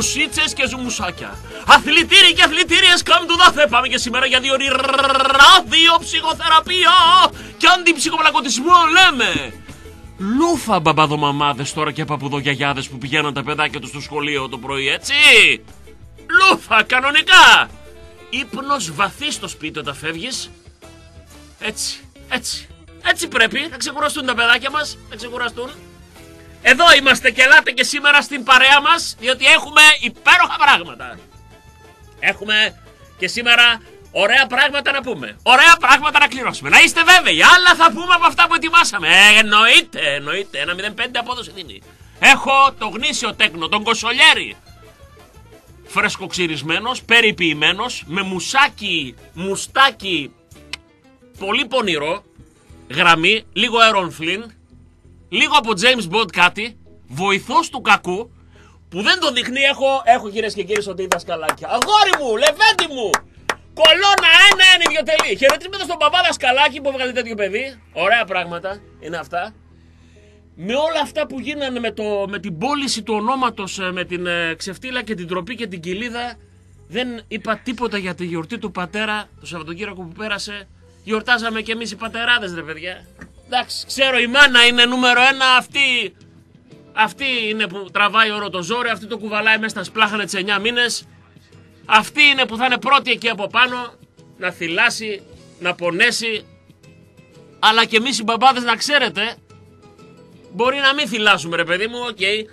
Ζουμουσίτσε και ζουμουσάκια. Αθλητήριοι και αθλητήριες come to the Πάμε και σήμερα για δύο ώρε ραδιοψυχοθεραπεία και αντιψυχοπλακωτισμό λέμε. Λούφα μπαμπαδομαμάδες τώρα και παπουδογιαγιάδε που πηγαίνουν τα παιδάκια τους στο σχολείο το πρωί, έτσι. Λούφα, κανονικά. Ύπνο βαθύ στο σπίτι όταν φεύγεις. Έτσι, έτσι. Έτσι πρέπει να ξεκουραστούν τα παιδάκια μας, να ξεκουραστούν. Εδώ είμαστε και ελάτε και σήμερα στην παρέα μας, διότι έχουμε υπέροχα πράγματα. Έχουμε και σήμερα ωραία πράγματα να πούμε. Ωραία πράγματα να κληρώσουμε. Να είστε βέβαιοι, άλλα θα πούμε από αυτά που ετοιμάσαμε. Ε, εννοείται, εννοείται. Ένα 0,5 απόδοση δίνει. Έχω το γνήσιο τέκνο, τον κοσολιέρι. Φρεσκοξυρισμένος, περιποιημένος, με μουσάκι, μουστάκι, πολύ πονηρό, γραμμή, λίγο αερονφλίν, λίγο από James Bond κάτι, βοηθός του κακού, που δεν το δείχνει. Έχω, έχω κυρίες και κύριοι ότι δασκαλάκια. Αγόρι μου, λεβέντι μου! Κολόνα ένα, ένα ιδιωτελή. Χαιρετίσματα στον παπά δασκαλάκι που έβγαλε τέτοιο παιδί. Ωραία πράγματα είναι αυτά. Με όλα αυτά που γίνανε με, το, με την πώληση του ονόματος, ε, με την ε, ξεφτύλα και την τροπή και την κοιλίδα, δεν είπα τίποτα για τη γιορτή του πατέρα το Σαββατοκύριακο που πέρασε. Γιορτάζαμε κι εμείς οι πατεράδες ρε παιδιά. Εντάξει, ξέρω η μάνα είναι νούμερο ένα, αυτή, αυτή είναι που τραβάει όλο το ζόρι, αυτή το κουβαλάει μέσα στα σπλάχνα της 9 μήνες. Αυτή είναι που θα είναι πρώτη εκεί από πάνω, να θηλάσει, να πονέσει. Αλλά και εμείς οι μπαμπάδες να ξέρετε, μπορεί να μην θηλάσουμε ρε παιδί μου, OK. Okay.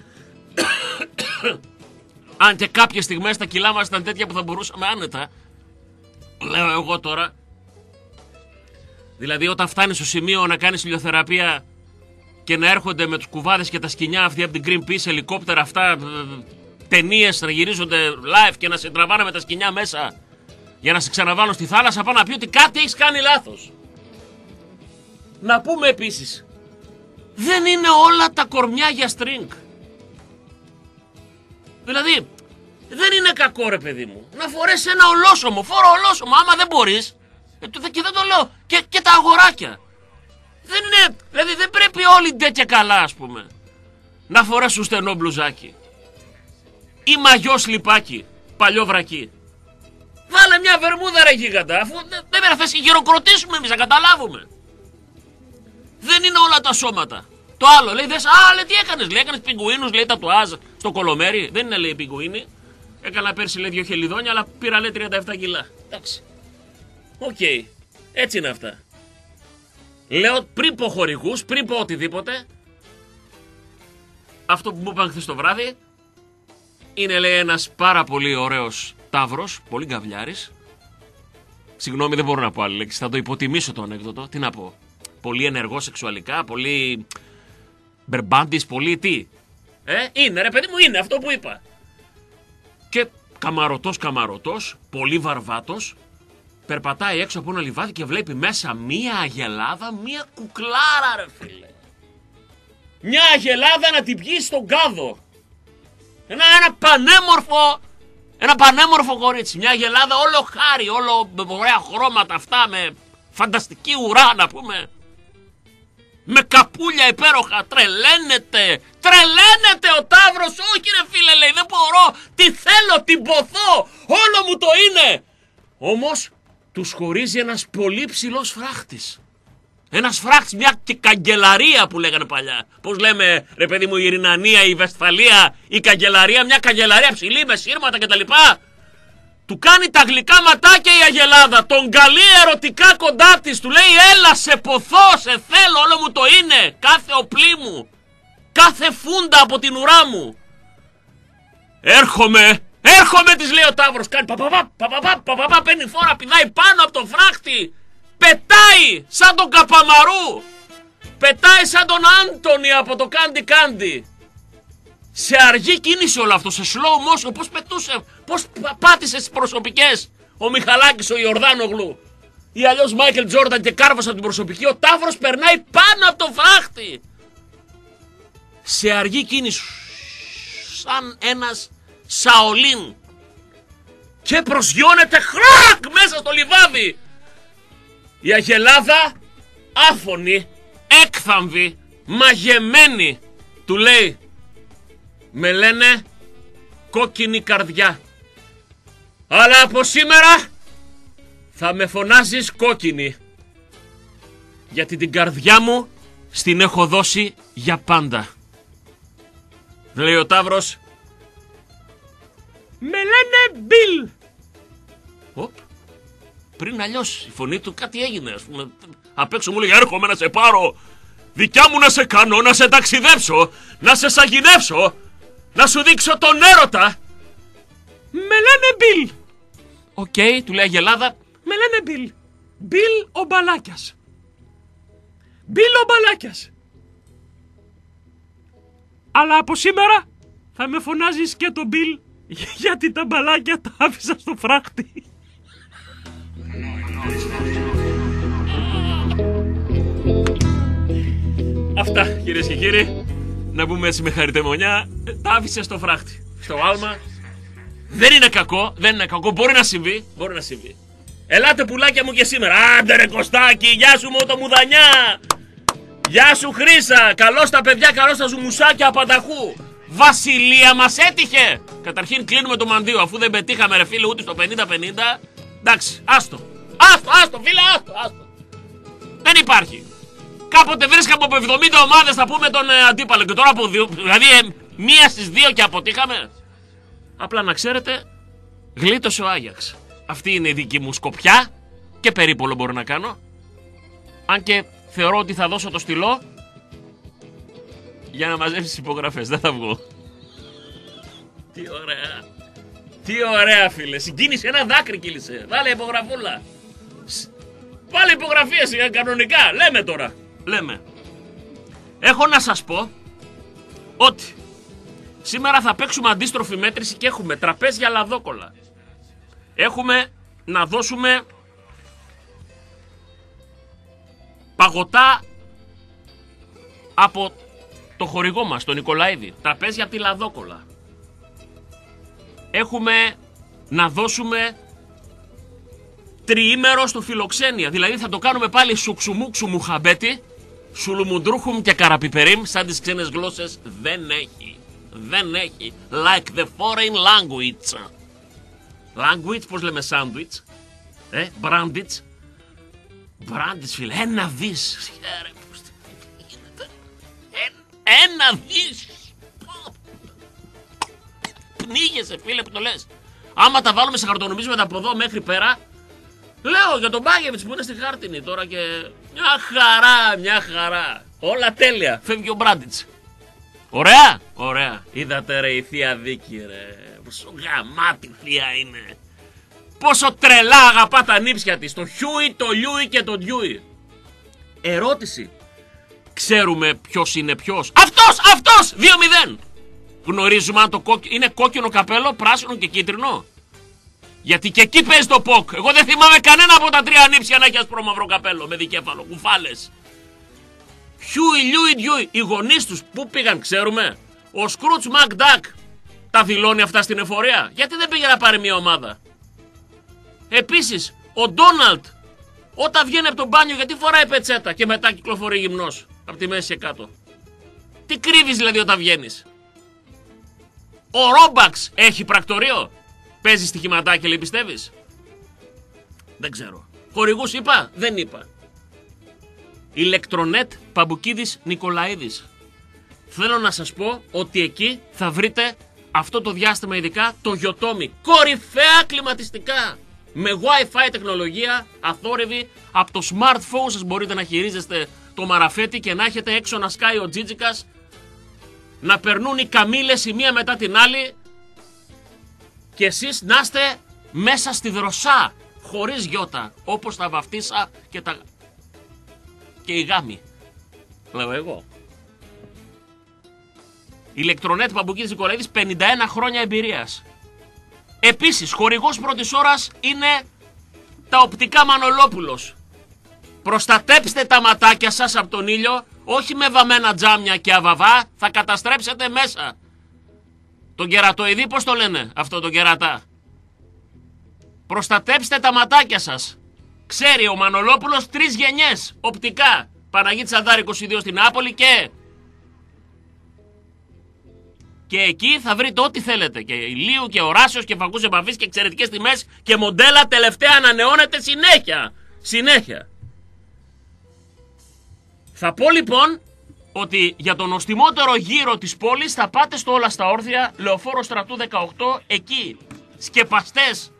Αν και κάποιες στιγμές τα κιλά μας ήταν τέτοια που θα μπορούσαμε άνετα. Λέω εγώ τώρα, Δηλαδή, όταν φτάνεις στο σημείο να κάνεις ηλιοθεραπεία και να έρχονται με τους κουβάδες και τα σκηνιά αυτοί από την Greenpeace, ελικόπτερα αυτά, ε, ταινίες να γυρίζονται live και να σε τραβάνε με τα σκηνιά μέσα για να σε ξαναβάλουν στη θάλασσα, πάω να πει ότι κάτι έχεις κάνει λάθος. Να πούμε επίσης, δεν είναι όλα τα κορμιά για string. Δηλαδή, δεν είναι κακό ρε παιδί μου να φορέσει ένα ολόσωμο, φόρο ολόσωμο. Άμα δεν μπορείς, ε, και δεν το λέω. Και, και τα αγοράκια. Δεν είναι. Δηλαδή δεν πρέπει όλοι ντε και καλά, ας πούμε. Να φορέσουν στενό μπλουζάκι. Ή μαγιό σλιπάκι. Παλιό βρακί. Βάλε μια βερμούδα ρε γίγαντα. Αφού δεν πρέπει να χειροκροτήσουμε εμείς, να καταλάβουμε. Δεν είναι όλα τα σώματα. Το άλλο λέει, δες, α, λέει, τι έκανες, λέει, έκανες πιγκουίνους, λέει, τατουάζ στο κολομέρι. Δεν είναι, λέει, πιγκουίνοι. Έκανα πέρσι, λέει, δύο χελιδόνια, αλλά πήρα, λέει, 37 κιλά. Εντάξει. Οκ. Έτσι είναι αυτά. Λέω πριν πω χορηγούς, πριν πω οτιδήποτε. Αυτό που μου είπαν χθες το βράδυ είναι λέει ένας πάρα πολύ ωραίος ταύρος, πολύ γκαβλιάρης. Συγγνώμη, δεν μπορώ να πω άλλη λέξη. Θα το υποτιμήσω το ανέκδοτο. Τι να πω. Πολύ ενεργό σεξουαλικά, πολύ μπερμπάντης, πολύ τι. Ε, είναι ρε παιδί μου, είναι αυτό που είπα. Και καμαρωτός καμαρωτός, πολύ βαρβάτος, περπατάει έξω από ένα λιβάδι και βλέπει μέσα μία αγελάδα, μία κουκλάρα ρε φίλε. Μια αγελάδα να την πιει στον κάδο. Ένα, ένα πανέμορφο, ένα πανέμορφο κορίτσι. Μια αγελάδα όλο χάρη, όλο με ωραία χρώματα αυτά, με φανταστική ουρά να πούμε. Με καπούλια υπέροχα, τρελαίνεται, τρελαίνεται ο Ταύρος, όχι ρε φίλε λέει, δεν μπορώ, τι θέλω, την ποθώ, όλο μου το είναι. Όμως τους χωρίζει ένας πολύ ψηλός φράχτης. Ένας φράχτης, μια και καγκελαρία που λέγανε παλιά. Πώς λέμε, ρε παιδί μου, η Ειρηνανία, η Βεσφαλία, η καγκελαρία, μια καγκελαρία ψηλή με σύρματα κτλ. Του κάνει τα γλυκά ματάκια η Αγελάδα. Τον καλεί ερωτικά κοντά της. Του λέει: Έλα, σε ποθώ, σε θέλω, όλο μου το είναι. Κάθε οπλί μου. Κάθε φούντα από την ουρά μου. Έρχομαι, Έρχομαι, της λέει ο Ταύρος. Κάνει παπαπά, παπαπά, παπαπά, παίρνει φόρα, πηδάει πάνω από τον φράχτη. Πετάει σαν τον Καπαμαρού. Πετάει σαν τον Άντωνη από το Κάντι Κάντι. Σε αργή κίνηση όλο αυτό, σε slow motion, πώς πετούσε, πώς πάτησε στις προσωπικές ο Μιχαλάκης ο Ιορδάνογλου ή αλλιώς Μάικλ Τζόρνταν και κάρβασε από την προσωπική, ο Ταύρος περνάει πάνω από τον φράχτη. Σε αργή κίνηση, σαν ένας Σαολίν και προσγειώνεται χρακ μέσα στο λιβάδι. Η Αγελάδα άφωνη, έκθαμβη, μαγεμένη, του λέει «Με λένε κόκκινη καρδιά, αλλά από σήμερα θα με φωνάζεις κόκκινη, γιατί την καρδιά μου στην έχω δώσει για πάντα». Λέει ο Ταύρος «Με λένε Μπιλ». Οπ, πριν αλλιώ η φωνή του κάτι έγινε, ας πούμε. Απ' έξω μου λέει: Έρχομαι να σε πάρω. Δικιά μου να σε κάνω, να σε ταξιδέψω, να σε σαγηνεύσω, να σου δείξω τον έρωτα. Με λένε Μπιλ. Οκ, του λέει Αγελάδα. Με λένε Μπιλ. Μπιλ ο Μπαλάκιας. Μπιλ ο Μπαλάκιας. Αλλά από σήμερα θα με φωνάζεις και τον Μπιλ γιατί τα μπαλάκια τα άφησα στο φράχτη. Αυτά κυρίες και κύριοι. Να πούμε έτσι με χαριτεμονιά. Τα άφησε στο φράχτη. Στο άλμα. Δεν είναι κακό, δεν είναι κακό. Μπορεί να συμβεί. Μπορεί να συμβεί. Ελάτε πουλάκια μου και σήμερα. Άντε ρε Κωστάκι, γεια σου μότο μουδανιά. Γεια σου Χρύσα. Καλώς τα παιδιά, καλώς τα ζουμουσάκια απανταχού. Βασιλεία μας έτυχε. Καταρχήν κλείνουμε το μαντίο αφού δεν πετύχαμε ρε φίλε ούτε στο 50-50. Εντάξει, άστο. Άστο, άστο, φίλε, άστο, άστο. Δεν υπάρχει. Κάποτε βρίσκαμε από 70 ομάδες, θα πούμε τον ε, αντίπαλο. Και τώρα από δύο. Δηλαδή, ε, μία στις δύο και αποτύχαμε. Απλά να ξέρετε, γλίτωσε ο Άγιαξ. Αυτή είναι η δική μου σκοπιά και περίπολο μπορώ να κάνω. Αν και θεωρώ ότι θα δώσω το στυλό για να μαζέψεις υπογραφές. Δεν θα βγω. Τι ωραία. Τι ωραία, φίλε. Συγκίνησε ένα δάκρυ κύλησε. Βάλε υπογραφούλα. Βάλε υπογραφή εσύ κανονικά. Λέμε τώρα. Λέμε. Έχω να σας πω ότι σήμερα θα παίξουμε αντίστροφη μέτρηση και έχουμε τραπέζια λαδόκολα. Έχουμε να δώσουμε παγωτά από το χορηγό μας, τον Νικολαίδη. Τραπέζια από τη λαδόκολα. Έχουμε να δώσουμε τριήμερο στο φιλοξένια. Δηλαδή θα το κάνουμε πάλι σουξουμούξου μουχαμπέτι, σουλουμουντρούχουμ και καραπιπερίμ, σαν τις ξένες γλώσσες δεν έχει. Δεν έχει. Like the foreign language. Language, πώς λέμε sandwich. Ε, brandage. Brandage, φίλε. Ένα δις. Ένα δις. Πνίγεσαι, φίλε, που το λες. Άμα τα βάλουμε σε χαρτονομίσματα από εδώ μέχρι πέρα, Λέω για τον Μπάγεβιτς που είναι στη χάρτινη τώρα και. Μια χαρά, μια χαρά. Όλα τέλεια. Φεύγει ο Μπράντιτς. Ωραία, ωραία. Είδατε ρε η θεία δίκη ρε. Πόσο γαμάτι θεία είναι. Πόσο τρελά αγαπά τ' ανίψια της. Το Χιούι, το Λιούι και το Ντιούι. Ερώτηση. Ξέρουμε ποιος είναι ποιος. Αυτός! Αυτός! 2-0! Γνωρίζουμε αν το κόκκι... είναι κόκκινο καπέλο, πράσινο και κίτρινο. Γιατί και εκεί παίζει το ΠΑΟΚ. Εγώ δεν θυμάμαι κανένα από τα τρία ανίψια να έχει ασπρόμαυρο καπέλο με δικέφαλο. Κουφάλες. Χιούι, Λιούι, Ντιούι. Οι γονείς τους πού πήγαν, ξέρουμε. Ο Σκρούτς Μακντάκ τα δηλώνει αυτά στην εφορία. Γιατί δεν πήγε να πάρει μια ομάδα. Επίσης, ο Ντόναλτ όταν βγαίνει από το μπάνιο, γιατί φοράει πετσέτα και μετά κυκλοφορεί γυμνός από τη μέση και κάτω. Τι κρύβεις δηλαδή όταν βγαίνεις; Ο Ρόμπαξ έχει πρακτορείο; Παίζεις στοιχηματάκι, λέει, πιστεύεις; Δεν ξέρω. Χορηγούς είπα, δεν είπα. Ηλεκτρονέτ Παμπουκίδης Νικολαίδης. Θέλω να σας πω ότι εκεί θα βρείτε αυτό το διάστημα ειδικά το Γιοτόμι. Κορυφαία κλιματιστικά. Με Wi-Fi τεχνολογία, αθόρυβη, από το smartphone σας μπορείτε να χειρίζεστε το μαραφέτη και να έχετε έξω να σκάει ο Τζίτζικας, να περνούν οι καμήλες η μία μετά την άλλη και εσείς να είστε μέσα στη δροσά, χωρίς γιώτα, όπως τα βαφτίσα και τα... και η γάμη. Λέω εγώ. Ηλεκτρονέτ Παμπουκίδης Νικολαίδης, 51 χρόνια εμπειρίας. Επίσης, χορηγός πρώτης ώρας είναι τα οπτικά Μανολόπουλος. Προστατέψτε τα ματάκια σας από τον ήλιο, όχι με βαμμένα τζάμια και αβαβά, θα καταστρέψετε μέσα. Τον κερατοειδή πώς το λένε αυτό τον κερατά; Προστατέψτε τα ματάκια σας. ξέρει ο Μανολόπουλος τρεις γενιές οπτικά. Παναγίτης Σαντάρ 22 στην Νάπολη και... Και εκεί θα βρείτε ό,τι θέλετε. Και ηλίου και οράσιος και φακούς επαφής και εξαιρετικές τιμές και μοντέλα τελευταία ανανεώνεται συνέχεια. Συνέχεια. Θα πω λοιπόν ότι για τον νοστιμότερο γύρο της πόλης θα πάτε στο όλα στα όρθια, λεωφόρο στρατού 18, εκεί. Σκεπαστές,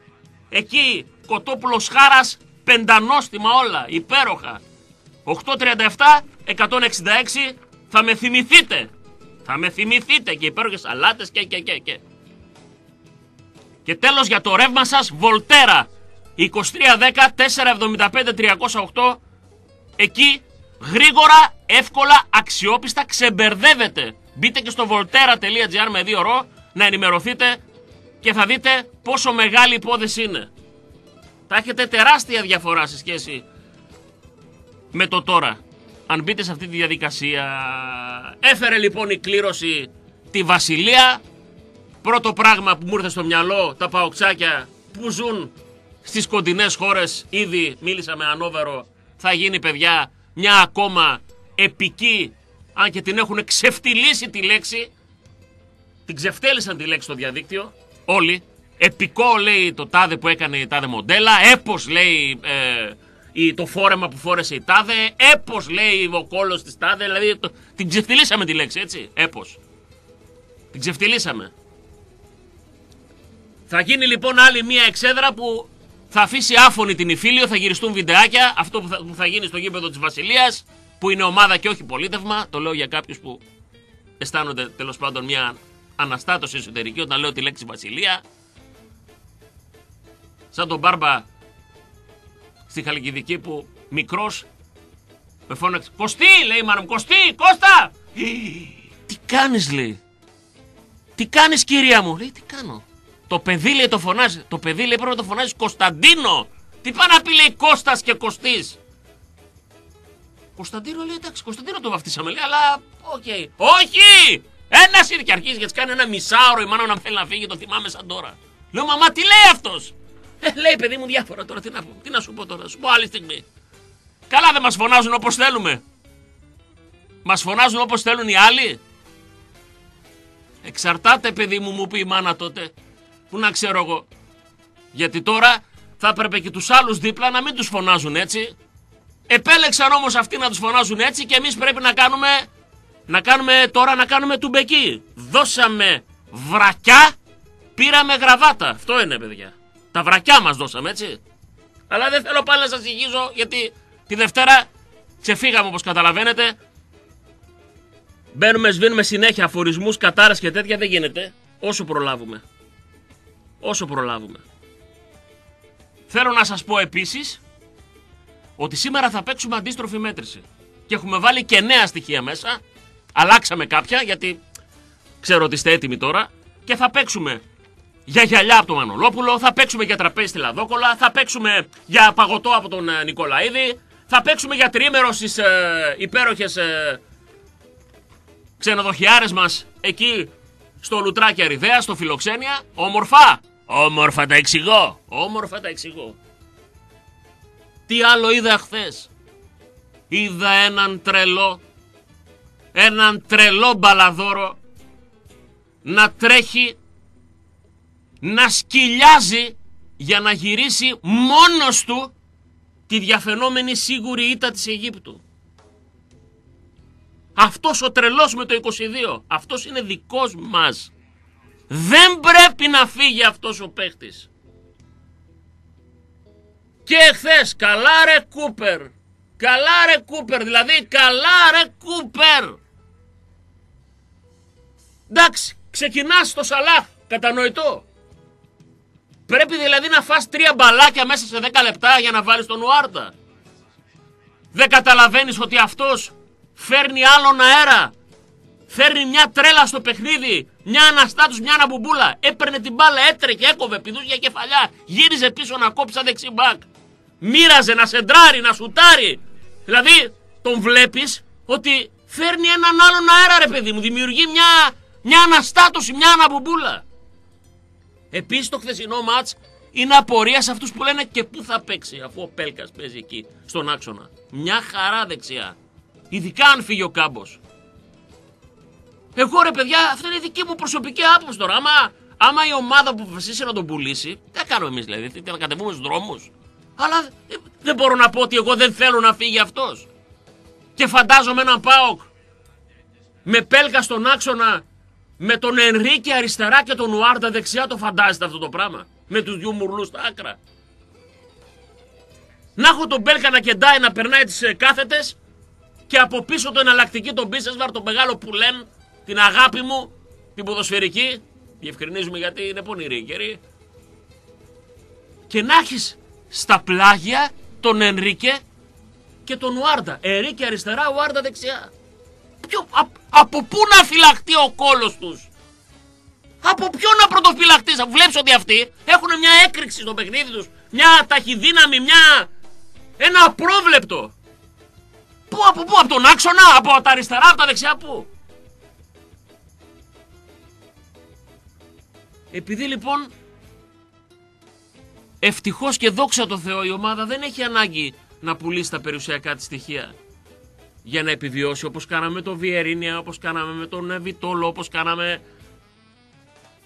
εκεί, κοτόπουλος χάρας, πεντανόστιμα όλα, υπέροχα. 837, 166, θα με θυμηθείτε. Θα με θυμηθείτε και υπέροχες σαλάτες και και και και. Και τέλος για το ρεύμα σας, Βολτέρα, 2310 475 308, εκεί γρήγορα, εύκολα, αξιόπιστα, ξεμπερδεύετε. Μπείτε και στο volterra.gr με δύο ρο να ενημερωθείτε και θα δείτε πόσο μεγάλη υπόθεση είναι. Θα έχετε τεράστια διαφορά σε σχέση με το τώρα. Αν μπείτε σε αυτή τη διαδικασία. Έφερε λοιπόν η κλήρωση τη Βασιλεία. Πρώτο πράγμα που μου ήρθε στο μυαλό τα παοξάκια που ζουν στις κοντινές χώρες. Ήδη μίλησα με Ανόβερο. Θα γίνει παιδιά μια ακόμα επική, αν και την έχουν ξεφτυλίσει τη λέξη, την ξεφτέλισαν τη λέξη στο διαδίκτυο, όλοι. Επικό λέει το τάδε που έκανε η τάδε μοντέλα, έπος λέει ε, το φόρεμα που φόρεσε η τάδε, έπος λέει ο κόλος της τάδε, δηλαδή το, την ξεφτυλίσαμε τη λέξη έτσι, έπος. Την ξεφτυλίσαμε. Θα γίνει λοιπόν άλλη μία εξέδρα που θα αφήσει άφωνη την Ιφίλιο, θα γυριστούν βιντεάκια. Αυτό που θα, που θα γίνει στο γήπεδο της Βασιλείας, που είναι ομάδα και όχι πολίτευμα. Το λέω για κάποιους που αισθάνονται τέλος πάντων μια αναστάτωση εσωτερική όταν λέω τη λέξη Βασιλεία. Σαν τον Μπάρμπα στη Χαλκιδική που μικρός με φώναξε Κωστή, λέει η μάνα μου, Κωστή, Κώστα! Τι κάνεις λέει; Τι κάνεις κυρία μου; Λέει τι κάνω; Το παιδί λέει το φωνάζει. Το παιδί λέει πρέπει να το φωνάζει Κωνσταντίνο. Τι πάει να πει λέει Κώστας και Κωστής; Κωνσταντίνο λέει εντάξει, Κωνσταντίνο το βαφτίσαμε λέει, αλλά OK. Okay. Όχι! Ένας είναι και αρχίζει γιατί κάνει ένα μισάωρο η μάνα να θέλει να φύγει, το θυμάμαι σαν τώρα. Λέω μαμά, τι λέει αυτός; Ε, λέει παιδί μου διάφορα τώρα, τι να, πω, τι να σου πω τώρα, σου πω άλλη στιγμή. Καλά δεν μας φωνάζουν όπως θέλουμε. Μας φωνάζουν όπως θέλουν οι άλλοι. Εξαρτάται παιδί μου, μου πει η μάνα τότε. Πού να ξέρω εγώ. Γιατί τώρα θα έπρεπε και τους άλλους δίπλα να μην τους φωνάζουν έτσι. Επέλεξαν όμως αυτοί να τους φωνάζουν έτσι και εμείς πρέπει να κάνουμε, να κάνουμε τώρα να κάνουμε τουμπεκί. Δώσαμε βρακιά, πήραμε γραβάτα. Αυτό είναι παιδιά. Τα βρακιά μας δώσαμε έτσι. Αλλά δεν θέλω πάλι να σας ηγήσω γιατί τη Δευτέρα ξεφύγαμε όπως καταλαβαίνετε. Μπαίνουμε, σβήνουμε συνέχεια αφορισμούς, κατάρες και τέτοια δεν γίνεται. Όσο προλάβουμε όσο προλάβουμε. Θέλω να σας πω επίσης ότι σήμερα θα παίξουμε αντίστροφη μέτρηση. Και έχουμε βάλει και νέα στοιχεία μέσα. Αλλάξαμε κάποια γιατί ξέρω ότι είστε έτοιμοι τώρα. Και θα παίξουμε για γυαλιά από τον Μανολόπουλο, θα παίξουμε για τραπέζι στη Λαδόκολα, θα παίξουμε για παγωτό από τον ε, Νικολαίδη, θα παίξουμε για τρίμερο στις ε, υπέροχες ε, ξενοδοχιάρες μας εκεί στο Λουτράκι Αριδέα, στο Φιλοξένια. Όμορφα! Όμορφα τα εξηγώ. Όμορφα τα εξηγώ. Τι άλλο είδα χθες; Είδα έναν τρελό, έναν τρελό μπαλαδόρο να τρέχει, να σκυλιάζει για να γυρίσει μόνος του τη διαφαινόμενη σίγουρη ήττα της Αιγύπτου. Αυτός ο τρελός με το 22, αυτός είναι δικός μας. Δεν πρέπει να φύγει αυτός ο παίχτης. Και εχθές, καλά ρε Κούπερ. Καλά ρε Κούπερ, δηλαδή καλά ρε Κούπερ. Εντάξει, ξεκινάς στο Σαλάχ, κατανοητό. Πρέπει δηλαδή να φας τρία μπαλάκια μέσα σε 10 λεπτά για να βάλεις τον Ουάρτα. Δεν καταλαβαίνεις ότι αυτός φέρνει άλλον αέρα Φέρνει μια τρέλα στο παιχνίδι, μια αναστάτους, μια αναμπουμπούλα. Έπαιρνε την μπάλα, έτρεχε, έκοβε, πηδούσε κεφαλιά. Γύριζε πίσω να κόψει σαν δεξί μπακ. Μοίραζε να σεντράρει, να σουτάρει. Δηλαδή, τον βλέπεις ότι φέρνει έναν άλλον αέρα, ρε παιδί μου. Δημιουργεί μια, μια αναστάτωση, μια αναμπουμπούλα. Επίσης το χθεσινό μάτς είναι απορία σε αυτούς που λένε και πού θα παίξει αφού ο Πέλκας παίζει εκεί στον άξονα. Μια χαρά δεξιά. Ειδικά αν φύγει ο κάμπος. Εγώ ρε παιδιά, αυτή είναι η δική μου προσωπική άποψη τώρα. Άμα, άμα η ομάδα που αποφασίσει να τον πουλήσει, τι θα κάνουμε εμείς δηλαδή, τι θα κατεβούμε στους δρόμους. Αλλά ε, δεν μπορώ να πω ότι εγώ δεν θέλω να φύγει αυτός. Και φαντάζομαι έναν Πάοκ με Πέλκα στον άξονα, με τον Ενρίκη αριστερά και τον Ουάρντα δεξιά. Το φαντάζεστε αυτό το πράγμα. Με τους δυο μουρλούς στα άκρα. Να έχω τον Πέλκα να κεντάει να περνάει τις ε, κάθετες και από πίσω το εναλλακτική τον Μπίσεσβαρ, τον μεγάλο που λένε την αγάπη μου, την ποδοσφαιρική. Διευκρινίζουμε γιατί είναι πονηρή η καιρή. Και να έχεις στα πλάγια τον Ενρίκε και τον Ουάρντα. Ενρίκε αριστερά, Ουάρντα δεξιά. Ποιο, από πού να φυλαχτεί ο κόλος τους; Από ποιο να πρωτοφυλαχτείς; Βλέπεις ότι αυτοί έχουν μια έκρηξη στο παιχνίδι τους. Μια ταχυδύναμη, μια... Ένα απρόβλεπτο. Πού, από πού, από τον άξονα, από τα αριστερά, από τα δεξιά, πού; Επειδή λοιπόν ευτυχώς και δόξα τω Θεώ η ομάδα δεν έχει ανάγκη να πουλήσει τα περιουσιακά της στοιχεία για να επιβιώσει όπως κάναμε με τον Βιερίνια, όπως κάναμε με τον Βιτόλο, όπως κάναμε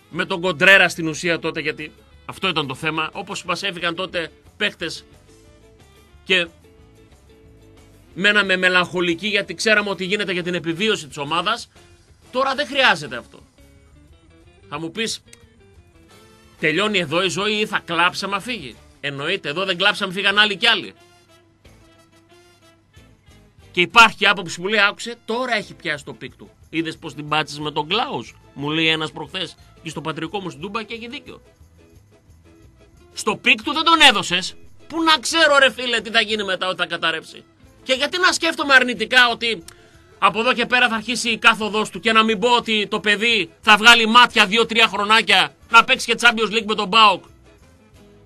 με τον Κοντρέρα στην ουσία τότε γιατί αυτό ήταν το θέμα. Όπως μας έφυγαν τότε παίχτες και μέναμε μελαγχολικοί γιατί ξέραμε ότι γίνεται για την επιβίωση της ομάδας. Τώρα δεν χρειάζεται αυτό. Θα μου πεις τελειώνει εδώ η ζωή ή θα κλάψαμε φύγει. Εννοείται εδώ δεν κλάψαμε φύγαν άλλοι κι άλλοι. Και υπάρχει άποψη που λέει: Άκουσε, τώρα έχει πιάσει το peak του. Είδες πως την πάτησες με τον Κλάους, μου λέει ένας προχθές και στο πατρικό μου στην Τούμπα και έχει δίκιο. Στο peak του δεν τον έδωσες. Πού να ξέρω, ρε φίλε, τι θα γίνει μετά όταν καταρρεύσει. Και γιατί να σκέφτομαι αρνητικά ότι από εδώ και πέρα θα αρχίσει η κάθοδός του και να μην πω ότι το παιδί θα βγάλει μάτια 2-3 χρονάκια να παίξει και Champions League με τον ΠΑΟΚ.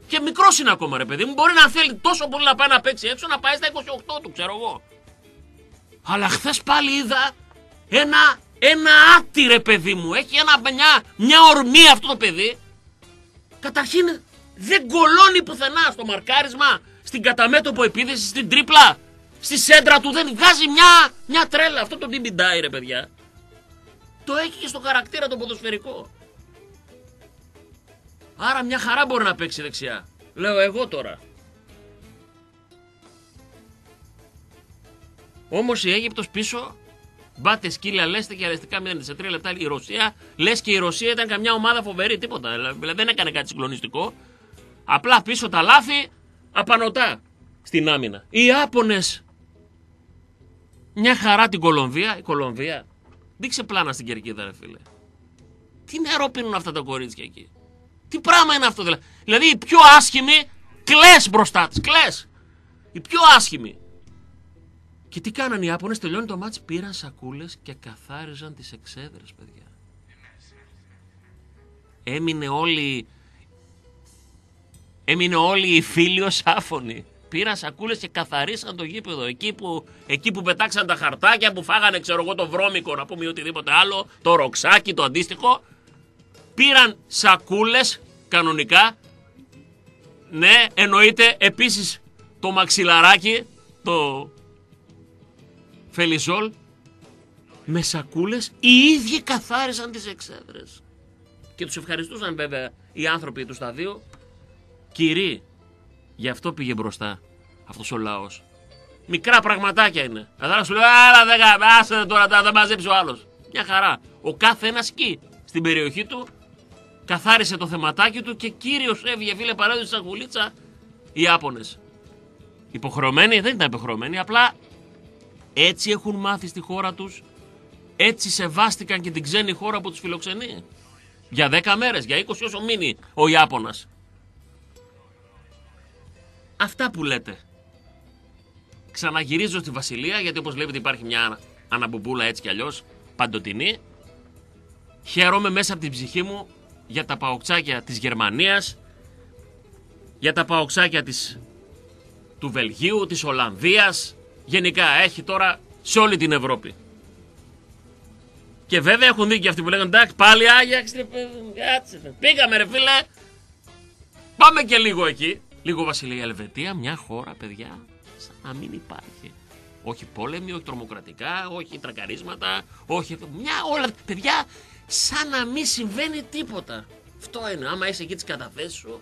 Και μικρός είναι ακόμα, ρε παιδί μου. Μπορεί να θέλει τόσο πολύ να πάει να παίξει έξω να πάει στα 28 του, ξέρω εγώ. Αλλά χθες πάλι είδα ένα, ένα άτι ρε παιδί μου. Έχει ένα, μια, μια ορμή αυτό το παιδί. Καταρχήν δεν κολώνει πουθενά στο μαρκάρισμα, στην καταμέτωπο επίθεση, στην τρίπλα, στη σέντρα του. Δεν βγάζει μια, μια τρέλα. Αυτό το Ντιμπιντάι ρε παιδιά. Το έχει και στο χαρακτήρα το ποδοσφαιρικό. Άρα μια χαρά μπορεί να παίξει δεξιά. Λέω εγώ τώρα. Όμως η Αίγυπτος πίσω μπάτε σκύλια, λέστε και αρεστικά 0 σε 3 λεπτά. Η Ρωσία, λες και η Ρωσία ήταν καμιά ομάδα φοβερή, τίποτα. Δηλαδή δεν έκανε κάτι συγκλονιστικό. Απλά πίσω τα λάθη απανοτά στην άμυνα. Οι Άπωνες. Μια χαρά την Κολομβία. Η Κολομβία. Δείξε πλάνα στην κερκίδα, ρε φίλε. Τι νερό πίνουν αυτά τα κορίτσια εκεί; Τι πράγμα είναι αυτό δηλαδή; Δηλαδή οι πιο άσχημοι κλες μπροστά τη. Κλες. Οι πιο άσχημοι. Και τι κάνανε οι Ιάπωνες, τελειώνει το μάτς, πήραν σακούλες και καθάριζαν τις εξέδρες, παιδιά. Έμεινε όλη... Έμεινε όλη η φίλιος άφωνη. Πήραν σακούλες και καθαρίσαν το γήπεδο. Εκεί που, εκεί που πετάξαν τα χαρτάκια, που φάγανε ξέρω εγώ το βρώμικο, να πούμε οτιδήποτε άλλο, το ροξάκι, το αντίστοιχο. Πήραν σακούλες κανονικά. Ναι, εννοείται επίσης το μαξιλαράκι, το Φελιζόλ με σακούλες οι ίδιοι καθάρισαν τις εξέδρες. Και τους ευχαριστούσαν βέβαια οι άνθρωποι του σταδίου. Κυρί, γι' αυτό πήγε μπροστά αυτός ο λαός. Μικρά πραγματάκια είναι. Καθάρα σου λέει, άλλα δεν άσε τώρα, θα μαζέψει ο άλλος. Μια χαρά. Ο κάθε ένας εκεί στην περιοχή του καθάρισε το θεματάκι του και κύριος έβγε φίλε παράδειγμα σακουλίτσα οι Άπωνες. Υποχρεωμένοι, δεν ήταν υποχρεωμένοι, απλά έτσι έχουν μάθει στη χώρα τους. Έτσι σεβάστηκαν και την ξένη χώρα που τους φιλοξενεί. Για 10 μέρες, για 20 όσο μείνει ο Ιάπωνας. Αυτά που λέτε. Ξαναγυρίζω στη Βασιλεία γιατί όπως βλέπετε υπάρχει μια αναμπομπούλα έτσι κι αλλιώς παντοτινή. Χαίρομαι μέσα από την ψυχή μου για τα παοξάκια της Γερμανίας, για τα παοξάκια της, του Βελγίου, της Ολλανδίας, γενικά έχει τώρα σε όλη την Ευρώπη. Και βέβαια έχουν δει και αυτοί που λέγανε εντάξει πάλι Άγιαξ, πήγαμε ρε φίλε. πάμε και λίγο εκεί. Λίγο Βασιλεία Ελβετία, μια χώρα, παιδιά, σαν να μην υπάρχει. Όχι πόλεμοι, όχι τρομοκρατικά, όχι τρακαρίσματα, όχι. Μια όλα. Παιδιά, σαν να μην συμβαίνει τίποτα. Αυτό είναι. Άμα είσαι εκεί τις καταθέσεις σου,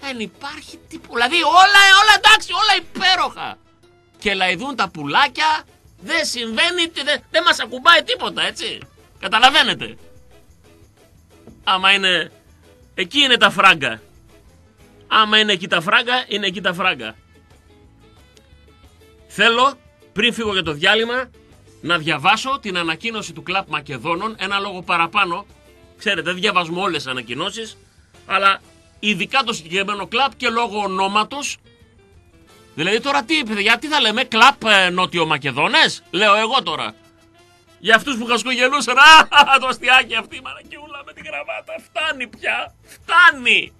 δεν υπάρχει τίποτα. Δηλαδή όλα, όλα εντάξει, όλα υπέροχα. Και λαϊδούν τα πουλάκια, δεν συμβαίνει, δεν, δεν μας ακουμπάει τίποτα, έτσι. Καταλαβαίνετε. Άμα είναι, εκεί είναι τα φράγκα. Άμα είναι εκεί τα φράγκα, είναι εκεί τα φράγκα. Θέλω, πριν φύγω για το διάλειμμα, να διαβάσω την ανακοίνωση του κλαπ Μακεδόνων, ένα λόγο παραπάνω. Ξέρετε, δεν διαβάζουμε όλες τις ανακοινώσεις, αλλά ειδικά το συγκεκριμένο κλαπ και λόγω ονόματος. Δηλαδή τώρα τι, παιδιά, τι θα λέμε, κλαπ ε, Νότιο Μακεδόνες, λέω εγώ τώρα. Για αυτούς που χασκογελούσαν, α, το αστιάκι αυτή η μαρακιούλα με την γραβάτα, φτάνει πια, φτάνει.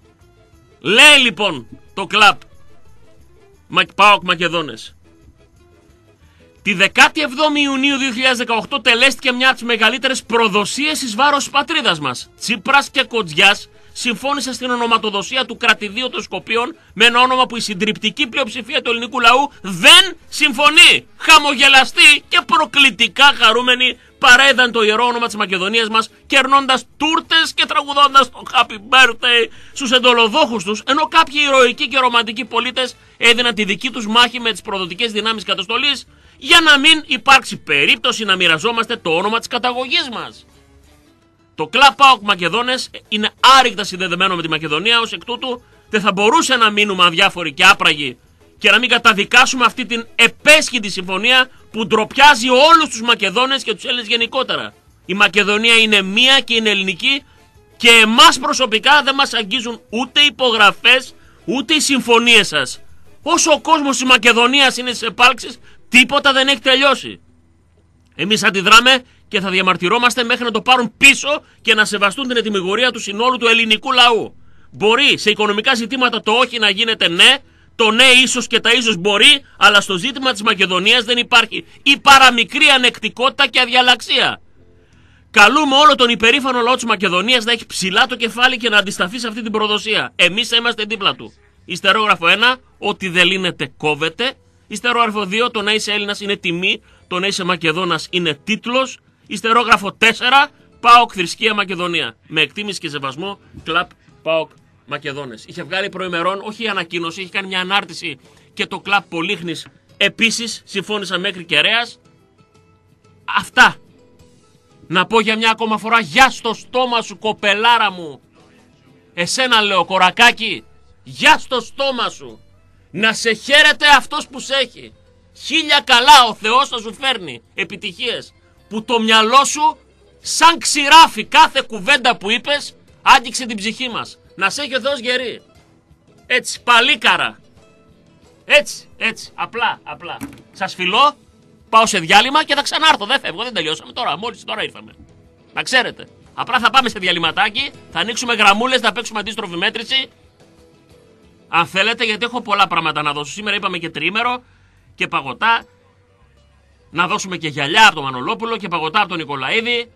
Λέει λοιπόν το κλαπ Πάοκ Μακεδόνες. Τη 17η Ιουνίου 2018 τελέστηκε μια από τις μεγαλύτερες προδοσίες εις βάρος της πατρίδας μας. Τσίπρας και Κοτζιά συμφώνησαν στην ονοματοδοσία του κρατηδίου των Σκοπίων με ένα όνομα που η συντριπτική πλειοψηφία του ελληνικού λαού δεν συμφωνεί. Χαμογελαστοί και προκλητικά χαρούμενοι παρέδαν το ιερό όνομα της Μακεδονίας μας, κερνώντας τούρτες και τραγουδώντας το Happy Birthday στους εντολοδόχους τους, ενώ κάποιοι ηρωικοί και ρομαντικοί πολίτες έδιναν τη δική τους μάχη με τις προδοτικές δυνάμεις καταστολής για να μην υπάρξει περίπτωση να μοιραζόμαστε το όνομα της καταγωγής μας. Το κλαπ ΠΑΟΚ Μακεδόνες είναι άρρηκτα συνδεδεμένο με τη Μακεδονία, ως εκ τούτου δεν θα μπορούσε να μείνουμε αδιάφοροι και άπραγοι και να μην καταδικάσουμε αυτή την επέσχυτη συμφωνία που ντροπιάζει όλους τους Μακεδόνες και τους Έλληνες γενικότερα. Η Μακεδονία είναι μία και είναι ελληνική και εμάς προσωπικά δεν μας αγγίζουν ούτε υπογραφές ούτε οι συμφωνίες σας. Όσο ο κόσμος της Μακεδονίας είναι σε επάλξεις Τίποτα δεν έχει τελειώσει. Εμείς αντιδράμε και θα διαμαρτυρόμαστε μέχρι να το πάρουν πίσω και να σεβαστούν την ετοιμιγορία του συνόλου του ελληνικού λαού. Μπορεί σε οικονομικά ζητήματα το όχι να γίνεται ναι, το ναι ίσως και τα ίσως μπορεί, αλλά στο ζήτημα της Μακεδονίας δεν υπάρχει η παραμικρή ανεκτικότητα και αδιαλαξία. Καλούμε όλο τον υπερήφανο λαό της Μακεδονίας να έχει ψηλά το κεφάλι και να αντισταθεί σε αυτή την προδοσία. Εμείς είμαστε δίπλα του. Ιστερόγραφο 1, ότι δεν λύνεται κόβεται. Ιστερόγραφο 2, το να είσαι Έλληνας είναι τιμή, το να είσαι Μακεδόνας είναι τίτλος. Ιστερόγραφο 4, ΠΑΟΚ Θρησκεία Μακεδονία. Με εκτίμηση και σεβασμό, κλαπ ΠΑΟΚ Μακεδόνες. Είχε βγάλει προημερών, όχι η ανακοίνωση, είχε κάνει μια ανάρτηση και το κλαπ Πολύχνης επίσης συμφώνησα μέχρι κεραίας. Αυτά. Να πω για μια ακόμα φορά, γεια στο στόμα σου κοπελάρα μου. Εσένα λέω κορακάκι, γεια στο στόμα σου. Να σε χαίρεται αυτός που σε έχει. Χίλια καλά ο Θεός θα σου φέρνει επιτυχίες. Που το μυαλό σου σαν ξηράφι κάθε κουβέντα που είπες άγγιξε την ψυχή μας. Να σε έχει ο Θεός γερή. Έτσι, παλίκαρα. Έτσι, έτσι, απλά, απλά. Σας φιλώ, πάω σε διάλειμμα και θα ξανάρθω. Δεν φεύγω, δεν τελειώσαμε τώρα. Μόλις τώρα ήρθαμε. Να ξέρετε. Απλά θα πάμε σε διαλυματάκι, θα ανοίξουμε γραμμούλες, θα παίξουμε αντίστροφη μέτρηση αν θέλετε, γιατί έχω πολλά πράγματα να δώσω. Σήμερα είπαμε και τρίμερο και παγωτά. Να δώσουμε και γυαλιά από τον Μανολόπουλο και παγωτά από τον Νικολαίδη.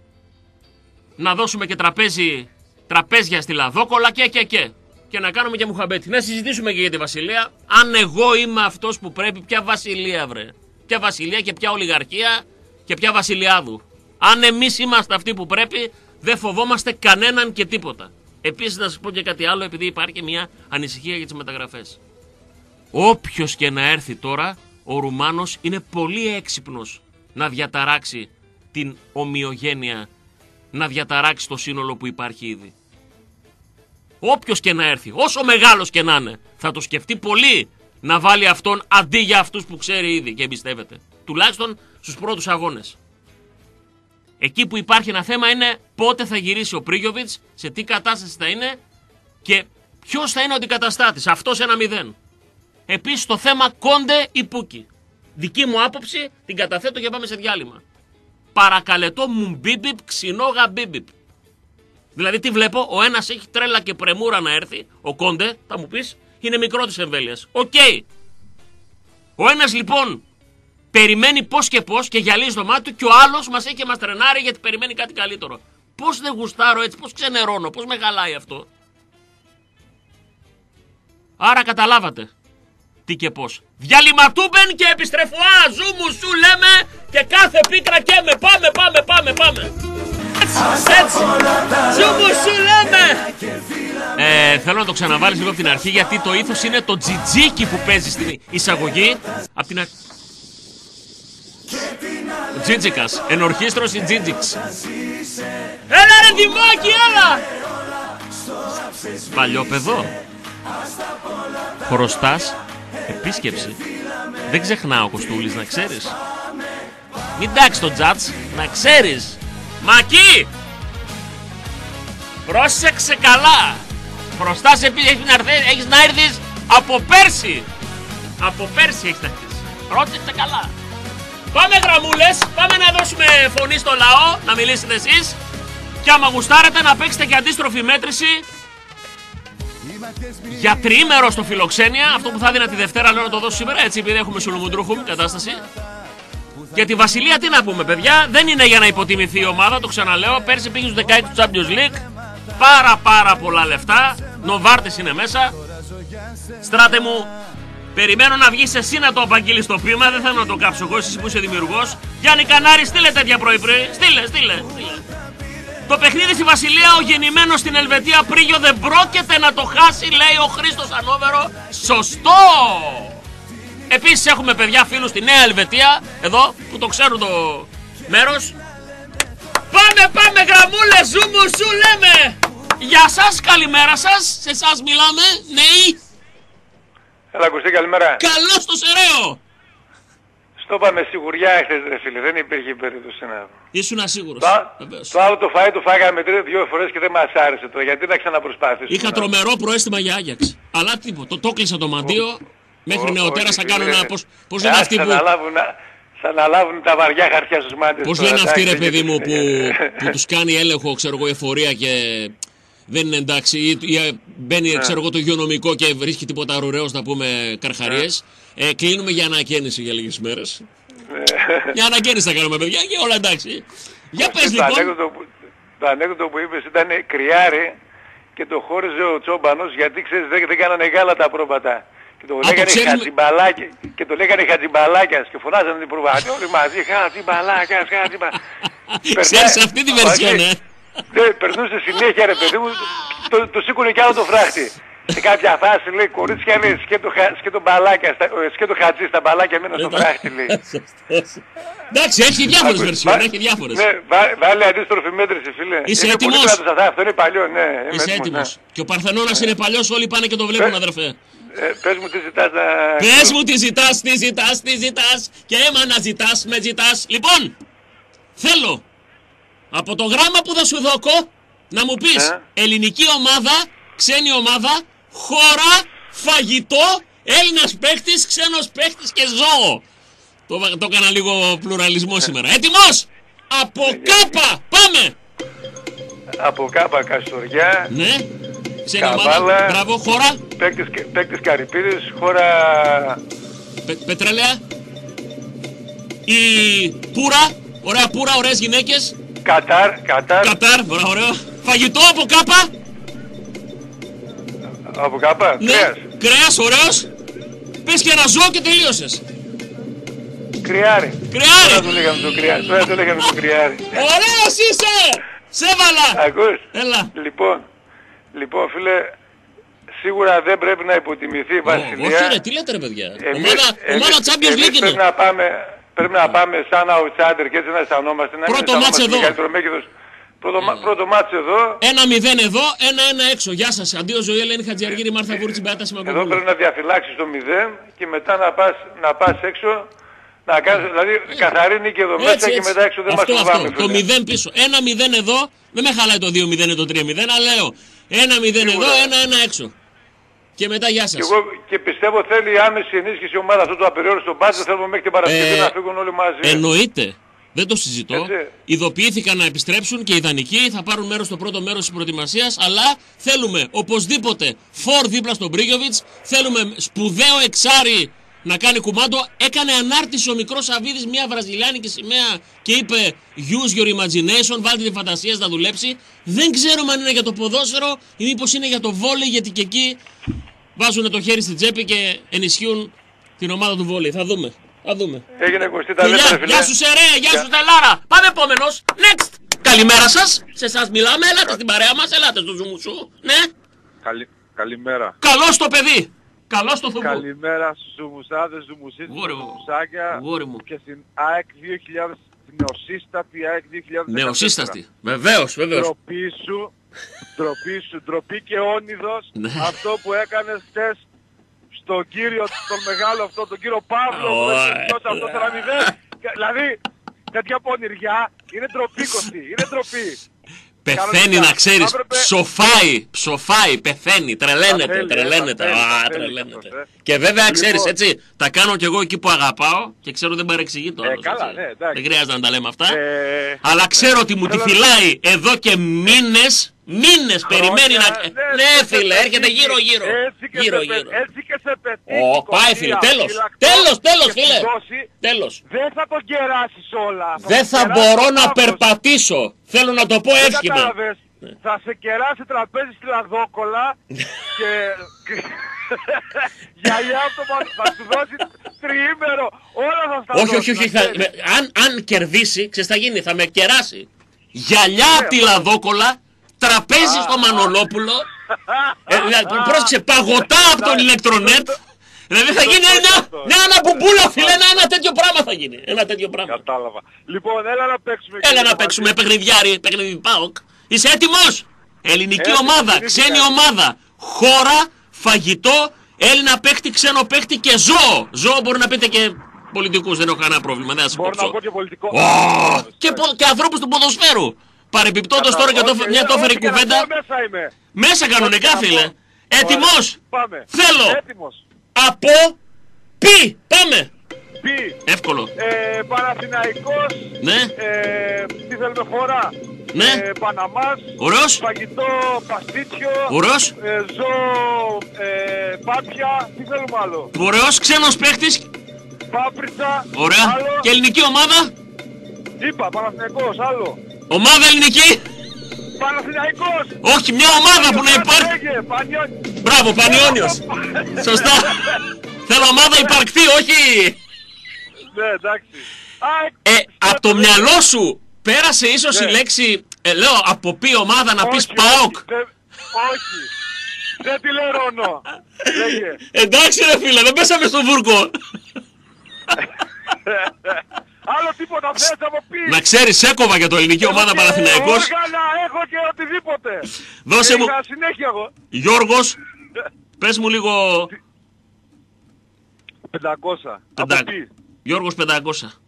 Να δώσουμε και τραπέζι, τραπέζια στη Λαδόκολα και και και. Και να κάνουμε και μουχαμπέτη. Να συζητήσουμε και για τη Βασιλεία. Αν εγώ είμαι αυτός που πρέπει, ποια Βασιλεία βρε. Ποια Βασιλεία και ποια Ολιγαρχία και ποια Βασιλιάδου. Αν εμείς είμαστε αυτοί που πρέπει, δεν φοβόμαστε κανέναν και τίποτα. Επίσης, να σας πω και κάτι άλλο, επειδή υπάρχει μια ανησυχία για τις μεταγραφές. Όποιος και να έρθει τώρα, ο Ρουμάνος είναι πολύ έξυπνος να διαταράξει την ομοιογένεια, να διαταράξει το σύνολο που υπάρχει ήδη. Όποιος και να έρθει, όσο μεγάλος και να είναι, θα το σκεφτεί πολύ να βάλει αυτόν αντί για αυτούς που ξέρει ήδη και εμπιστεύεται. Τουλάχιστον στους πρώτους αγώνες. Εκεί που υπάρχει ένα θέμα είναι πότε θα γυρίσει ο Πρίγιοβιτς, σε τι κατάσταση θα είναι και ποιος θα είναι ο αντικαταστάτης. Αυτός ένα μηδέν. Επίσης το θέμα κόντε ή πούκι. Δική μου άποψη την καταθέτω και πάμε σε διάλειμμα. Παρακαλετώ μου μπίμπιπ, ξινό γαμπίμπιπ. Δηλαδή τι βλέπω, ο ένας έχει τρέλα και πρεμούρα να έρθει, ο κόντε, θα μου πεις, είναι μικρό της εμβέλειας. Οκ. Ο ένας λοιπόν περιμένει πώς και πώς και γυαλίζει το μάτι του και ο άλλος μας έχει και μας τρενάρει γιατί περιμένει κάτι καλύτερο. Πώς δεν γουστάρω έτσι, πώς ξενερώνω, πώς με αυτό. Άρα καταλάβατε. Τι και πώς. Διαλυματούμπεν και επιστρεφωά. Ζου μου σου λέμε και κάθε πίκρα και με. Πάμε, πάμε, πάμε, πάμε. Έτσι, έτσι. Ζου μου σου λέμε. Ε, θέλω να το ξαναβάλεις λίγο από την αρχή γιατί το ήθος είναι το τζιτζίκι που παίζει στην εισαγωγή. Απ' την αρχή. Τζίτζικας, ενορχίστρωση Τζίτζικς. Έλα ρε Δημάκη, έλα! Παλιό παιδό. Χρωστάς επίσκεψη. Δεν ξεχνάω ο Κοστούλης, να ξέρεις. Μην τάξει το τζάτς, να ξέρεις. Μακί! Πρόσεξε καλά. Χρωστάς επίσης έχεις να, έρθεις, έχεις να έρθεις από πέρσι. Από πέρσι έχεις να έρθεις. Πρόσεξε καλά. Πάμε γραμμούλες, πάμε να δώσουμε φωνή στο λαό, να μιλήσετε εσείς. Και άμα γουστάρετε να παίξετε και αντίστροφη μέτρηση για τριήμερο στο φιλοξένια, αυτό που θα έδινα τη Δευτέρα λέω να το δώσω σήμερα, έτσι επειδή έχουμε σουλουμουντρούχουμ κατάσταση. Για τη Βασιλεία τι να πούμε παιδιά, δεν είναι για να υποτιμηθεί η ομάδα, το ξαναλέω, πέρσι πήγε στους 16 του Champions League, πάρα πάρα πολλά λεφτά, Νοβάρτες είναι μέσα. Στράτε μου, περιμένω να βγεις εσύ να το απαγγείλεις το πείμα, δεν θέλω να το κάψω εγώ, εσύ που είσαι δημιουργός. Γιάννη Κανάρη, στείλε τέτοια πρωί πρωί, στείλε, στείλε, στείλε. Το παιχνίδι στη Βασιλεία, ο γεννημένος στην Ελβετία Πρίγιο δεν πρόκειται να το χάσει, λέει ο Χρήστος Ανόβερο. Σωστό! Επίσης έχουμε παιδιά φίλους στη Νέα Ελβετία, εδώ που το ξέρουν το μέρος. Πάμε, πάμε, γραμμούλε, ζούμου, σου λέμε! Γεια σας, καλημέρα σας, σε εσά μιλάμε, νέοι. Έλα, Κωστή, καλημέρα. Καλώς το σεραίο! Στο είπαμε σιγουριά εχθές ρε φίλε, δεν υπήρχε περίπτωση να... Ήσουν ασίγουρος. Το, το άλλο το φάι το φάγαμε τρία δύο φορές και δεν μας άρεσε τώρα, γιατί να ξαναπροσπάθησουμε. Είχα τρομερό προέστημα για Άγιαξ. Αλλά τίποτα, το, το κλείσα το μαντίο. Μέχρι νεοτέρα θα κάνω ένα. Πώς, πώς λένε αυτοί που. Θα αναλάβουν τα βαριά χαρτιά στους μάτες. Πώς λένε αυτοί ρε παιδί μου που, που τους κάνει έλεγχο ξέρω εγώ εφορία και δεν είναι εντάξει ή, ή μπαίνει ξέρω εγώ το υγειονομικό και βρίσκει τίποτα ρουραίος να πούμε καρχαρίες. Ε, κλείνουμε για ανακαίνιση για λίγες μέρες. για ανακαίνιση θα κάνουμε παιδιά και όλα εντάξει. Για πες λοιπόν. Το ανέκδοτο που είπες ήταν κρυάρι και το χώριζε ο Τσόμπανος γιατί ξέρεις δεν, δεν κάνανε γάλα τα πρόβατα. Και το, λέγανε ξέρουμε... χατζιμπαλάκια και το λέγανε χατζιμπαλάκια και φωνάζανε την προβάτη όλοι μαζί χατζιμπαλάκια, χατζιμπαλάκια. Ξέρεις αυτή τη βερσιόν, ε. Ναι, περνούσε συνέχεια ρε παιδί μου, το, το σήκωνε κι άλλο το φράχτη. Σε κάποια φάση λέει κορίτσια λέει σκέτο, σκέτο μπαλάκια, σκέτο χατζή στα μπαλάκια μένα στο φράχτη λέει. Εντάξει, έχει διάφορες βερσιόν, έχει διάφορες. Ναι, βάλε αντίστροφη μέτρηση φίλε. Είσαι έτοιμος; Αυτό είναι παλιό, ναι. Είσαι έτοιμος. Ναι. Και ο Παρθενώνας είναι παλιός, όλοι πάνε και το βλέπουν αδερφέ. Ε, πες μου τι ζητάς να... Πες μου τι ζητάς, τι ζητάς, τι ζητάς και έμα να ζητάς, με ζητάς. Λοιπόν, θέλω από το γράμμα που θα σου δώκω να μου πεις Ε. ελληνική ομάδα, ξένη ομάδα, χώρα, φαγητό, Έλληνας παίχτης, ξένος παίχτης και ζώο. Το, το έκανα λίγο πλουραλισμό σήμερα. Έτοιμος! Από κάπα! Πάμε! Από κάπα Καστοριά, Ναι. Ξένη Καβάλα. ομάδα. Μπράβο. Χώρα. παίκτης, παίκτης Καρυπίδης, χώρα Πε, πετρέλαια. Η Πούρα. Ωραία Πούρα, ωραίες γυναίκες. Κατάρ, Κατάρ, Κατάρ, ωραία, ωραίο. Φαγητό από κάπα. από κάπα, Ναι. κρέας, Κρέας, ωραίος. Πες και ένα ζώο και τελείωσες. κρυάρι. Κρεάρι. Τώρα το λέγαμε το κρυάρι, τώρα το λέγαμε το κρυάρι. Ωραίος είσαι. Σε έβαλα. Ακούς, Έλα. λοιπόν, λοιπόν φίλε, σίγουρα δεν πρέπει να υποτιμηθεί η Ω, Βασιλεία. Όχι ρε, τι λέτε ρε παιδιά. Εμείς- Ομάδα, εμείς- ομάδα Champions εμείς League πρέπει είναι. να πάμε, πρέπει να πάμε σαν outsider και έτσι να αισθανόμαστε. Να μην Πρώτο αισθανόμαστε μάτς εδώ. μεγαλύτερο μέγεθος. Πρώτο, μα- πρώτο μάτς εδώ. Ένα μηδέν εδώ, ένα ένα έξω. Γεια σας. Αντίο ζωή, Ελένη Χατζιαργύρη, Μάρθα Βούρτσι, Μπέατα Εδώ Σιμαγκοπούλου. πρέπει να διαφυλάξεις το 0 και μετά να πας, να πας έξω. Να κάνεις, δηλαδή καθαρή νίκη εδώ μέσα και μετά έξω δεν αυτό, μας αυτό. φοβάμαι. Το 0 πίσω. Ένα 0 εδώ, δεν με χαλάει το 2-0 ή το 3-0, αλλά λέω. Ένα 0 εδώ, Σίγουρα. ένα ένα έξω. Και μετά γεια Και, σας. εγώ, και πιστεύω θέλει άμεση ενίσχυση η ομάδα αυτό το απεριόριστο μπάτζετ. Θέλουμε μέχρι την Παρασκευή Ε, να φύγουν όλοι μαζί. Εννοείται. Δεν το συζητώ. Έτσι. Ειδοποιήθηκαν να επιστρέψουν και οι ιδανικοί θα πάρουν μέρος στο πρώτο μέρος της προετοιμασίας. Αλλά θέλουμε οπωσδήποτε φορ δίπλα στον Μπρίγκοβιτ. Θέλουμε σπουδαίο εξάρι να κάνει κουμάντο. Έκανε ανάρτηση ο μικρός Σαββίδης μια βραζιλιάνικη σημαία και είπε Use your imagination, βάλτε τη φαντασία να δουλέψει. Δεν ξέρουμε αν είναι για το ποδόσφαιρο ή μήπως είναι για το βόλεϊ, γιατί και εκεί βάζουν το χέρι στην τσέπη και ενισχύουν την ομάδα του βόλεϊ. Θα δούμε. Θα δούμε. Έγινε Κωστή τα Φιλιά, λέτε φίλε. γεια σου Σερέα, γεια σου Στελάρα. Πάμε επόμενος. Next. Καλημέρα σας. Σε εσά μιλάμε. Ελάτε στην παρέα μας. Ελάτε στο ζουμού σου. Ναι. Καλη... Καλημέρα. Καλό το παιδί. Καλό το θουμπού. Καλημέρα στους ζουμουσάδες, ζουμουσίτες, Γόρι μου. ζουμουσάκια Γόρι μου. και στην ΑΕΚ 2000, την νεοσύστατη ΑΕΚ 2014. Νεοσύσταστη. Βεβαίως, βεβαίως. Ντροπή σου, ντροπή σου, ντροπή και όνειδος Ναι. αυτό που έκανες χτες στον κύριο, τον μεγάλο αυτό, τον κύριο Παύλο που Ωε. έχει δώσει αυτό το ραμιδέ. Δηλαδή, τέτοια πονηριά είναι ντροπή Κωστή, είναι ντροπή. Πεθαίνει Κανονικά. να ξέρεις. Θα έπρεπε- Ψοφάει, ψοφάει, πεθαίνει. Τρελαίνεται, θέλει, τρελαίνεται. θα θέλει, Α, θα θέλει τρελαίνεται. Αυτός, ε. Και βέβαια Λοιπόν. ξέρεις, έτσι. Τα κάνω κι εγώ εκεί που αγαπάω και ξέρω δεν παρεξηγεί το Ε, άλλο. καλά, ναι, εντάξει. Δεν χρειάζεται να τα λέμε αυτά. Ε, Αλλά ξέρω ότι μου τη Θέλω να- φυλάει εδώ και μήνες. Μήνες περιμένει να. Χρόνια, Ναι, σε φίλε, πετύχει. έρχεται γύρω-γύρω. Έτσι και, σε, Γύρω-γύρω. πε- έτσι και σε πετύχει. Ω, πάει, φίλε, κομμάτια τέλος. φυλακτός Τέλος, τέλος, και φίλε. σου δώσει, Τέλος. Δεν θα τον κεράσεις όλα. Δεν τον θα κεράσεις μπορώ ο να Παύλος. περπατήσω. Θέλω να το πω Δεν εύχημα. Κατάλαβες. Θα σε κεράσει τραπέζι στη λαδόκολα και γυαλιά από το μαν- θα σου δώσει τριήμερο. Όλα θα στα Όχι, δώσει, όχι, όχι. να Θα, ξέρεις. με- αν, αν κερδίσει, ξέρεις τι θα γίνει, θα με κεράσει. Γυαλιά από τη λαδόκολα, τραπέζι στο Μανολόπουλο. ε, δηλαδή, πρόσεξε, παγωτά από τον ηλεκτρονέτ. Δηλαδή θα γίνει ένα, μια αναμπουμπούλα, φίλε, ένα, ένα τέτοιο πράγμα θα γίνει. Ένα τέτοιο πράγμα. Κατάλαβα. Λοιπόν, έλα να παίξουμε. Έλα κύριε να παίξουμε Μαρτίνη. παιχνιδιάρι, παιχνίδι ΠΑΟΚ. Είσαι έτοιμος; Ελληνική Έτοιμος, ομάδα, συνήθιζα. ξένη ομάδα, χώρα, φαγητό, Έλληνα παίχτη, ξένο παίχτη και ζώο. Ζώο μπορεί να πείτε και πολιτικούς, δεν έχω κανένα πρόβλημα, δεν θα σας Μπορώ να κόψω. πω και πολιτικό. Ω, και, πο- και ανθρώπους του ποδοσφαίρου. Παρεμπιπτόντως τώρα και το, Όχι, μια ε, το έφερε η όχι, και να κουβέντα. πω Μέσα είμαι. Μέσα κανονικά Όχι, να φίλε. πω. Έτοιμος; Ωραία, Πάμε. Θέλω. Έτοιμος. Από πι. Πάμε. Πι. Εύκολο. Ε, Παναθηναϊκός. Ναι. Ε, τι θέλουμε χώρα. Ναι. Ε, Παναμάς. Ωραίος. Φαγητό παστίτσιο. Ωραίος. Ε, ζώο ε, πάπια. Τι θέλουμε άλλο; Ωραίος ξένος παίχτης. Πάπριτσα. Ωραία. Άλλο. Και ελληνική ομάδα. Είπα Παναθηναϊκός. Άλλο. Ομάδα ελληνική. Παναθηναϊκός. Όχι, μια ομάδα που να υπάρχει. Λέγε, Πανιόνι. Μπράβο, Πανιόνιος. Σωστά. Θέλω ομάδα υπαρκτή, όχι. Ναι, εντάξει. Α, Ε, στο- από το μυαλό σου πέρασε ίσως η Ναι. λέξη, ε, λέω, από πει ομάδα να πεις όχι, ΠΑΟΚ; όχι, δεν- Όχι. Δεν τη λερώνω. Λέγε. Εντάξει ρε φίλε, δεν πέσαμε στο βούρκο. Άλλο τίποτα θες από πει. Να ξέρεις, έκοβα για το ελληνική ομάδα Έχω και Παναθηναϊκός. Όργανα, έχω και οτιδήποτε. Δώσε μου, Είχα συνέχεια εγώ. Γιώργος, πες μου λίγο, 500. Από Πεντά- τι. Γιώργος 500.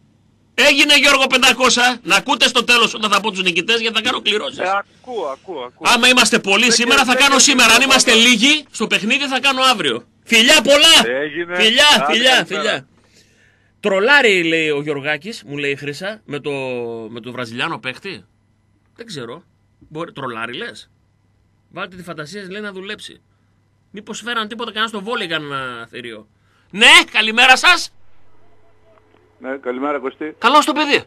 Έγινε Γιώργο 500, να ακούτε στο τέλος όταν θα πω τους νικητές γιατί θα κάνω κληρώσεις. Ε, ακούω, ακούω, ακούω. Άμα είμαστε πολλοί σήμερα θα δεν κάνω και- σήμερα. Αν δεν είμαστε και- λίγοι στο παιχνίδι θα κάνω αύριο. Φιλιά πολλά! Έγινε. Φιλιά, Άντε, φιλιά, καλησπέρα. φιλιά. Τρολάρι λέει ο Γιωργάκης, μου λέει η Χρύσα, με το, με το βραζιλιάνο παίχτη. Δεν ξέρω. Μπορεί, τρολάρι λες. Βάλτε τη φαντασία σας, λέει να δουλέψει. Μήπως φέραν τίποτα κανένα στο βόλιο κανένα θηρίο. Ναι, καλημέρα σας. Ναι, καλημέρα Κωστή. Καλό το παιδί.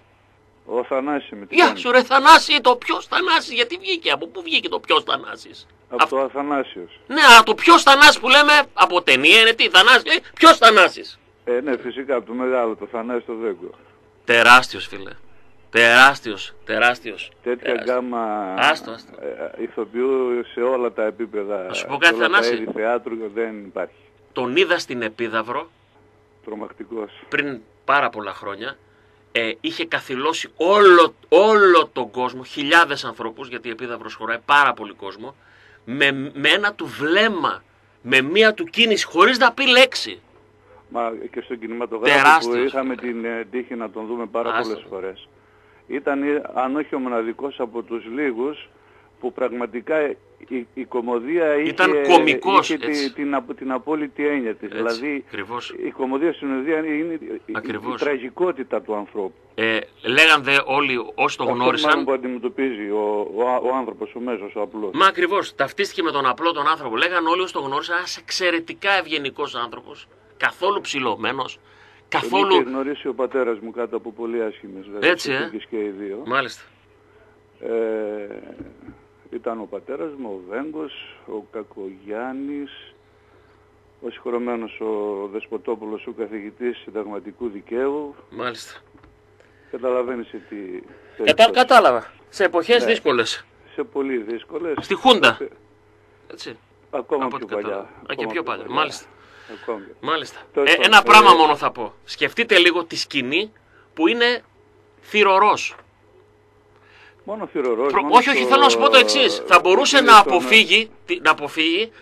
Ο Θανάσης με τι Γεια κάνεις; σου ρε Θανάση, το ποιος Θανάσης, γιατί βγήκε, από πού βγήκε το ποιος Θανάσης; Από το Αθανάσιος. Ναι, αλλά το ποιος Θανάσης που λέμε από ταινία είναι τι, Θανάσης, λέει, ποιος Θανάσης; Ε, ναι, φυσικά από το μεγάλο, το Θανάση το Βέγκο. Τεράστιος φίλε. Τεράστιος, τεράστιος. Τέτοια τεράστιος. γκάμα Άστο, άστο. ε, ηθοποιού σε όλα τα επίπεδα. Να σου πω σε κάτι, όλα τα Θανάση. είδη θεάτρου δεν υπάρχει. Τον είδα στην Επίδαυρο Τρομακτικός. πριν πάρα πολλά χρόνια. Ε, είχε καθυλώσει όλο, όλο τον κόσμο, χιλιάδες ανθρώπους, γιατί η Επίδαυρος χωράει πάρα πολύ κόσμο, με, με ένα του βλέμμα, με μία του κίνηση, χωρίς να πει λέξη. Μα και στον κινηματογράφο Τεράστιος. που είχαμε την ε, τύχη να τον δούμε πάρα Άστο. πολλές φορές. Ήταν, ε, αν όχι ο μοναδικός από τους λίγους, που πραγματικά η, η κομμωδία είχε, Ήταν κωμικός, είχε τη- έτσι. την, απο- την απόλυτη έννοια της. Έτσι, δηλαδή ακριβώς. η κομμωδία στην ουσία είναι η, η- η, Ακριβώς. τραγικότητα του ανθρώπου. Ε, λέγαν δε όλοι όσοι το Αυτό μάλλον γνώρισαν, που αντιμετωπίζει ο, ο, α- ο άνθρωπος, ο μέσος, ο απλός. Μα ακριβώς. Ταυτίστηκε με τον απλό τον άνθρωπο. Λέγαν όλοι όσοι τον γνώρισαν ένα εξαιρετικά ευγενικός άνθρωπος. Καθόλου ψηλωμένος. Τον Καθόλου. είχε γνωρίσει ο πατέρας μου κάτω από πολύ άσχημες βέβαια, Έτσι, ε. συνθήκες και οι δύο. Μάλιστα. Ε, ήταν ο πατέρας μου, ο Βέγκος, ο Κακογιάννης, ο συγχωρεμένος ο Δεσποτόπουλος, ο καθηγητής συνταγματικού δικαίου. Μάλιστα. Καταλαβαίνεις τι... Κατα, περιπτώσεις. κατάλαβα. Σε εποχές Ναι. δύσκολες. Σε πολύ δύσκολες. Στη Χούντα. Έτσι. Ακόμα Από πιο ό,τι κατάλαβα. παλιά. Α, και Ακόμα πιο παλιά. Μάλιστα. Ακόμα. Μάλιστα. Τέλος Ε, πάντων, ένα πράγμα ε, μόνο θα πω. Σκεφτείτε λίγο τη σκηνή που είναι θυρωρός. Μόνο θηρορός. Προ- μόνο όχι, όχι, στο- θέλω να σου πω το εξής. Θα μπορούσε είναι να στον- αποφύγει, τη- να αποφύγει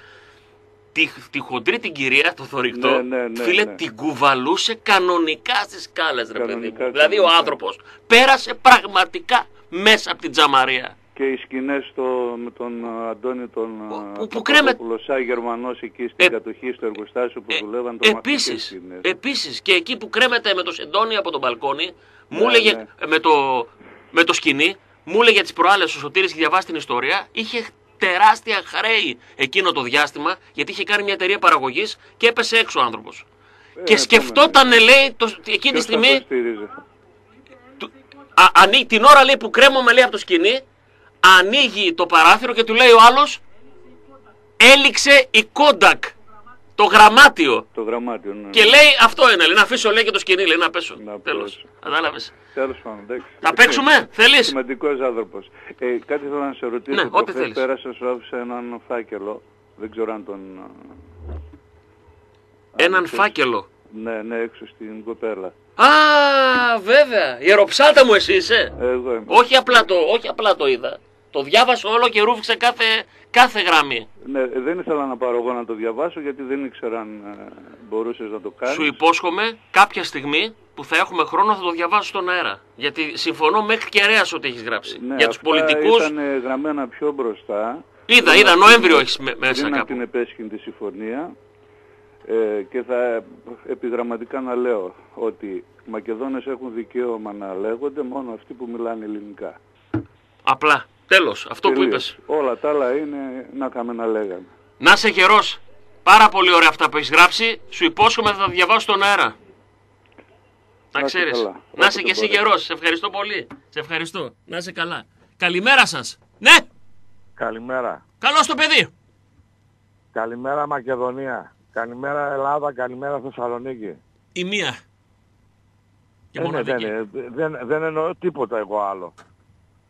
τη, τη χοντρή την κυρία, το θορυκτό. Ναι, ναι, ναι, φίλε, ναι. την κουβαλούσε κανονικά στις σκάλες, ρε παιδί Κανονικά, μου. Δηλαδή ο κανονικά. άνθρωπος πέρασε πραγματικά μέσα από την τζαμαρία. Και οι σκηνές στο, με τον α, Αντώνη τον Που- α, που κρέμε- Παπαδόπουλο, σαν Γερμανός εκεί στην Ε, κατοχή στο εργοστάσιο που δουλεύαν τρομακτικές Επίσης, σκηνές. επίσης, και εκεί που κρέμεται με το σεντόνι από τον μπαλκόνι, μου Ναι, έλεγε ναι. με, το, με το σκηνή, μου έλεγε τις προάλλες ο Σωτήρης και διαβάσει την ιστορία, είχε τεράστια χρέη εκείνο το διάστημα, γιατί είχε κάνει μια εταιρεία παραγωγής και έπεσε έξω ο άνθρωπος. Ε, και σκεφτόταν, λέει, το, εκείνη τη Ποιος στιγμή, θα το στήριζε. του- α, ανοίγει- την ώρα λέει, που κρέμομαι λέει, από το σκηνή, ανοίγει το παράθυρο και του λέει ο άλλος, έληξε η Κόντακ, το γραμμάτιο. Το γραμμάτιο, ναι. Και λέει αυτό είναι, λέει, να αφήσω λέει και το σκηνή, λέει να πέσω. Να Τέλος. πέσω. Κατάλαβες. Τέλος πάντων, εντάξει. Θα παίξουμε, θέλεις; Σημαντικός άνθρωπος. Ε, κάτι θέλω να σε ρωτήσω. Ναι, ό,τι Προχθές θέλεις. Πέρασα, σου άφησα έναν φάκελο. Δεν ξέρω αν τον... α, Έναν άνοιξες. φάκελο. Ναι, ναι, έξω στην κοπέλα. Α, βέβαια. Ιεροψάτα μου εσύ είσαι. Εγώ είμαι. όχι, απλά το, όχι απλά το είδα. Το διάβασα όλο και ρούφηξε κάθε, κάθε γραμμή. Ναι, δεν ήθελα να πάρω εγώ να το διαβάσω γιατί δεν ήξερα αν ε, μπορούσες να το κάνεις. Σου υπόσχομαι κάποια στιγμή που θα έχουμε χρόνο θα το διαβάσω στον αέρα. Γιατί συμφωνώ μέχρι και ρέας ότι έχεις γράψει. Ναι, Για τους αυτά πολιτικούς. ήταν ε, γραμμένα πιο μπροστά. Είδα, Πριν είδα, από Νοέμβριο την- έχεις με- μέσα πριν από κάπου. την επέσχυντη συμφωνία ε, και θα επιγραμματικά να λέω ότι οι Μακεδόνες έχουν δικαίωμα να λέγονται μόνο αυτοί που μιλάνε ελληνικά. Απλά. Τέλος. Αυτό που Τελείως. είπες. Όλα τα άλλα είναι να κάμε να λέγαμε. Να είσαι γερός. Πάρα πολύ ωραία αυτά που έχεις γράψει. Σου υπόσχομαι θα τα διαβάσω στον αέρα. Να Να είσαι ξέρεις. καλά. Να είσαι Όποτε και εσύ μπορείς. γερός. Σε ευχαριστώ πολύ. Σε ευχαριστώ. Να είσαι καλά. Καλημέρα σας. Ναι. Καλημέρα. Καλό το παιδί. Καλημέρα Μακεδονία. Καλημέρα Ελλάδα, καλημέρα Θεσσαλονίκη. Η μία. Και Ε, ναι, δεν, μοναδική. είναι. δεν, δεν εννοώ τίποτα εγώ άλλο.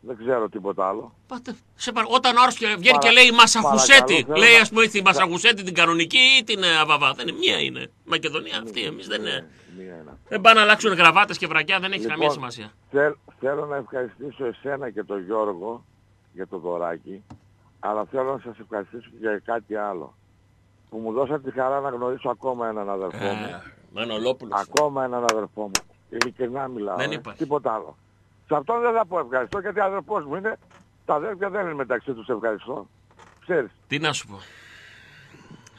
Δεν ξέρω τίποτα άλλο. Πάτε, σε παρα... Όταν ο άλλος και βγαίνει Παρα- και λέει Μασαχουσέτη, παρακαλώ, θέλω λέει να- ας πούμε τη Μασαχουσέτη την κανονική ή την ε, Αβαβά. Δεν είναι, μία είναι. Μακεδονία αυτή, εμείς δεν είναι. Μία είναι. Δεν πάνε να αλλάξουν γραβάτες και βρακιά, δεν έχει Λοιπόν, καμία σημασία. Θέλ, θέλω να ευχαριστήσω εσένα και τον Γιώργο για το δωράκι, αλλά θέλω να σας ευχαριστήσω και για κάτι άλλο. Που μου δώσατε τη χαρά να γνωρίσω ακόμα έναν αδερφό μου. Ε, Μανολόπουλος. Ακόμα έναν αδερφό μου. Ειλικρινά μιλάω. Δεν ε. υπάρχει. Τίποτα άλλο. Σε αυτόν δεν θα πω ευχαριστώ γιατί αδερφός μου είναι. Τα αδέρφια δεν είναι μεταξύ τους ευχαριστώ. Ξέρεις. Τι να σου πω.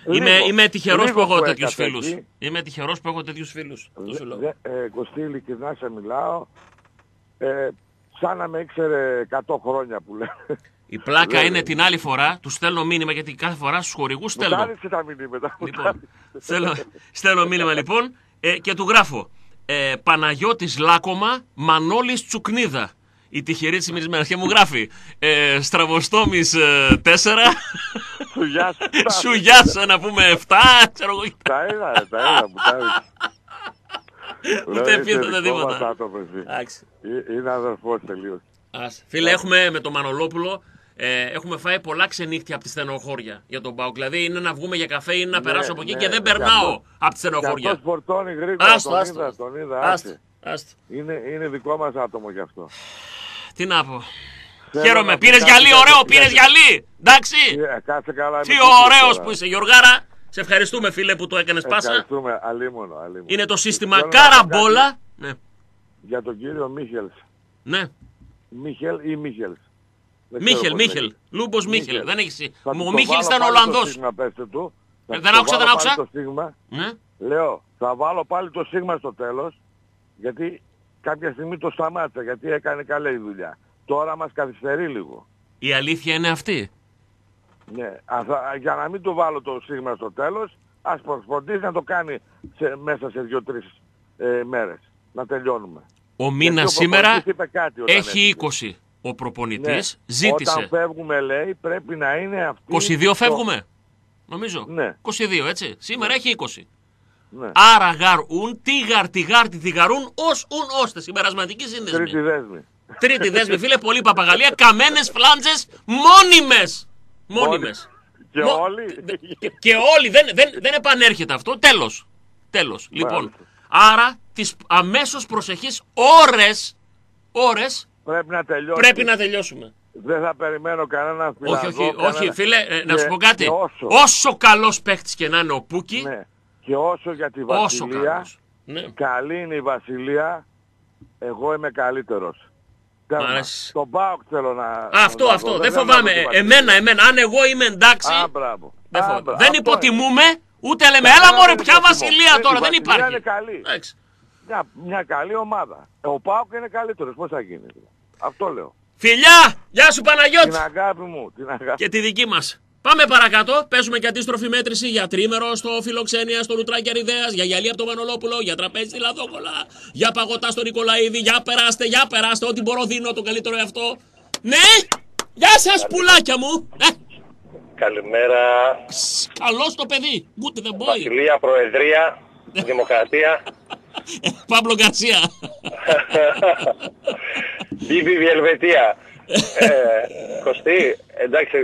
Λίγο- Είμαι, είμαι τυχερός που λίγο έχω που τέτοιους έκαθε φίλους. εκεί. Είμαι τυχερός που έχω τέτοιους φίλους. Αυτό σου Δε- λέω. δε- ε, Κωστή, ειλικρινά σε μιλάω. Ε, σαν να με ήξερε 100 χρόνια που λέω. Η πλάκα Βέβαια. είναι την άλλη φορά, του στέλνω μήνυμα γιατί κάθε φορά στους χορηγούς Μου στέλνω. άρεσε τα μηνύματα. μου Λοιπόν, άρεσε. θέλω, στέλνω μήνυμα λοιπόν ε, και του γράφω. Ε, Παναγιώτης Λάκομα, Μανώλης Τσουκνίδα. Η τυχερή της ημερησμένας. Και μου γράφει ε, Στραβοστόμης ε, 4, Σου γεια σου. σου γεια να πούμε 7, ξέρω εγώ. Τα είδα, ρε, τα είδα, μου τα έδειξε. Ούτε Λέω, φίλο, είσαι ούτε δικό μας τίποτα. άτομο εσύ. Εντάξει. Ε, Είναι αδερφός τελείως. Ας. Φίλε, έχουμε με τον Μανολόπουλο ε, έχουμε φάει πολλά ξενύχτια από τη στενοχώρια για τον Μπάουκ. Δηλαδή είναι να βγούμε για καφέ ή να περάσω από εκεί ναι, και δεν και περνάω αυτό- από τη Και αυτός στενοχώρια. φορτώνει γρήγορα, Άστο, τον άστο. είδα, τον είδα, Άστο, άσε. άστο. Είναι, είναι δικό μας άτομο γι' αυτό. Τι να πω. Θέλω Χαίρομαι. να Πήρες πω γυαλί, κάτι ωραίο, για- πήρες για- γυαλί. Εντάξει. Ε, Κάτσε καλά. Τι είμαι τούτος ωραίος τώρα. που είσαι, Γιωργάρα. Σε ευχαριστούμε, φίλε, που το έκανες πάσα. Ευχαριστούμε, αλίμονο, αλίμονο. Είναι το σύστημα Θέλω να πω κάτι καραμπόλα. Ναι. Για τον κύριο Μίχελς. Ναι. Μίχελ ή Μίχελς. Δεν ξέρω Μίχελ, πώς Μίχελ. λέγεται. Λούμπος Μίχελ. Μίχελ. Δεν έχει. Θα Ο του το Μίχελ βάλω ήταν πάλι Ολλανδός. Το στίγμα, πέστε του. Θα Ε, του δεν το άκουσα, βάλω δεν πάλι άκουσα. Το στίγμα. Ναι. Λέω, θα βάλω πάλι το σίγμα στο τέλος, γιατί κάποια στιγμή το σταμάτησα, γιατί έκανε καλή δουλειά. Τώρα μας καθυστερεί λίγο. Η αλήθεια είναι αυτή. Ναι, α, θα- για να μην του βάλω το σίγμα στο τέλος, ας προσπαθήσει να το κάνει σε, μέσα σε δύο-τρεις ε, μέρες. Να τελειώνουμε. Ο μήνας Γιατί ο σήμερα προπονητής είπε κάτι όταν έχει έφυγε. 20. Ο προπονητής Ναι, ζήτησε. Όταν φεύγουμε λέει πρέπει να είναι αυτή... 22 φεύγουμε. νομίζω. Ναι. 22, έτσι. Σήμερα έχει 20. Ναι. Άρα γαρ ουν, τι γαρ, τι γαρ, τι γαρούν, ως ουν ώστε. Συμπερασματική σύνδεσμη. Τρίτη δέσμη. Τρίτη δέσμη, φίλε, πολύ παπαγαλία. Καμένες φλάντζες μόνιμες. Μόνιμες. Και Μο- όλοι. Και, και όλοι, δεν, δεν, δεν επανέρχεται αυτό. Τέλος. Τέλος. Λοιπόν, Μάλιστα. άρα τις αμέσως προσεχείς ώρες ώρες, Πρέπει να τελειώσει. πρέπει να τελειώσουμε. Δεν θα περιμένω κανένα φιλανδό. όχι, όχι, κανένα- όχι, φίλε, ε, να Και- σου πω κάτι. και όσο, Όσο καλός παίχτης και να είναι ο Πούκι, ναι. Και όσο για τη όσο Βασιλεία, καλός. Ναι. καλή είναι η Βασιλεία, εγώ είμαι καλύτερος. Τέρμα. Μ' αρέσει. Τον Πάοκ θέλω να... Αυτό, να αυτό. δω. Δεν θέλω να φοβάμαι. δω τη Ε, Βασιλεία. Εμένα, εμένα. Αν εγώ είμαι εντάξει. Α, μπράβο. Δεν, Α, φοβάμαι. μπράβο. δεν Αυτό υποτιμούμε, ούτε λέμε, Κανένα έλα μωρέ, δεν ποια υποτιμώ. βασιλεία Δεν, τώρα, η δεν Βασιλεία υπάρχει. είναι καλή. Εντάξει. Μια, μια καλή ομάδα. Ο Πάοκ είναι καλύτερος. Πώς θα γίνει. Αυτό λέω. Φιλιά! Γεια σου Την Παναγιώτη! αγάπη μου. Την αγάπη. Και τη δική μας. Πάμε παρακάτω. Παίζουμε και αντίστροφη μέτρηση για τρίμερο στο φιλοξένια, στο Λουτράκι Αριδέα, για γυαλί από το Μανολόπουλο, για τραπέζι στη Λαδόκολα, για παγωτά στο Νικολαίδη. Για περάστε, για περάστε. Ό,τι μπορώ δίνω το καλύτερο εαυτό. Ναι! Γεια σας, πουλάκια μου! Ε, Καλημέρα. καλό το παιδί. Good the boy. Βασιλεία, Προεδρία, Δημοκρατία. Παύλο Γκαρσία. Μπίμπι Βιελβετία. ε, Κωστή, εντάξει,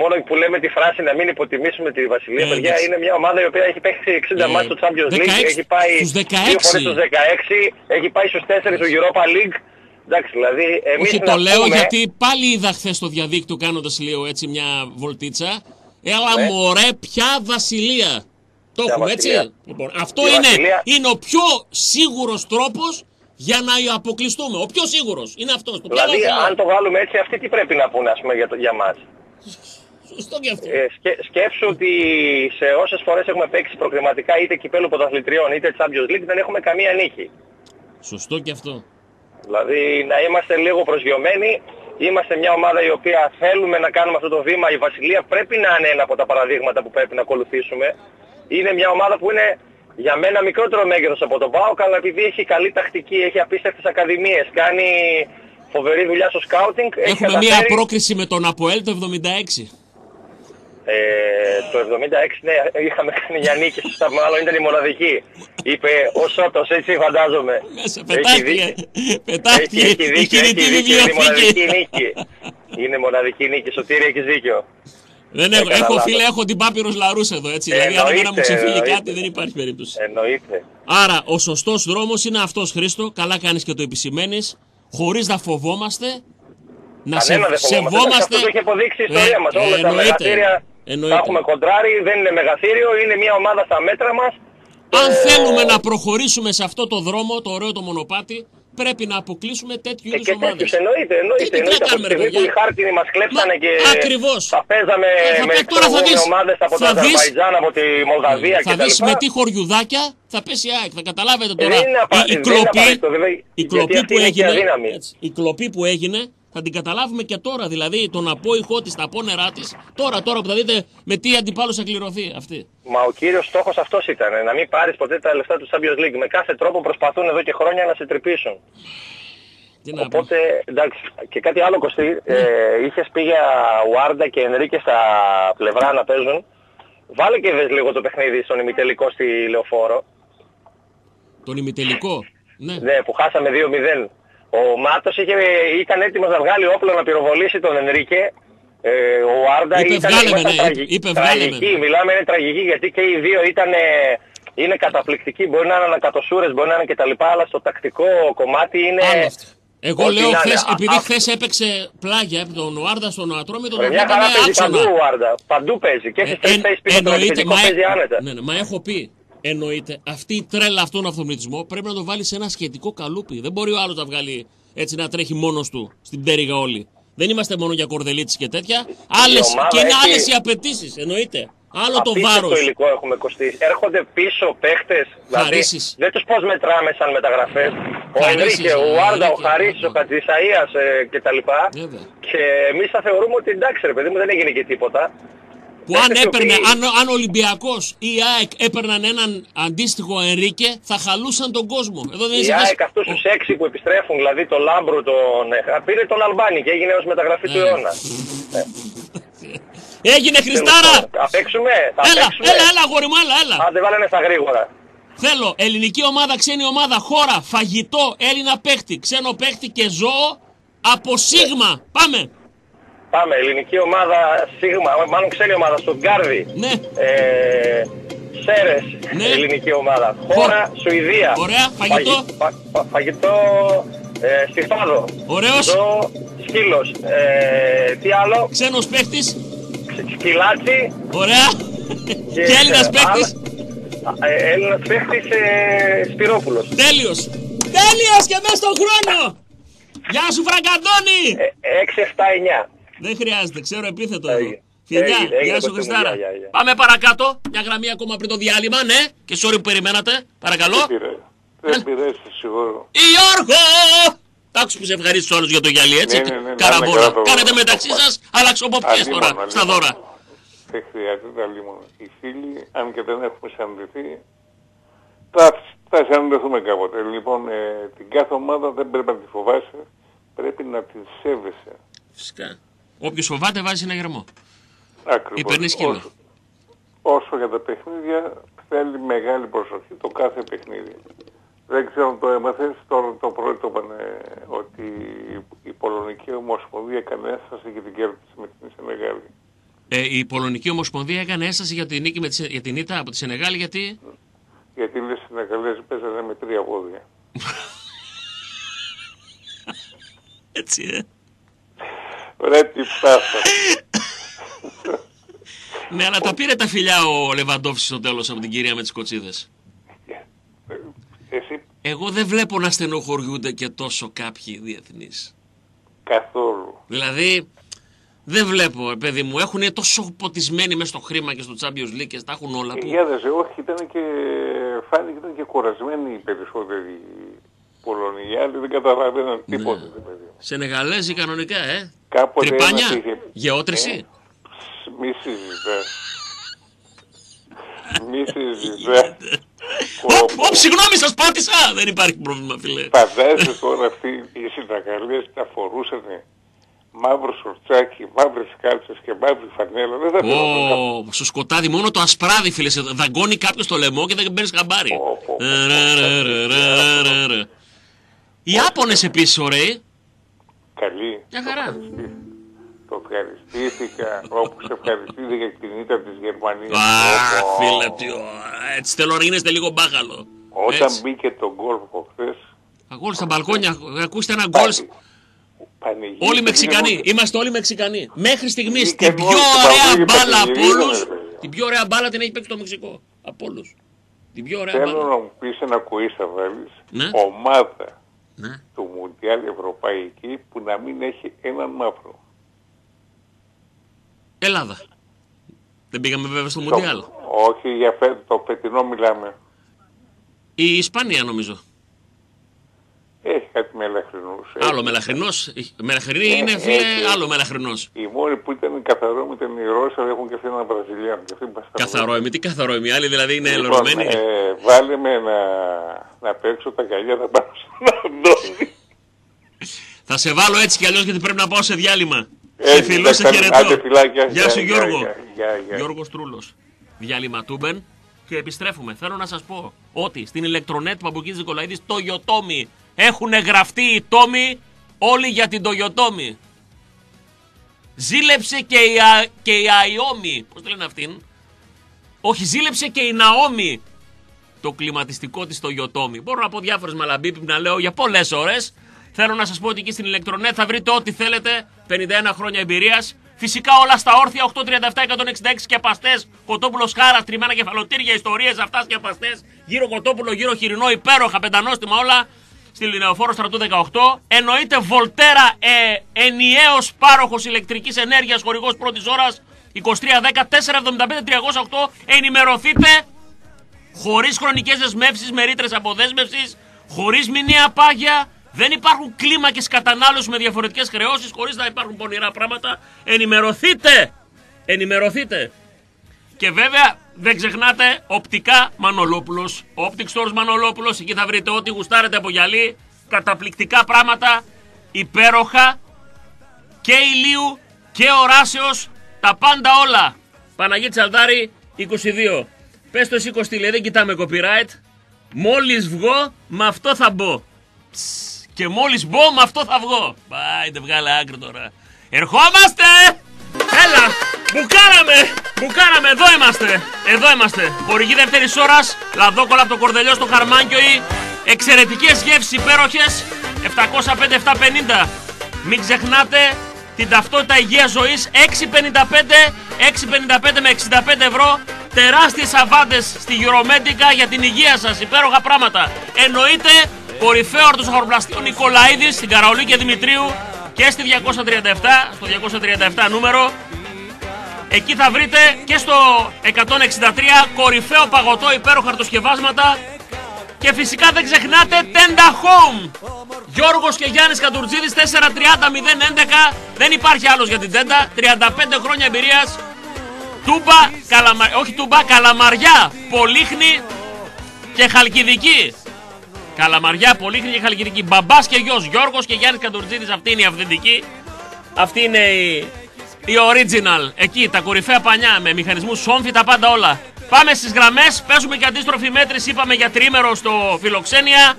μόνο που λέμε τη φράση να μην υποτιμήσουμε τη Βασιλεία, Ε, παιδιά, εντάξει. είναι μια ομάδα η οποία έχει παίξει 60 Ε, μάτς στο Champions 16 League, έχει πάει στους 16. δύο φορές στους 16, έχει πάει στους 4 στο Europa League. Εντάξει, δηλαδή, εμείς Όχι, να το λέω πούμε- γιατί πάλι είδα χθες στο διαδίκτυο κάνοντας λίγο έτσι μια βολτίτσα. Έλα Ναι. μωρέ, πια βασιλεία. Το Ποια έχουμε έτσι; βασιλεία; Λοιπόν, αυτό Η είναι, βασιλεία- είναι ο πιο σίγουρος τρόπος για να αποκλειστούμε. Ο πιο σίγουρος είναι αυτός. Το ποια Δηλαδή, βασιλεία. αν το βάλουμε έτσι, αυτοί τι πρέπει να πούνε, ας πούμε, για, το, για μας; Σωστό και αυτό. Ε, σκε, σκέψου ότι σε όσες φορές έχουμε παίξει προκριματικά είτε κυπέλου πρωταθλητριών είτε Champions League δεν έχουμε καμία νίκη. Σωστό και αυτό. Δηλαδή να είμαστε λίγο προσγειωμένοι. Είμαστε μια ομάδα η οποία θέλουμε να κάνουμε αυτό το βήμα. Η Βασιλεία πρέπει να είναι ένα από τα παραδείγματα που πρέπει να ακολουθήσουμε. Είναι μια ομάδα που είναι για μένα μικρότερο μέγεθος από τον ΠΑΟΚ, αλλά επειδή έχει καλή τακτική, έχει απίστευτες ακαδημίες, κάνει φοβερή δουλειά στο σκάουτινγκ, έχει Έχουμε καταφέρει... μία πρόκριση με τον Αποέλ το 76. Ε, το 76 ναι, είχαμε κάνει μια νίκη, σωστά, μάλλον ήταν η μοναδική. Είπε ο Σότος, έτσι φαντάζομαι. Μέσα Έχει πετάχτηκε. δίκιο. Έχει, Πετάχτηκε. έχει δίκιο, Η έχει κινητή δίκιο, είναι η μοναδική βιβλιοθήκη. νίκη. Είναι μοναδική νίκη, Σωτήρη έχεις δίκιο. Δεν έχω, Έκανα έχω λάθος. φίλε, έχω την Πάπυρος Λαρούς εδώ έτσι. Δηλαδή, αν εμένα μου Εννοείται, ξεφύγει εννοείται. κάτι, δεν υπάρχει περίπτωση. Εννοείται. Άρα, ο σωστός δρόμος είναι αυτός, Χρήστο. Καλά κάνεις και το επισημαίνεις. Χωρίς να φοβόμαστε. Να σε, Κανένα δεν φοβόμαστε. σεβόμαστε. Αυτό το έχει αποδείξει η ιστορία Ε, μας. ε, Όλα τα εννοείται. μεγαθύρια Εννοείται. τα έχουμε κοντράρει, δεν είναι μεγαθύριο, είναι μια ομάδα στα μέτρα μας. Αν Ε, θέλουμε να προχωρήσουμε σε αυτό το δρόμο, το ωραίο το μονοπάτι, πρέπει να αποκλείσουμε τέτοιου Και, είδους και ομάδες. τέτοιους εννοείται, εννοείται. Τι- τι εννοείται. να Από τη κάνουμε, ρε στιγμή που παιδιά; οι χάρτινοι μας κλέψανε Μα, και ακριβώς. τα παίζαμε Ε, θα με πέ- τώρα θα εξωγόνες δεις- ομάδες από το θα δεις- Αζερβαϊτζάν, από τη Μολδαβία θα δεις κτλ. με τι χωριουδάκια θα πέσει η ΑΕΚ. Θα καταλάβετε Ε, τώρα. δεν είναι απα- η, η δεν είναι κλοπή, απαραίτητο, βέβαια, η γιατί κλοπή αυτή που είναι και έγινε. αδύναμη. έτσι, η κλοπή που έγινε θα την καταλάβουμε και τώρα. Δηλαδή τον απόϊχό της, τα απόνερά της. Τώρα, τώρα που θα δείτε με τι αντιπάλους θα κληρωθεί αυτή. Μα ο κύριος στόχος αυτός ήταν, να μην πάρεις ποτέ τα λεφτά του Champions League. Με κάθε τρόπο προσπαθούν εδώ και χρόνια να σε τρυπήσουν. Τι να πω. Οπότε, εντάξει, και κάτι άλλο Κωστή, ε, είχες πει για Βάρντα και Ενρίκε στα πλευρά να παίζουν. Βάλε και δες λίγο το παιχνίδι στον ημιτελικό στη Λεωφόρο, Τον ημιτελικό. Ναι. ναι, που χάσαμε 2-0. Ο Μάτος είχε, ήταν έτοιμος να βγάλει όπλο να πυροβολήσει τον Ενρίκε. Ε, ο Άρντα Είπε, ήταν «Βγάλε με, ήμασταν ναι, τραγι- είπε, «Βγάλε με». τραγική. Μιλάμε είναι τραγική γιατί και οι δύο ήταν, ε, είναι καταπληκτικοί. Μπορεί να είναι ανακατοσούρες, μπορεί να είναι κτλ. Αλλά στο τακτικό κομμάτι είναι... Άλλο αυτό. Εγώ ό,τι λέω να χθες, είναι. επειδή Α- χθες έπαιξε πλάγια από τον Οάρδα στον Ατρόμητο, τον Ρε, μια χαρά βλέπαμε παίζει παντού άξονα. ο Άρντα. Παντού παίζει. Και Ε, στις τρεις εν- θέσεις πίσω από τον εννοείται, επιθετικό μα, παίζει άνετα. ναι, ναι, μα έχω πει, εννοείται, αυτή η τρέλα αυτόν τον αυτοματισμό πρέπει να το βάλει σε ένα σχετικό καλούπι. Δεν μπορεί ο άλλος να βγάλει έτσι να τρέχει μόνος του στην πτέρυγα όλοι. Δεν είμαστε μόνο για κορδελίτσι και τέτοια. Άλλες, ομάδα και είναι έχει- άλλες οι απαιτήσεις, εννοείται. Άλλο το Απίστευτο βάρος. υλικό έχουμε κοστίσει. Έρχονται πίσω παίχτες, δηλαδή Χαρίσεις. δεν τους πώς μετράμε σαν μεταγραφές. Ο Χαρίσεις, Ενρίκε, ο ο Άρντα, ο Ενρίκε, Χαρίσης, ο ναι. Κατζησαΐας ε, κτλ. Βέβαια. Και εμείς θα θεωρούμε ότι εντάξει ρε παιδί μου δεν έγινε και τίποτα. Που αν Παίχτες οι έπαιρνε, οποίοι- αν, αν ο Ολυμπιακός ή η ΑΕΚ έπαιρναν έναν αντίστοιχο Ενρίκε, θα χαλούσαν τον κόσμο. Εδώ δεν Η είσαι ΑΕΚ αυτούς τους έξι που επιστρέφουν, δηλαδή τον Λάμπρου, τον... ε, πήρε τον Αλμπάνη και έγινε ως μεταγραφή του Ναι. αιώνα. Έγινε Χριστάρα! Θα παίξουμε, θα Έλα, παίξουμε. έλα, έλα, αγόρι μου, έλα, έλα. Άντε βάλανε στα γρήγορα. Θέλω ελληνική ομάδα, ξένη ομάδα, χώρα, φαγητό, Έλληνα παίχτη, ξένο παίχτη και ζώο από Σίγμα. Πάμε. Πάμε, ελληνική ομάδα, Σίγμα, μάλλον ξένη ομάδα, στον Γκάρδι. Ναι. Ε, Σέρες, Ναι. ελληνική ομάδα. Χώρα, Σουηδία. Ωραία, φαγητό. Φαγη- φα- φα- φαγητό, ε, Στιφάδο. Ωραίος. Ζώο, σκύλος. Ε, τι άλλο, Ξένος παίχτης. Ξ- σκυλάτσι. Ωραία. Και Έλληνας ε, παίχτης. άλλα- ε, Έλληνας παίχτης, ε, Σπυρόπουλος. Τέλειος. Τέλειος και μέσα στον χρόνο. Γεια σου Φραγκαντώνη. Ε, 6, 7, 9. Δεν χρειάζεται, ξέρω επίθετο εδώ. Έγινε. Φιλιά, Έγινε, έγινε, γεια σου Κωστή μου, Χριστάρα. γεια, γεια, γεια. Πάμε παρακάτω. Μια γραμμή ακόμα πριν το διάλειμμα, ναι. Και sorry που περιμένατε. Παρακαλώ. Δεν πειράζει. Δεν πειράζει, σίγουρο. Γιώργο! Άκουσε που σε ευχαρίστησε όλους για το γυαλί, έτσι. Ναι, ναι, ναι, Καραμπόνα. να είναι καλά το- Κάνετε μεταξύ σας αλλαξοποπιές Αλλήμον, τώρα αλλήμον. στα δώρα. Δεν χρειάζεται αλλήμον. Οι φίλοι, αν και δεν έχουμε συναντηθεί, θα, θα συναντηθούμε κάποτε. Λοιπόν, ε, την κάθε ομάδα δεν πρέπει να τη φοβάσαι, πρέπει να τη σέβεσαι. Φυσικά. Όποιος φοβάται βάζει ένα γερμό. Ακριβώς. Ή παίρνει σκύλο. Όσο, όσο για τα παιχνίδια θέλει μεγάλη προσοχή το κάθε παιχνίδι. Δεν ξέρω αν το έμαθες, τώρα το πρωί το είπανε ότι η Πολωνική Ομοσπονδία έκανε ένσταση για την κέρδιση με την Σενεγάλη. Ε, η Πολωνική Ομοσπονδία έκανε ένσταση για την νίκη με τη, για την ήττα από τη Σενεγάλη γιατί; Γιατί λες οι Σενεγαλές παίζανε με τρία πόδια. Έτσι, ε. Ρε τι πάσα. Ναι, αλλά τα πήρε τα φιλιά ο Λεβαντόφσκι στο τέλος από την κυρία με τις κοτσίδες. Εσύ Εγώ δεν βλέπω να στενοχωριούνται και τόσο κάποιοι διεθνείς. καθόλου. Δηλαδή, δεν βλέπω, ε, παιδί μου. Έχουν τόσο ποτισμένοι μέσα στο χρήμα και στο Champions League και τα έχουν όλα Και που. για δες, όχι, ήταν και, φάνηκε ήταν και κουρασμένοι οι περισσότεροι Πολωνοί. Οι άλλοι δεν καταλαβαίναν Ναι. τίποτα. ρε παιδί μου. Σενεγαλέζοι κανονικά, ε. Κάποτε Τρυπάνια, ένας είχε- γεώτρηση. Ε, ψ, Μη συζητάς. Μη συζητάς. Οπ, οπ, συγγνώμη, σας πάτησα! Δεν υπάρχει πρόβλημα, φίλε. Φαντάζεσαι τώρα αυτοί οι συναγαλίες τα φορούσαν μαύρο σορτσάκι, μαύρες κάλτσες και μαύρη φανέλα. Δεν θα πήγαιναν κάπου. Ω, στο σκοτάδι μόνο το ασπράδι, φίλε. σε Δαγκώνει κάποιος το λαιμό και δεν παίρνει χαμπάρι. Οι Άπωνες επίσης ωραίοι. Καλή. Μια χαρά. Το ευχαριστήθηκα. Το ευχαριστήθηκα όπως ευχαριστήθηκα για την ήττα της Γερμανίας. Αχ, Ω, φίλε, τι ωραία. Έτσι θέλω να γίνεστε λίγο μπάχαλο. Όταν Έτσι. μπήκε το γκολ προχθές, Αγόρι στα μπαλκόνια, ακούστε ένα γκολ. πάλι πανηγύρισε, Όλοι Μεξικανοί. λίγο- Είμαστε όλοι Μεξικανοί. Μέχρι στιγμής Βγήκε την πιο μόνο στο ωραία παππούδι μπάλα από πανηγυρίζανε, όλου. ρε παιδιά. Την πιο ωραία μπάλα την έχει παίξει το Μεξικό. Από όλους. Την πιο ωραία Θέλω μπάλα. να μου πεις ένα κουί θα βάλεις Ναι. ομάδα Ναι. του Μουντιάλ Ευρωπαϊκή που να μην έχει έναν μαύρο. Ελλάδα. Δεν πήγαμε βέβαια στο Το- Μουντιάλ. Όχι, για φέτο, το φετινό μιλάμε. Η Ισπανία νομίζω. Έχει κάτι μελαχρινούς. Άλλο Έχει. μελαχρινός. Μελαχρινή Ε, είναι έχει. φίλε άλλο μελαχρινός. Οι μόνοι που ήταν καθαρό ήταν οι Ρώσοι, αλλά έχουν και αυτή έναν Βραζιλιάνο. Και αυτοί μπασταρδεύουν. Καθαρόιμη, τι καθαρόιμη. Άλλοι δηλαδή είναι Λοιπόν, ελερωμένοι. ε, βάλε με να, να παίξω τα καλιά να πάω στον Αντώνη. Θα σε βάλω έτσι κι αλλιώς γιατί πρέπει να πάω σε διάλειμμα. Έτσι, σε φιλώ, σε εντάξει, χαιρετώ. άντε, φιλάκια. Γεια σου Γεια, Γιώργο. γεια, γεια, γεια. Γιώργος Τρούλος. Διάλειμμα τούμπεν και επιστρέφουμε. Θέλω να σας πω ότι στην ηλεκτρονέτ Παμπουκίδης Νικολαίδης το Ιωτόμι έχουν γραφτεί οι τόμοι όλοι για την Τογιοτόμι. Ζήλεψε και η, Α... και η Αϊόμι. Πώς το λένε αυτήν; Όχι, ζήλεψε και η Ναόμι το κλιματιστικό της στο Ιωτόμι. Μπορώ να πω διάφορες μαλαμπίπι να λέω για πολλές ώρες. Θέλω να σας πω ότι εκεί στην ηλεκτρονέτ θα βρείτε ό,τι θέλετε. 51 χρόνια εμπειρίας. Φυσικά όλα στα όρθια 837-166 σκεπαστές. Κοτόπουλος χάρας, τριμμένα κεφαλοτήρια, ιστορίες αυτά σκεπαστές. Γύρω κοτόπουλο, γύρω χοιρινό, υπέροχα, πεντανόστιμα όλα. Στη Λινεοφόρο στρατού 18. Εννοείται Βολτέρα, ε, ενιαίος πάροχος ηλεκτρικής ενέργειας, χορηγός πρώτης ώρας. 2310-475-308. Ενημερωθείτε χωρίς χρονικές δεσμεύσεις με ρήτρες αποδέσμευσης, χωρίς μηνύα πάγια, δεν υπάρχουν κλίμακες κατανάλωσης με διαφορετικές χρεώσεις, χωρίς να υπάρχουν πονηρά πράγματα. Ενημερωθείτε! Ενημερωθείτε! Και βέβαια δεν ξεχνάτε οπτικά Μανολόπουλος, Optic Stores Μανολόπουλος, εκεί θα βρείτε ό,τι γουστάρετε από γυαλί, καταπληκτικά πράγματα, υπέροχα και ηλίου και οράσεως τα πάντα όλα. Παναγίτη Τσαλδάρη 22. Πες το εσύ Κωστήλε, δεν κοιτάμε copyright. Μόλις βγω, με αυτό θα μπω. Ψ, Και μόλις μπω, με αυτό θα βγω. Πάιτε βγάλε άκρη τώρα. Ερχόμαστε! Έλα! Μπουκάραμε! Μπουκάραμε! Εδώ είμαστε! Εδώ είμαστε! Χορηγή δεύτερης ώρας, λαδόκολα από το κορδελιό στο Χαρμάνκιοι. Εξαιρετικές γεύσεις υπέροχες. 705-750. Μην ξεχνάτε την ταυτότητα υγεία ζωής 655, 655 με 65 ευρώ. Τεράστιες αβάντες στη Euromedica για την υγεία σας. Υπέροχα πράγματα. Εννοείται κορυφαίο ορτοσοχορπλαστείο Νικολαίδης στην Καραολή και Δημητρίου και στη 237, στο 237 νούμερο. Εκεί θα βρείτε και στο 163 κορυφαίο παγωτό υπέροχα χαρτοσκευάσματα και φυσικά δεν ξεχνάτε Tenda Home. Γιώργος και Γιάννης Κατουρτζίδης 430-011. Δεν υπάρχει άλλος για την Tenda. 35 χρόνια εμπειρίας. Τούμπα, καλαμα... όχι τούμπα, καλαμαριά, πολύχνη και χαλκιδική. Καλαμαριά, πολύχνη και χαλκιδική. Μπαμπάς και γιος, Γιώργος και Γιάννης Κατουρτζίδης. Αυτή είναι η αυθεντική. Αυτή είναι η, η original. Εκεί τα κορυφαία πανιά με μηχανισμούς σόμφι, τα πάντα όλα. Πάμε στις γραμμές. Παίζουμε και αντίστροφη μέτρηση. Είπαμε για τρίμερο στο Φιλοξένια.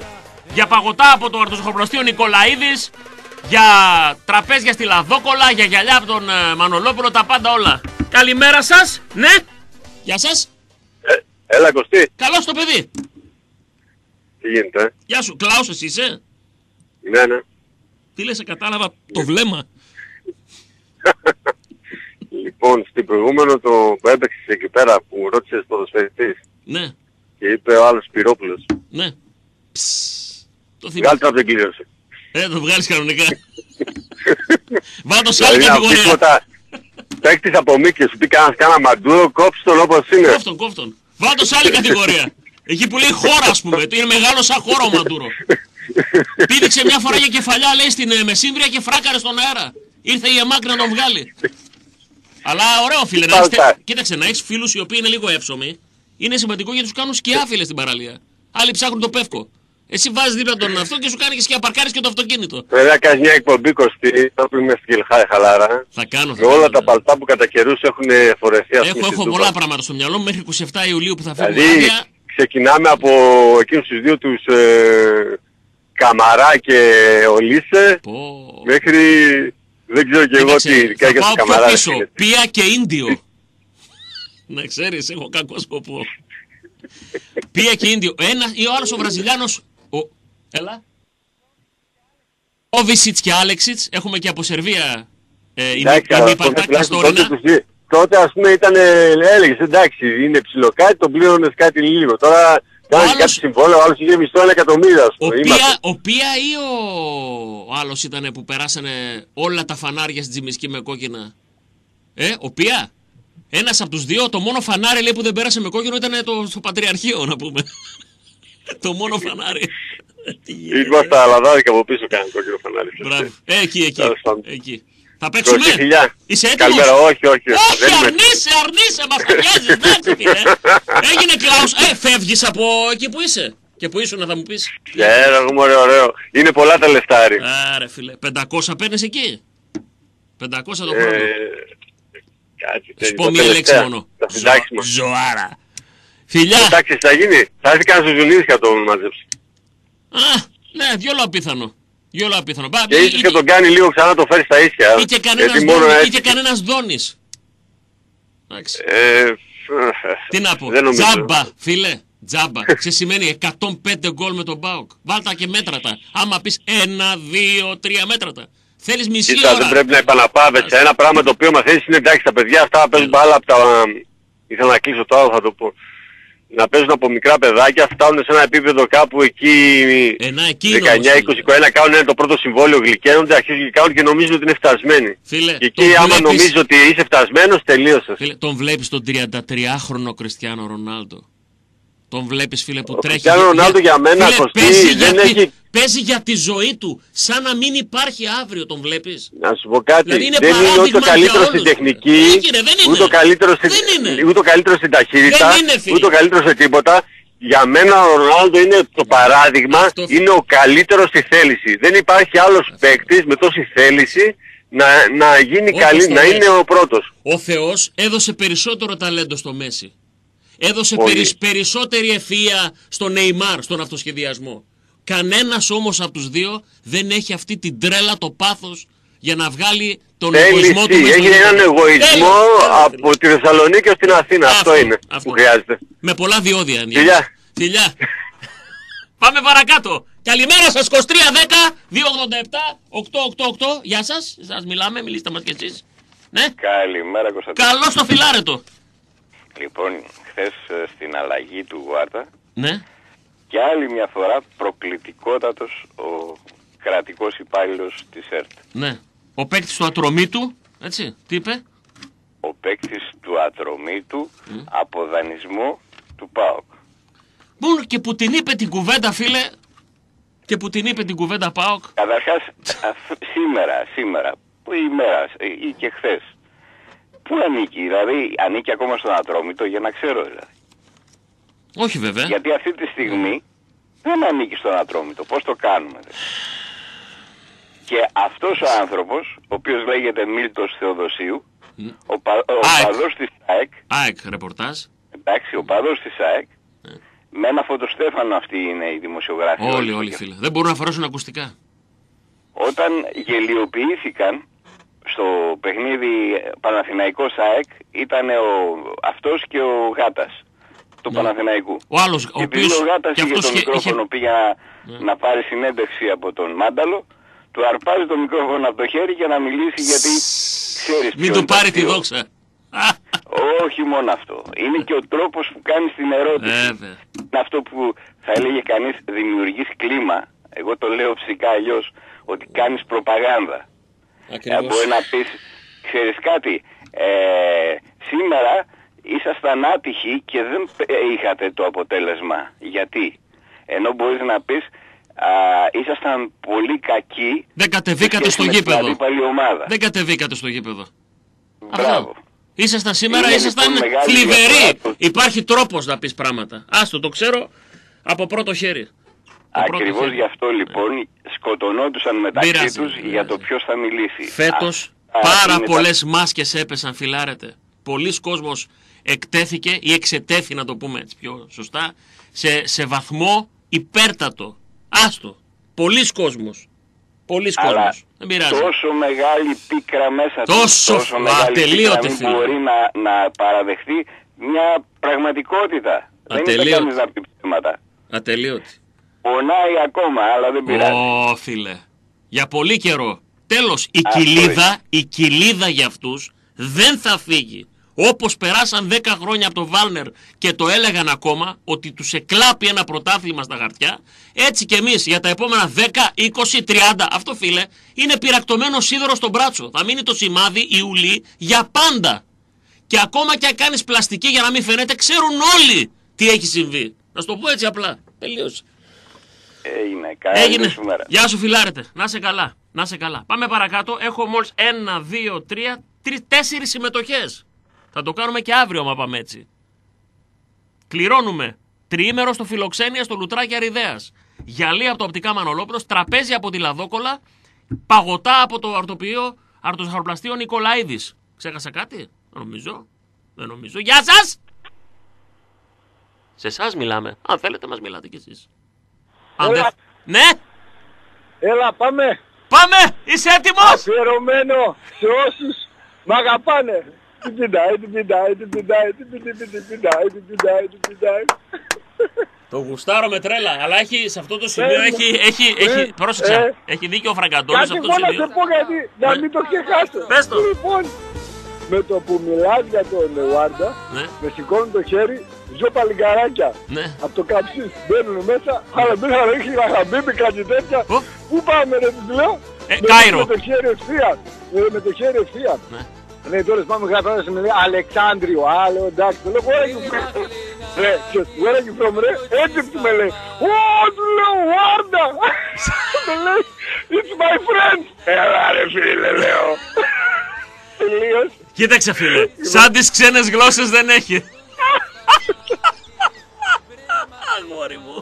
Για παγωτά από το αρτοσοχοπλωστείο Νικολαίδης. Για τραπέζια στη Λαδόκολα. Για γυαλιά από τον ε, Μανολόπουλο. Τα πάντα όλα. Καλημέρα σας. Ναι. Γεια σας. Ε, έλα Κωστή, Καλώς το παιδί. Τι γίνεται, ε; Γεια σου. Κλάους, εσύ είσαι; Ναι, ναι. Τι λες, σε κατάλαβα το βλέμμα. Λοιπόν, στην προηγούμενο το που έπαιξες εκεί πέρα που ρώτησες ποδοσφαιριστής Ναι. και είπε ο άλλος Πυρόπουλος, Ναι. Ψ, Το βγάλτε θυμάμαι. το από την κλήρωση. Ε, το βγάλεις κανονικά. Βάλ' σε άλλη Δηλαδή να πεις κατηγορία. τίποτα, παίκτης από μήκη σου πει κάνα κάνα μαντούρο, κόψε τον όπως είναι. Κόφτον, κόφτον. Βάλ' το σε άλλη κατηγορία. Εκεί που λέει χώρα, ας πούμε. Το είναι μεγάλο σαν χώρο ο Μαντούρο. Πήδηξε μια φορά για κεφαλιά, λέει στην ε, Μεσύμβρια και φράκαρε στον αέρα. Ήρθε η ΕΜΑΚ να τον βγάλει. Αλλά ωραίο φίλε. Να έχεις, Πάντα. κοίταξε, να έχεις φίλους οι οποίοι είναι λίγο εύσωμοι. Είναι σημαντικό γιατί του κάνουν σκιά φίλε στην παραλία. Άλλοι ψάχνουν το πεύκο. Εσύ βάζεις δίπλα τον αυτό και σου κάνει και σκιά παρκάρεις και το αυτοκίνητο. Βέβαια κάνεις μια εκπομπή Κωστή, όπου είμαι στην Κιλχάη χαλάρα. Θα κάνω. Θα Με όλα κάνω, τα ναι. παλτά που κατά καιρούς έχουν φορεθεί ας πούμε, Έχω, στην έχω Τούμπα. πολλά πράγματα στο μυαλό μου μέχρι 27 Ιουλίου που θα φύγουμε Δηλαδή άδεια. Ξεκινάμε από εκείνους τους δύο τους ε, Καμαρά και Ολίσε Πω. μέχρι δεν ξέρω και εγώ Κοίταξε, τι ειδικά θα για τους πάω πιο Καμαρά. πίσω. Πία και Ίνδιο. Να ξέρεις, έχω κακό σκοπό. Πία και Ίνδιο. Ένα ή ο άλλος ο Βραζιλιάνος. Ο... Έλα. Ο Βίσιτς και Άλεξιτς. Έχουμε και από Σερβία. Ε, είναι Εντάξει, αλλά υπαρκτά τότε τουλάχιστον Καστόρινα. Τότε τους δι- Τότε ας πούμε ήταν, ε, έλεγες εντάξει είναι ψηλό κάτι, τον πλήρωνες κάτι λίγο. Τώρα κάνεις άλλος- κάτι συμβόλαιο, ο άλλος είχε μισθό ένα εκατομμύριο ας Ο πούμε. Πία, Είμαστε. ο Πία ή ο, ο άλλος ήταν που περάσανε όλα τα φανάρια στην Τζιμισκή με κόκκινα; Ε, ο Πία. Ένας από τους δύο, το μόνο φανάρι λέει, που δεν πέρασε με κόκκινο ήταν το, στο Πατριαρχείο, να πούμε. το μόνο φανάρι. Τι γίνεται. Είμαστε τα λαδάδικα από πίσω κάνουν κόκκινο φανάρι. Μπράβο. Ε, εκεί, εκεί. Τέλος πάντων. εκεί. Θα παίξουμε. Κωστή, φιλιά. Είσαι έτοιμος; Καλημέρα, όχι, όχι. Όχι, δεν είμαι- αρνείσαι, αρνείσαι, μας χωριάζεις, εντάξει φίλε. Έγινε Κλάους, ε, φεύγεις από εκεί που είσαι. Και που ήσουν να θα μου πεις. Ξέρω, εγώ ωραίο, ωραίο. Είναι πολλά τα λεφτάρι. Άρε φίλε, 500 παίρνεις εκεί; 500 το Ε, χρόνο. Κάτι Σου τέτοιο. πω Τα μία λέξη τελευταία. μόνο. Τα Ζω- συντάξιμα. Ζωάρα. Φιλιά. Εντάξει, θα γίνει. Θα έρθει κανένας ο Ζουνίδης και θα τον μαζέψει. Α, ναι, διόλο απίθανο. Διόλο απίθανο. Μπα, Και ή- ίσως ή- και τον κάνει λίγο ξανά το φέρει στα ίσια. Ή και κανένας Γιατί μόνο δόνης. Ή έτσι. και κανένας δόνης. Εντάξει. Ε, Τι να πω. Δεν νομίζω. Τζάμπα, φίλε. Τζάμπα. Σε σημαίνει 105 γκολ με τον Μπάουκ. Βάλτα και μέτρατα. Άμα πεις 1, 2, 3 μέτρατα. Θέλεις μισή Κοίτα, ώρα. δεν πρέπει να επαναπάβεσαι. Ένα πράγμα το οποίο μαθαίνεις είναι εντάξει, τα παιδιά αυτά παίζουν μπάλα από τα... Ήθελα να κλείσω το άλλο, θα το πω. Να παίζουν από μικρά παιδάκια, φτάνουν σε ένα επίπεδο κάπου εκεί Ένα εκείνο. 19, 20, 21, κάνουν ένα το πρώτο συμβόλαιο, γλυκαίνονται, αρχίζουν και κάνουν και νομίζουν ότι είναι φτασμένοι. Φίλε, Και τον εκεί άμα βλέπεις- νομίζεις ότι είσαι φτασμένος, τελείωσες. Φίλε, τον βλέπεις τον 33χρονο Κριστιανό Ρονάλντο. Τον βλέπεις, φίλε, που Ο τρέχει. Κριστιάνο Ρονάλντο για μένα, Φίλε, Κωστή, παίζει, δεν για τη- έχει- παίζει για τη ζωή του. Σαν να μην υπάρχει αύριο, τον βλέπεις. Να σου πω κάτι, Δηλαδή είναι δεν είναι ούτε παράδειγμα ο καλύτερος για στην όλους. τεχνική, Όχι, ρε, δεν είναι. ούτε ο καλύτερος στην, Δεν είναι. ούτε ο καλύτερος στην ταχύτητα, Δεν είναι, φίλε. ούτε ο καλύτερος σε τίποτα. Για μένα ο Ρονάλντο είναι το παράδειγμα, Αυτό, φίλε. είναι ο καλύτερος στη θέληση. Δεν υπάρχει άλλος παίκτης με τόση θέληση να, να γίνει Όπως καλή, το να λες. είναι ο πρώτος. Ο Θεός έδωσε περισσότερο ταλέντο στο Μέση. Έδωσε Πολύ. περι- περισσότερη ευθεία στο Νεϊμάρ, στον αυτοσχεδιασμό. Κανένας όμως από τους δύο δεν έχει αυτή την τρέλα, το πάθος για να βγάλει τον Θέλει εγωισμό του εσύ, μέσα στο έχει έναν γήπεδο. εγωισμό Τέλος, τέλος, από τη Θεσσαλονίκη ως την Αθήνα. Αυτό, είναι αυτό. που χρειάζεται. Με πολλά διόδια. είναι. Φιλιά. Φιλιά. Πάμε παρακάτω. Καλημέρα σας 2310 287 888. Γεια σας. Σας μιλάμε, μιλήστε μας κι εσείς. Ναι. Καλημέρα Κωνσταντίνο. Καλώς το φιλάρετο. Λοιπόν, χθες ε, στην αλλαγή του Γουάρτα Ναι. και άλλη μια φορά προκλητικότατος ο κρατικός υπάλληλος της ΕΡΤ. Ναι. Ο παίκτης του ατρωμίτου, έτσι, τι είπε; Ο παίκτης του ατρωμίτου από δανεισμό του ΠΑΟΚ. Μόνο και που την είπε την κουβέντα, φίλε. Και που την είπε την κουβέντα Πάοκ. Καταρχάς, αφ- σήμερα, σήμερα, που η ημέρα ε, ή και χθες, πού ανήκει, δηλαδή ανήκει ακόμα στον ατρόμητο για να ξέρω δηλαδή. Όχι βέβαια. Γιατί αυτή τη στιγμή δεν ανήκει στον ατρόμητο. Πώς το κάνουμε. δε. Και αυτός ο άνθρωπος, ο οποίος λέγεται Μίλτος Θεοδοσίου, ο, πα, ο ΑΕΚ. παδός της ΑΕΚ, ΑΕΚ ρεπορτάζ. εντάξει, ο παδός της ΑΕΚ, με ένα φωτοστέφανο αυτοί είναι οι δημοσιογράφοι. Όλοι, που όλοι και- φίλε. Δεν μπορούν να φορέσουν ακουστικά. Όταν γελιοποιήθηκαν στο παιχνίδι Παναθηναϊκός ΑΕΚ, ήταν ο, αυτός και ο Γάτας του Ναι. Παναθηναϊκού. Ο άλλος, ο Και επειδή οποίος ο Γάτας και είχε αυτός το είχε- μικρόφωνο, είχε- πήγε να, να πάρει συνέντευξη από τον Μάνταλο, του αρπάζει το μικρόφωνο από το χέρι για να μιλήσει γιατί ξέρεις Μην ποιο του είναι το πάρει τη αστείο. δόξα. Όχι μόνο αυτό. Είναι και ο τρόπος που κάνεις την ερώτηση. Βέβαια. Είναι αυτό που θα έλεγε κανείς δημιουργείς κλίμα. Εγώ το λέω φυσικά αλλιώς ότι κάνεις προπαγάνδα. Ε, Ακριβώς. μπορεί να πεις, ξέρεις κάτι, ε, σήμερα ήσασταν άτυχοι και δεν ε, είχατε το αποτέλεσμα. Γιατί; Ενώ μπορείς να πεις, α, ήσασταν πολύ κακοί Δεν κατεβήκατε σε στο σχέση με την γήπεδο. αντίπαλη ομάδα. Δεν κατεβήκατε στο γήπεδο. Μπράβο. Αυτό. Ήσασταν σήμερα, Είναι ήσασταν λοιπόν μεγάλη θλιβεροί. διαφορά. Υπάρχει τρόπος να πεις πράγματα. Άστο, το ξέρω από πρώτο χέρι. Από πρώτο Ακριβώς χέρι. γι' αυτό λοιπόν σκοτωνόντουσαν μεταξύ Πειράζει, τους πειράζει. για το ποιος θα μιλήσει. Φέτος Α, πάρα είναι τα- πολλές μάσκες έπεσαν φιλάρετε. Πολλοί κόσμος εκτέθηκε ή εξετέθη να το πούμε έτσι πιο σωστά σε, σε βαθμό υπέρτατο. Άστο. Πολλοί κόσμος. Πολλοί Αλλά κόσμος. Δεν πειράζει. τόσο μεγάλη πίκρα μέσα του, Τόσο τόσο φ- μεγάλη ατελείωτη, πίκρα μην φίλε. μπορεί να, να παραδεχθεί μια πραγματικότητα. Δεν είναι Ατελείωτη. κανείς να πει ψέματα. Ατελείωτη. Πονάει ακόμα, αλλά δεν πειράζει. Ω, φίλε. Για πολύ καιρό. Τέλος, η Αυτό κοιλίδα, η κοιλίδα για αυτούς δεν θα φύγει. Όπως περάσαν 10 χρόνια από το Βάλνερ και το έλεγαν ακόμα ότι τους εκλάπει ένα πρωτάθλημα στα χαρτιά, έτσι και εμείς για τα επόμενα 10, 20, 30, αυτό φίλε, είναι πυρακτωμένο σίδερο στο μπράτσο. Θα μείνει το σημάδι, η ουλή, για πάντα. Και ακόμα και αν κάνεις πλαστική για να μην φαίνεται, ξέρουν όλοι τι έχει συμβεί. Να σου το πω έτσι απλά. Τελείωσε. Έγινε. Καλή Έγινε. σου μέρα. Γεια σου φιλάρετε. Να σε καλά. Να σε καλά. Πάμε παρακάτω. Έχω μόλις ένα, δύο, τρία, τρεις, τέσσερις συμμετοχές. Θα το κάνουμε και αύριο, μα πάμε έτσι. Κληρώνουμε. Τριήμερο στο φιλοξένια στο Λουτράκι Αριδέας. Γυαλί από το οπτικά Μανολόπουλος, τραπέζι από τη Λαδόκολα, παγωτά από το αρτοπείο, αρτοσχαροπλαστείο Νικολαίδης. Ξέχασα κάτι; Δεν νομίζω. Δεν νομίζω. Γεια σας! Σε εσάς μιλάμε. Αν θέλετε μας μιλάτε κι εσείς. Αν δεν... Έλα. Ναι! Έλα πάμε. Πάμε! Είσαι έτοιμος! Αφιερωμένο σε όσους μ' αγαπάνε. Τι πιντάει, τι πιντάει, τι πιντάει, τι πιντάει, τι πιντάει, τι πιντάει, τι πιντάει. Το γουστάρω με τρέλα, αλλά έχει, σε αυτό το σημείο Ε, έχει, έχει, ε, έχει, πρόσεξε, ε. έχει δίκιο ο Φραγκαντώνης σε Κάτι αυτό το μόνο να σημείο. σε πω γιατί, να Ναι. μην το ξεχάσω. Πες το. Λοιπόν, με το που μιλάς για τον Βάρντα, Ναι, με σηκώνει το χέρι, ζω παλικαράκια. ναι. Από το καψίς μπαίνουν μέσα, αλλά μπήκα να ρίξει να χαμπίπει κάτι τέτοια. Ω. Πού πάμε ρε τους λέω; Ε, Με- Κάιρο. Με το χέρι ευθεία. Με, με το χέρι ευθεία. Ναι. Ναι, τώρα πάμε γράφοντας με λέει Αλεξάνδριο. Α, λέω εντάξει. Το λέω where are you from? Ρε, ποιος, where are you from ρε; Egypt με λέει. Ω, του λέω Βάρντα. Με λέει, it's my friend. Έλα ρε φίλε, λέω. Τελείως. Κοίταξε φίλε, σαν τις ξένες γλώσσες δεν έχει. Αγόρι μου.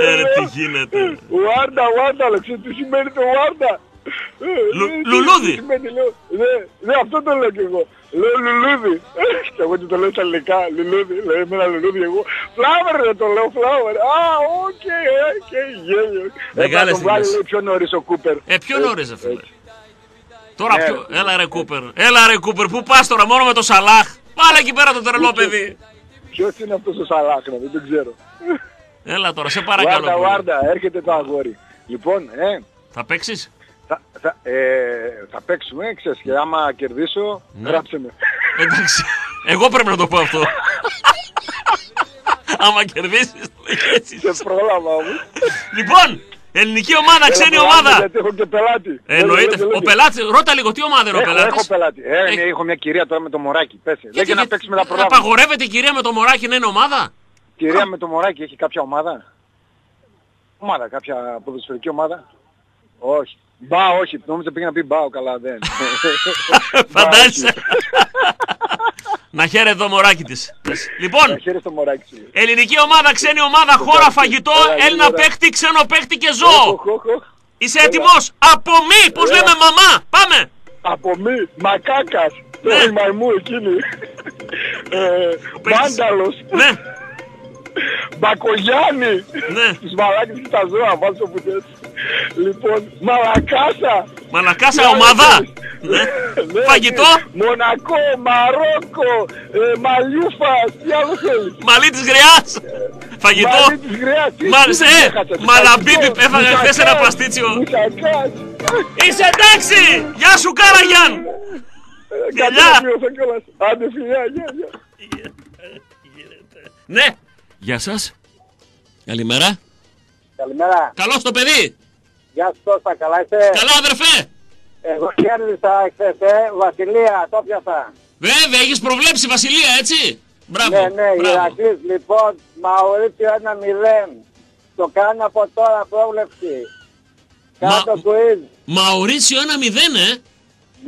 Ε, ρε, τι γίνεται; Βάρντα, Βάρντα, λέω, ξέρεις τι σημαίνει το Βάρντα. Λου- Ε, τι λουλούδι. σημαίνει, λέω. Ναι, ναι, αυτό το λέω κι εγώ. Λέω λουλούδι. Και εγώ τι το λέω στα ελληνικά, λουλούδι. Λέω εμένα λουλούδι εγώ. Flower ρε το λέω, flower. Α, OK, OK, γέλιο. Μεγάλες Ε, θα τον βάλει στιγμές. λέει πιο νωρίς ο Κούπερ. Ε, πιο Έτσι, νωρίς, ρε φίλε. έτσι. Τώρα Ναι, πιο. ρε. Έλα ρε Κούπερ. Έλα ρε Κούπερ. Πού πας τώρα μόνο με το Σαλάχ. Βάλε εκεί πέρα το τρελό Ποιος- παιδί. Ποιος είναι αυτός ο Σαλάχ, να δεν τον ξέρω. Έλα τώρα, σε παρακαλώ. Βάρτα, πολύ. βάρτα, έρχεται το αγόρι. Λοιπόν, ε, Θα παίξεις; θα, θα, ε, θα παίξουμε, ξέρεις, και άμα κερδίσω, Ναι. γράψε με. Εντάξει. Εγώ πρέπει να το πω αυτό. Άμα κερδίσεις, το λέει έτσι. Σε πρόλαβα όμως. Λοιπόν, ελληνική ομάδα, ξένη Έλα, προλάβω, ομάδα. Γιατί έχω και πελάτη. Εννοείται. Λέγε, λέγε, Ο πελάτης, ρώτα λίγο, τι ομάδα είναι ο Έχω, έχω πελάτης. πελάτη. Ε, Έχει- ναι, έχω μια κυρία τώρα με το μωράκι. Πέσε. Γιατί- Λέγε να γιατί- παίξουμε τα προγράμματα. Απαγορεύεται η κυρία με το μωράκι να είναι ομάδα; Κυρία με το μωράκι έχει κάποια ομάδα; Ομάδα, κάποια ποδοσφαιρική ομάδα; Όχι. Μπα, όχι. Νόμιζα πήγε να πει μπάω, καλά δεν. Φαντάζεσαι. Να χαίρεται το μωράκι της. Λοιπόν, Να χαίρεσαι το μωράκι σου. ελληνική ομάδα, ξένη ομάδα, χώρα, φαγητό, Έλα, Έλληνα γρήγορα. παίκτη, ξένο παίκτη και ζώο. Οχ, οχ, οχ. Είσαι έτοιμος; Από μη, πώς Έλα. λέμε μαμά; Πάμε. Από μη, μακάκας. Ναι. Το η μαϊμού εκείνη. Ε, παίκτης. Μάνταλος. Ναι, Μπακογιάννη. ναι. Τους μαλάκες και τα ζώα, βάζω που θες. Λοιπόν, Μαλακάσα. Μαλακάσα Τι άλλο ομάδα. θέλεις; Ναι. Ναι, Φαγητό. ναι. Μονακό, Μαρόκο, ε, Μαλιούφας, τι άλλο θέλεις; Μαλλί της γριάς. Φαγητό. Μαλί της Γρέας, τι- Μα- τι σε, δεν έχασα, μαλαμπίδι, μουσακάς, έφαγα χθες ένα μουσακάς, παστίτσιο. μουσακάς. Είσαι εντάξει. Γεια σου Κάραγιαν. Ε, Γεια. Κάτι να μειώσω κιόλας. Άντε φιλιά, γεια, γεια. Ναι. Γεια σας. Καλημέρα. Καλημέρα. Καλώς το παιδί. Γεια σου Κώστα, καλά είσαι; Καλά αδερφέ. Εγώ κέρδισα χθες, ε, Βασιλεία, το πιάσα. Βέβαια, έχεις προβλέψει Βασιλεία, έτσι. Μπράβο. Ναι, ναι, μπράβο. Ηρακλής, λοιπόν, Μαουρίτσιο 1-0. Το κάνω από τώρα πρόβλεψη. Κάτω Μα- quiz. Μαουρίτσιο 1-0, ε.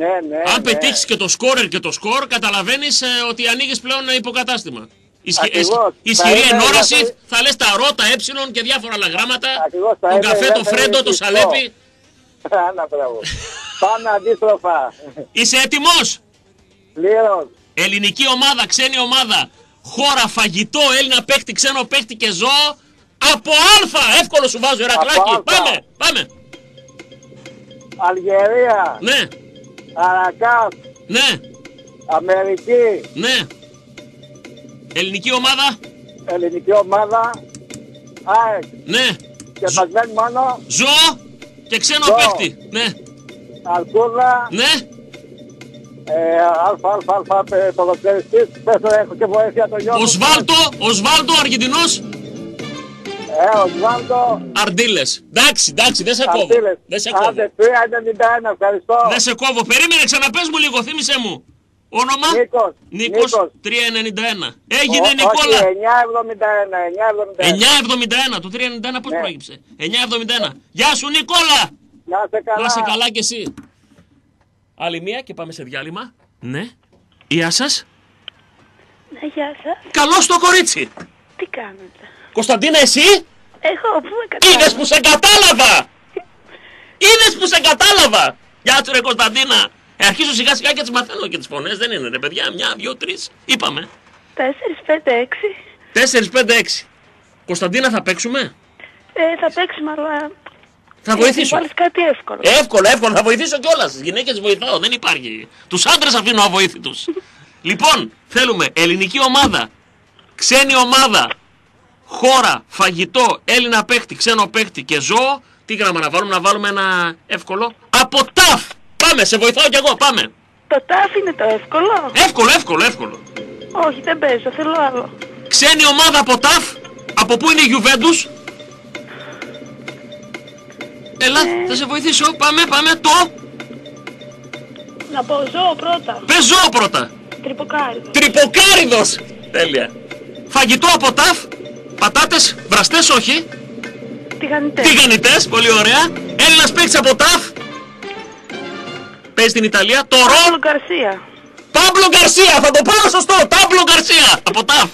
Ναι, ναι, Αν ναι. πετύχεις και το σκόρερ και το σκορ, καταλαβαίνεις ε, ότι ανοίγεις πλέον ένα υποκατάστημα. Ισχυ, Ακριβώς. ισχυ- ισχυρή Θα είναι ενόραση, ελεύθερη- θα λες τα ρο, τα ε και διάφορα άλλα γράμματα. Ακριβώς, θα Τον είναι καφέ, το ελεύθερη φρέντο, το πιστό. σαλέπι. Άνα, μπράβο. Πάμε αντίστροφα. Είσαι έτοιμος; Πλήρως. Ελληνική ομάδα, ξένη ομάδα. Χώρα, φαγητό, Έλληνα παίκτη, ξένο παίκτη και ζώο. Από Α! Εύκολο σου βάζω, Ερακλάκη. Από Α. Πάμε, πάμε. Αλγερία. Ναι, Αρακάς. ναι, Αμερική. ναι. Ελληνική ομάδα, Ελληνική ομάδα. ΑΕΚ. ναι. Και μας μένει μόνο Ζώο και ξένο Ζώο. παίκτη. Ναι, Αλκούδα. ναι. Ε, αλφα, αλφα, αλφα, ε, ποδοσφαιριστής. Πες το, έχω και βοήθεια το γιο μου. Οσβάλτο, Οσβάλτο, Αργεντινός, Ε, Οσβάλτο. Αρντίλες. Εντάξει, εντάξει, δεν σε κόβω. Αρτίλες. Δεν σε κόβω. Άντε, 3,91, ευχαριστώ. Δεν σε κόβω. Περίμενε, ξαναπες μου λίγο, θύμισε μου. Όνομα; Νίκος. Νίκος, Νίκος. 391. Έγινε Ο- Νικόλα. Όχι, 9,71, 9,71. 9,71. Το 391 πώς Ναι. προέκυψε; 9,71. Γεια σου Νικόλα. Να σε καλά. Να είσαι καλά κι εσύ. Άλλη μία και πάμε σε διάλειμμα. Ναι. Γεια σας. Ναι, γεια σας. Καλώς το κορίτσι. Τι κάνετε; Κωνσταντίνα εσύ; Εγώ που με κατάλαβα. Είδες που σε κατάλαβα. Είδες που σε κατάλαβα. Γεια σου ρε Κωνσταντίνα. Ε, αρχίζω σιγά σιγά και τις μαθαίνω και τις φωνές. Δεν είναι ρε παιδιά. Μια, δυο, τρεις. Είπαμε. 4, 5, 6. 4, 5, 6. Κωνσταντίνα θα παίξουμε; Ε, θα παίξουμε, αλλά... Θα βοηθήσω. Βάλεις κάτι εύκολο. Εύκολο, εύκολο. Θα βοηθήσω κιόλας. Τις γυναίκες βοηθάω. Δεν υπάρχει. Τους άντρες αφήνω αβοήθητους. λοιπόν, θέλουμε ελληνική ομάδα. Ξένη ομάδα. Χώρα, φαγητό, Έλληνα παίχτη, ξένο παίχτη και ζώο. Τι γράμμα να βάλουμε, να βάλουμε ένα εύκολο. Από ταφ! Πάμε, σε βοηθάω κι εγώ, πάμε. Το τάφ είναι το εύκολο; Εύκολο, εύκολο, εύκολο. Όχι, δεν παίζω, θέλω άλλο. Ξένη ομάδα από ταφ. Από πού είναι η Γιουβέντους; Έλα, θα σε βοηθήσω. Πάμε, πάμε. Το. Να πω ζώο πρώτα. Πες ζώο πρώτα. Τρυποκάρι. Τρυποκάριδος! Τέλεια. Φαγητό από ταφ. Πατάτες, βραστές όχι. Τηγανιτές. Τηγανιτές, πολύ ωραία. Έλληνας παίκτης από ταφ. Παίζει στην Ιταλία. Το Παύλο ρο. Γκαρσία. Πάμπλο Γκαρσία, θα το πάω σωστό. Πάμπλο Γκαρσία, από ταφ.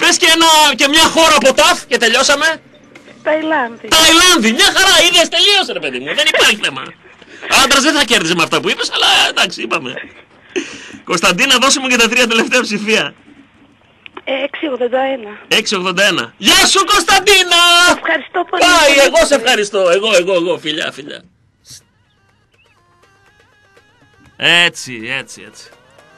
Πες και, ένα, και μια χώρα από ταφ και τελειώσαμε. Ταϊλάνδη. Ταϊλάνδη, μια χαρά, είδες, τελείωσε ρε παιδί μου. Δεν υπάρχει θέμα. Άντρα δεν θα κέρδιζε με αυτά που είπες, αλλά εντάξει, είπαμε. Κωνσταντίνα, δώσε μου και τα τρία τελευταία ψηφία. 681. 681. Γεια σου Κωνσταντίνα! Ευχαριστώ πολύ. Πάει, πολύ, εγώ σε πολύ. ευχαριστώ. Εγώ, εγώ, εγώ, φιλιά, φιλιά. Έτσι, έτσι, έτσι.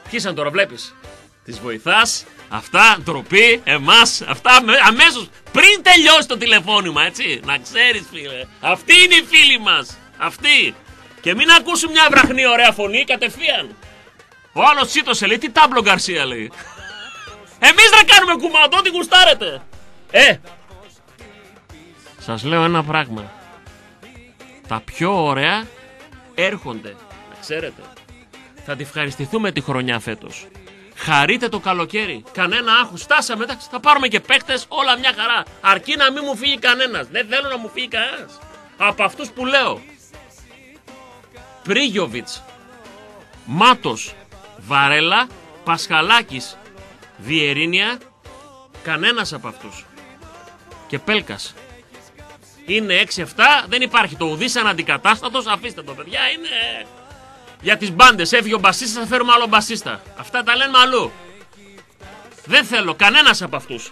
Ποιήσαν τώρα, βλέπεις; Τις βοηθάς, αυτά, ντροπή, εμάς, αυτά αμέ- αμέσως, πριν τελειώσει το τηλεφώνημα, έτσι. Να ξέρεις, φίλε. Αυτή είναι η φίλη μας. Αυτή. Και μην ακούσουν μια βραχνή ωραία φωνή κατευθείαν. Ο άλλος τσίτωσε, λέει, τι τάμπλο Γκαρσία, λέει. Εμείς δεν κάνουμε κουμαντό, τι γουστάρετε. Ε, σας λέω ένα πράγμα. Τα πιο ωραία έρχονται. Να ξέρετε. Θα τη ευχαριστηθούμε τη χρονιά φέτος. Χαρείτε το καλοκαίρι. Κανένα άγχος. Στάσαμε. Εντάξει, θα πάρουμε και παίκτες. Όλα μια χαρά. Αρκεί να μην μου φύγει κανένας. Δεν θέλω να μου φύγει κανένας. Από αυτούς που λέω. Πρίγιοβιτς. Μάτος. Βαρέλα. Πασχαλάκης. Βιερίνια. Κανένας από αυτούς. Και Πέλκας. Είναι 6-7, δεν υπάρχει το ουδής αναντικατάστατο. Αφήστε το, παιδιά. Είναι για τις μπάντες. Έφυγε ο μπασίστας, θα φέρουμε άλλο μπασίστα. Αυτά τα λένε αλλού. Δεν θέλω κανένας από αυτούς.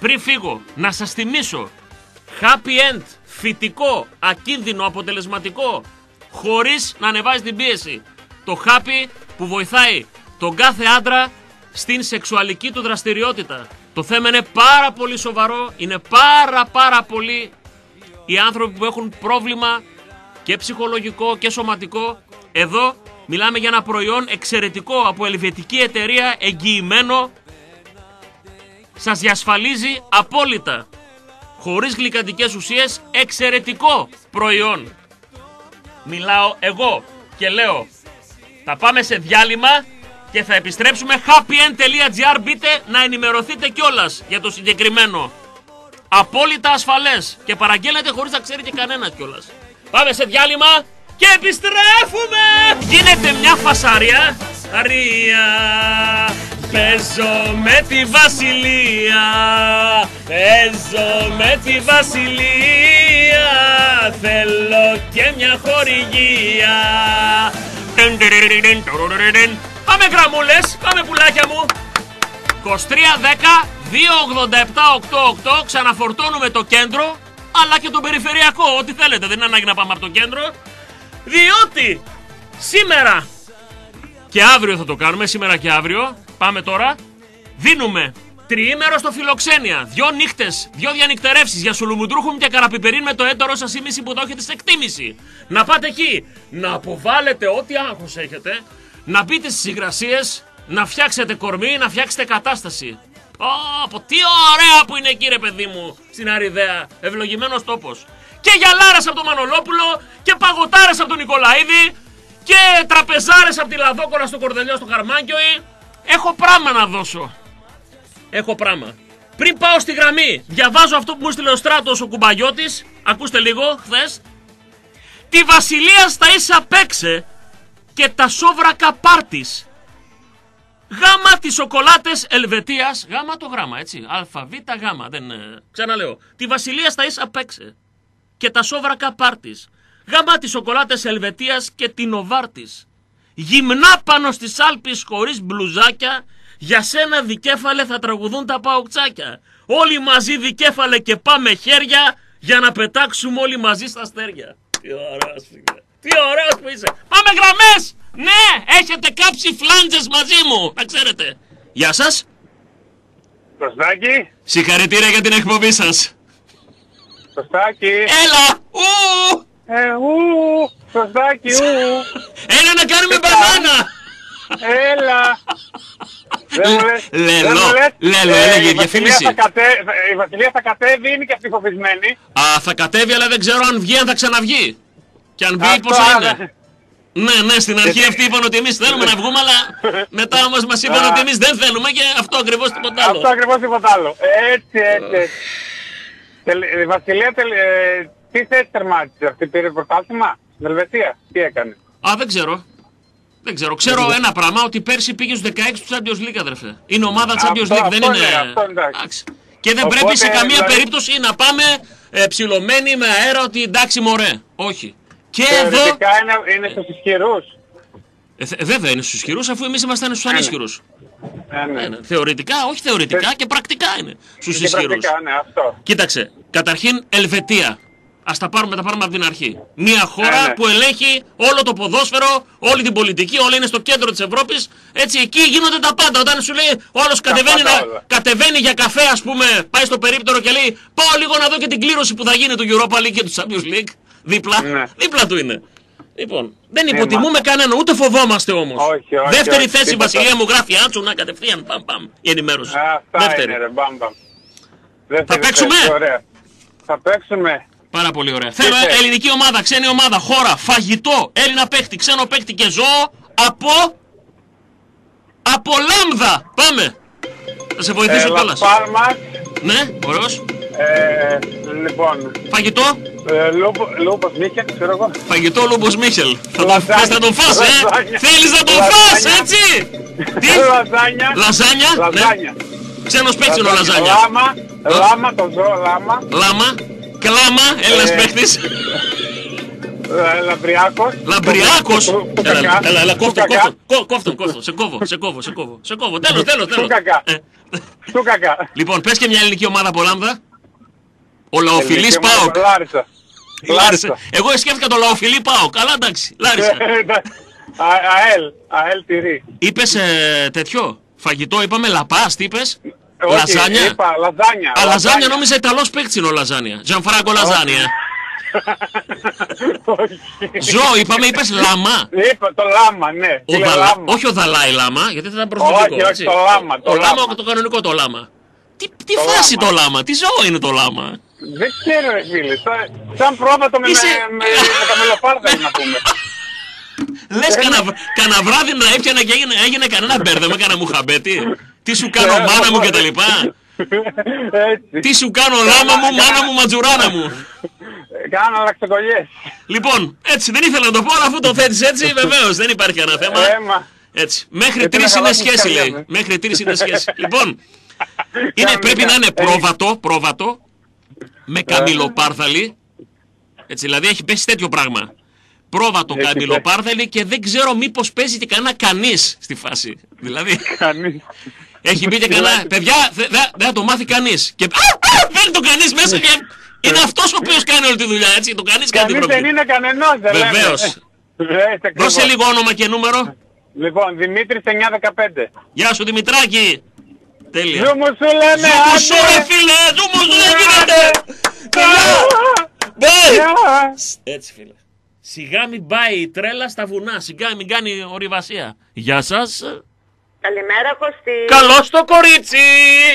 Πριν φύγω, να σας θυμίσω. Happy end. Φυτικό, ακίνδυνο, αποτελεσματικό. Χωρίς να ανεβάζει την πίεση. Το happy που βοηθάει τον κάθε άντρα στην σεξουαλική του δραστηριότητα. Το θέμα είναι πάρα πολύ σοβαρό. Είναι πάρα πάρα πολύ οι άνθρωποι που έχουν πρόβλημα και ψυχολογικό και σωματικό. Εδώ μιλάμε για ένα προϊόν εξαιρετικό από ελβετική εταιρεία εγγυημένο. Σας διασφαλίζει απόλυτα. Χωρίς γλυκαντικές ουσίες εξαιρετικό προϊόν. Μιλάω εγώ και λέω θα πάμε σε διάλειμμα και θα επιστρέψουμε happyend.gr μπείτε να ενημερωθείτε κιόλας για το συγκεκριμένο. Απόλυτα ασφαλές και παραγγέλνετε χωρίς να ξέρει και κανένας κιόλας. Πάμε σε διάλειμμα και επιστρέφουμε! Γίνεται μια φασαρία. Αρία, παίζω με τη Βασιλεία. Παίζω με τη Βασιλεία. Θέλω και μια χορηγία. Πάμε γραμμούλες, πάμε πουλάκια μου. 2310 287 888 ξαναφορτώνουμε το κέντρο αλλά και το περιφερειακό, ό,τι θέλετε, δεν είναι ανάγκη να πάμε από το κέντρο διότι σήμερα και αύριο θα το κάνουμε, σήμερα και αύριο. Πάμε τώρα, δίνουμε τριήμερο στο φιλοξένια, δυο νύχτες, δυο διανυκτερεύσεις για σουλουμουντρούχουμ και καραπιπερίν με το έντορο σας ήμιση που το έχετε σε εκτίμηση. Να πάτε εκεί, να αποβάλλετε ό,τι άγχος έχετε να μπείτε στις υγρασίες, να φτιάξετε κορμί, να φτιάξετε κατάσταση. Πω, πω, τι ωραία που είναι εκεί ρε παιδί μου, στην Αριδαία, ευλογημένος τόπος. Και γυαλάρες από τον Μανολόπουλο και παγωτάρες από τον Νικολαίδη και τραπεζάρες από τη Λαδόκολα στο Κορδελιό στο Χαρμάνκιοι. Έχω πράγμα να δώσω. Έχω πράγμα. Πριν πάω στη γραμμή, διαβάζω αυτό που μου στείλε ο Στράτος ο Κουμπαγιώτης. Ακούστε λίγο, χθες. Τη βασιλείας στα ίσα παίξε και τα σόβρακα πάρτης. Γάμα τις σοκολάτες Ελβετίας. Γάμα το γράμμα, έτσι. Αλφαβήτα γάμα. Δεν, ε, ξαναλέω. Τη βασιλείας στα ίσα παίξε. Και τα σόβρακα πάρτης. Γάμα τις σοκολάτες Ελβετίας και την Οβάρτης. Γυμνά πάνω στις Άλπεις χωρίς μπλουζάκια. Για σένα δικέφαλε θα τραγουδούν τα παοκτσάκια. Όλοι μαζί δικέφαλε και πάμε χέρια για να πετάξουμε όλοι μαζί στα αστέρια. Τι ωραίος φίλε. Τι ωραίος που είσαι. Πάμε γραμμές! Ναι, έχετε κάψει φλάντζες μαζί μου, να ξέρετε. Γεια σας. Κωστάκη, Συγχαρητήρια για την εκπομπή σας. Κωστάκη. Έλα! Ου! Ε, ου, Κωστάκη, ου. Έλα να κάνουμε μπανάνα! Έλα. Δεν μου λες- Λελό, δεν μου λες, λελό, ε, έλεγε η διαφήμιση. Βασιλεία θα κατέ- θα- Η Βασιλεία θα κατέβει, είναι και αυτή φοβισμένη. Α, θα κατέβει, αλλά δεν ξέρω αν βγει, αν θα ξαναβγεί. Και αν βγει, Αυτό, πώς θα άρα. είναι. Ναι, ναι, στην αρχή αυτοί είπαν ότι εμείς θέλουμε να βγούμε, αλλά μετά όμως μας είπαν Α. ότι εμείς δεν θέλουμε και αυτό ακριβώς τίποτα άλλο. Αυτό ακριβώς τίποτα άλλο. Έτσι, έτσι, έτσι. Τελε- Η Βασιλεία, τελε- ε, τι θέση τερμάτισε αυτή, πήρε πρωτάθλημα, στην Ελβετία, τι έκανε; Α, δεν ξέρω. Δεν ξέρω. Ξέρω ένα πράγμα, ότι πέρσι πήγε στους 16 του Champions League, αδερφέ. Είναι ομάδα Champions Αυτό- League, δεν αυτό είναι... ναι, αυτό εντάξει. Εντάξει. Και δεν Οπότε, πρέπει σε καμία δηλαδή- περίπτωση να πάμε ε, ψηλωμένοι με αέρα ότι εντάξει μωρέ. Όχι. Και εδώ. Θεωρητικά είναι, είναι στους ισχυρούς. Ε, θε- βέβαια είναι στους ισχυρούς, αφού εμείς ήμασταν στους ανίσχυρους. Ε, ναι. Θεωρητικά, όχι θεωρητικά και πρακτικά είναι στους Και ισχυρούς. πρακτικά, ναι, αυτό. Κοίταξε, καταρχήν Ελβετία. Α τα πάρουμε, τα πάρουμε από την αρχή. Μια χώρα Ε, ναι. που ελέγχει όλο το ποδόσφαιρο, όλη την πολιτική, όλα είναι στο κέντρο της Ευρώπης. Έτσι, εκεί γίνονται τα πάντα. Όταν σου λέει ο άλλο κατεβαίνει, πάντα να- όλα. κατεβαίνει για καφέ, ας πούμε, πάει στο περίπτερο και λέει: Πάω λίγο να δω και την κλήρωση που θα γίνει του Europa League και του Champions League. Δίπλα, Ναι. δίπλα του είναι. Λοιπόν, δεν υποτιμούμε κανέναν, ούτε φοβόμαστε όμως. Όχι, όχι, Δεύτερη όχι, θέση, τίποτα. Βασιλεία μου γράφει Άτσουνα κατευθείαν. Παμ, παμ. Η ενημέρωση. Α, Αυτά Δεύτερη. είναι ρε, μπαμ, μπαμ. Δεύτερη παίξουμε; θέση, Ωραία. Θα παίξουμε. Πάρα πολύ ωραία. Θέλω θες; ε, ελληνική ομάδα, ξένη ομάδα, χώρα, φαγητό, Έλληνα παίχτη, ξένο παίχτη και ζώο από. Από λάμδα! Πάμε! Θα σε βοηθήσω Ε, κιόλας. Las Palmas, Ναι, ωραίος. Ε, λοιπόν, Φαγητό, ε, Λούμπο- Λούμπος Μίχελ, ξέρω εγώ. φαγητό Λούμπος Μίχελ. Θα, το, Λαζάνια. θες να τον φας, ε! Λαζάνια. Θέλεις να τον Λαζάνια. φας, έτσι! Τι! Λαζάνια. Λαζάνια, Λαζάνια. ναι. Ξένος παίκτης είναι ο Λαζάνια. Λάμα, λάμα, το ζώο, λάμα. Λάμα, κλάμα, Έλληνας Ε, παίχτης. Ε, Λαμπριάκος. Λαμπριάκος. Του- του Έλα, κακά. έλα, έλα, Του κόφτον, κακά. κόφτον, κό- κόφτον, κόφτον, σε κόβω, σε κόβω, σε κόβω, σε κόβω. Τέλος, τέλος, τέλος. κακά. Ε, Του κακά. Λοιπόν, πες και μια ελληνική ομάδα από Λάμδα. Ο Λαοφιλής Ελληνική ομάδα, Πάοκ. Λάρισα. Λάρισα. Εγώ σκέφτηκα το Λαοφιλή Πάοκ. Καλά, εντάξει. Λάρισα. Α- ΑΕΛ, ΑΕΛ τυρί. Είπες ε, τέτοιο. Φαγητό, είπαμε λαπάς, τι είπες; Όχι, Λαζάνια. Είπα, λαζάνια. Α, λαζάνια νόμιζα Ιταλός παίκτης είναι ο Λαζάνια. Τζανφράγκο Λαζάνια. Ζω, είπαμε, είπες λάμα. Είπα το λάμα, ναι. Ο Φίλε, Δαλα... λάμα. Όχι ο Δαλάη Λάμα, γιατί θα ήταν προσωπικό. Όχι, όχι, έτσι. το λάμα, το ο λάμα, λάμα. το κανονικό το λάμα. Τι, τι Το φάση λάμα. το λάμα, τι ζώο είναι το λάμα. Δεν ξέρω ρε φίλε. Σαν, σαν πρόβατο με, Είσαι- με, με, με τα μελοπάρδα να πούμε. Λες κανένα, κανένα βράδυ να έπιανε και έγινε, έγινε κανένα μπέρδεμα, κανένα μουχαμπέτη. Τι σου κάνω Ε, μάνα μου ε, και τα λοιπά; Έτσι. Τι σου κάνω λάμα μου, μάνα μου, ματζουράνα μου; Κάνω αλλαξοκολλιές. Λοιπόν, έτσι δεν ήθελα να το πω, αλλά αφού το θέτεις έτσι, βεβαίως δεν υπάρχει κανένα θέμα. Έμα. Έτσι. Μέχρι Γιατί τρεις να είναι χαλάσει σχέση, την καρδιά λέει. μου. Μέχρι τρεις είναι σχέση. λοιπόν, είναι, Κανονικά. πρέπει να είναι Ε, πρόβατο, πρόβατο, με καμιλοπάρδαλη. Έτσι, δηλαδή έχει πέσει τέτοιο πράγμα. Πρόβατο Έχει καμιλοπάρδαλη και δεν ξέρω μήπως παίζει και κανένα κανείς στη φάση. Δηλαδή, Κανείς. έχει μπει και κανένα. Παιδιά, δε- δε- δεν θα το μάθει κανείς. Και. Α, α, Μπαίνει το κανείς μέσα και. Είναι αυτός ο οποίος κάνει όλη τη δουλειά, έτσι. Το κανείς κάνει την Κανείς δεν πρόκληση. είναι κανενός, δεν λέμε. Βεβαίως. Ε, έτσι ακριβώς. Δώσε λίγο όνομα και νούμερο. Λοιπόν, Δημήτρης 915. Γεια σου Δημητράκη. Τέλεια. Ζου μου σου λέμε, Ζου μου άντε. σου ρε φίλε, ζου μου σου δεν γίνεται. Φιλιά. Μπέι. Γεια. Έτσι φίλε. Σιγά μην πάει η τρέλα στα βουνά, σιγά μην κάνει ορειβασία. Γεια σας. Καλημέρα Κωστή. Καλώς το κορίτσι.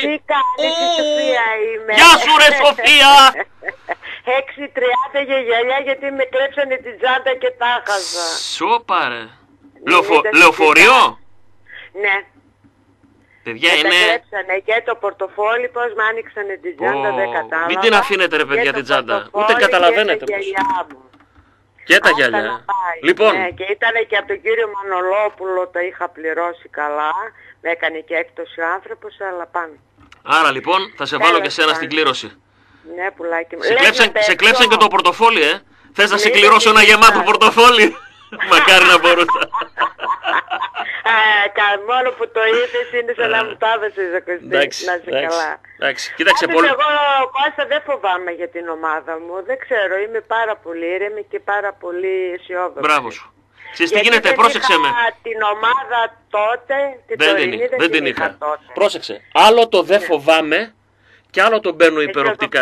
Τι κάνεις, η Ου. Σοφία είμαι. Γεια σου ρε Σοφία. 6.30 για γυαλιά γιατί με κλέψανε την τσάντα και τα χάζα. Σόπα ρε. Μην Λεωφο- τα Λεωφορείο; Ναι. Παιδιά Με τα είναι... κλέψανε και το πορτοφόλι πως με άνοιξανε την τσάντα, Ω, δεν κατάλαβα. μην την αφήνετε, ρε, παιδιά, Και το την τσάντα. πορτοφόλι Ούτε καταλαβαίνετε Και τα πώς. γυαλιά μου. Και τα Αυτά γυαλιά. να πάει. Λοιπόν, Ναι, και ήταν και από τον κύριο Μανολόπουλο το είχα πληρώσει καλά. Με έκανε και έκπτωση ο άνθρωπος, αλλά πάμε. άρα λοιπόν θα σε βάλω Τέλος και σένα πάντων. στην κλήρωση. Ναι, πουλάκι μου. Σε Λες κλέψαν, να παίξω. σε κλέψαν και το πορτοφόλι, ε. Θες να σε Μην κληρώσω το ένα γεμάτο συζητάς. πορτοφόλι; Μακάρι να μπορούσα. Α, κα- μόνο που το είδες είναι σαν να μου το έδωσες, Κωστή. Εντάξει, Να είσαι εντάξει, καλά. εντάξει. Κοίταξε Πάντως πολύ. Εγώ, Κώστα, δεν φοβάμαι για την ομάδα μου. Δεν ξέρω, είμαι πάρα πολύ ήρεμη και πάρα πολύ αισιόδοξη. Μπράβο σου. Ξέρεις τι Γιατί γίνεται, δεν πρόσεξε είχα με. την ομάδα τότε, την Δεν την, τωρινή, είχα, δεν την είχα. τότε. Πρόσεξε. Άλλο το δεν φοβάμαι και άλλο το μπαίνω Ε, και υπεροπτικά.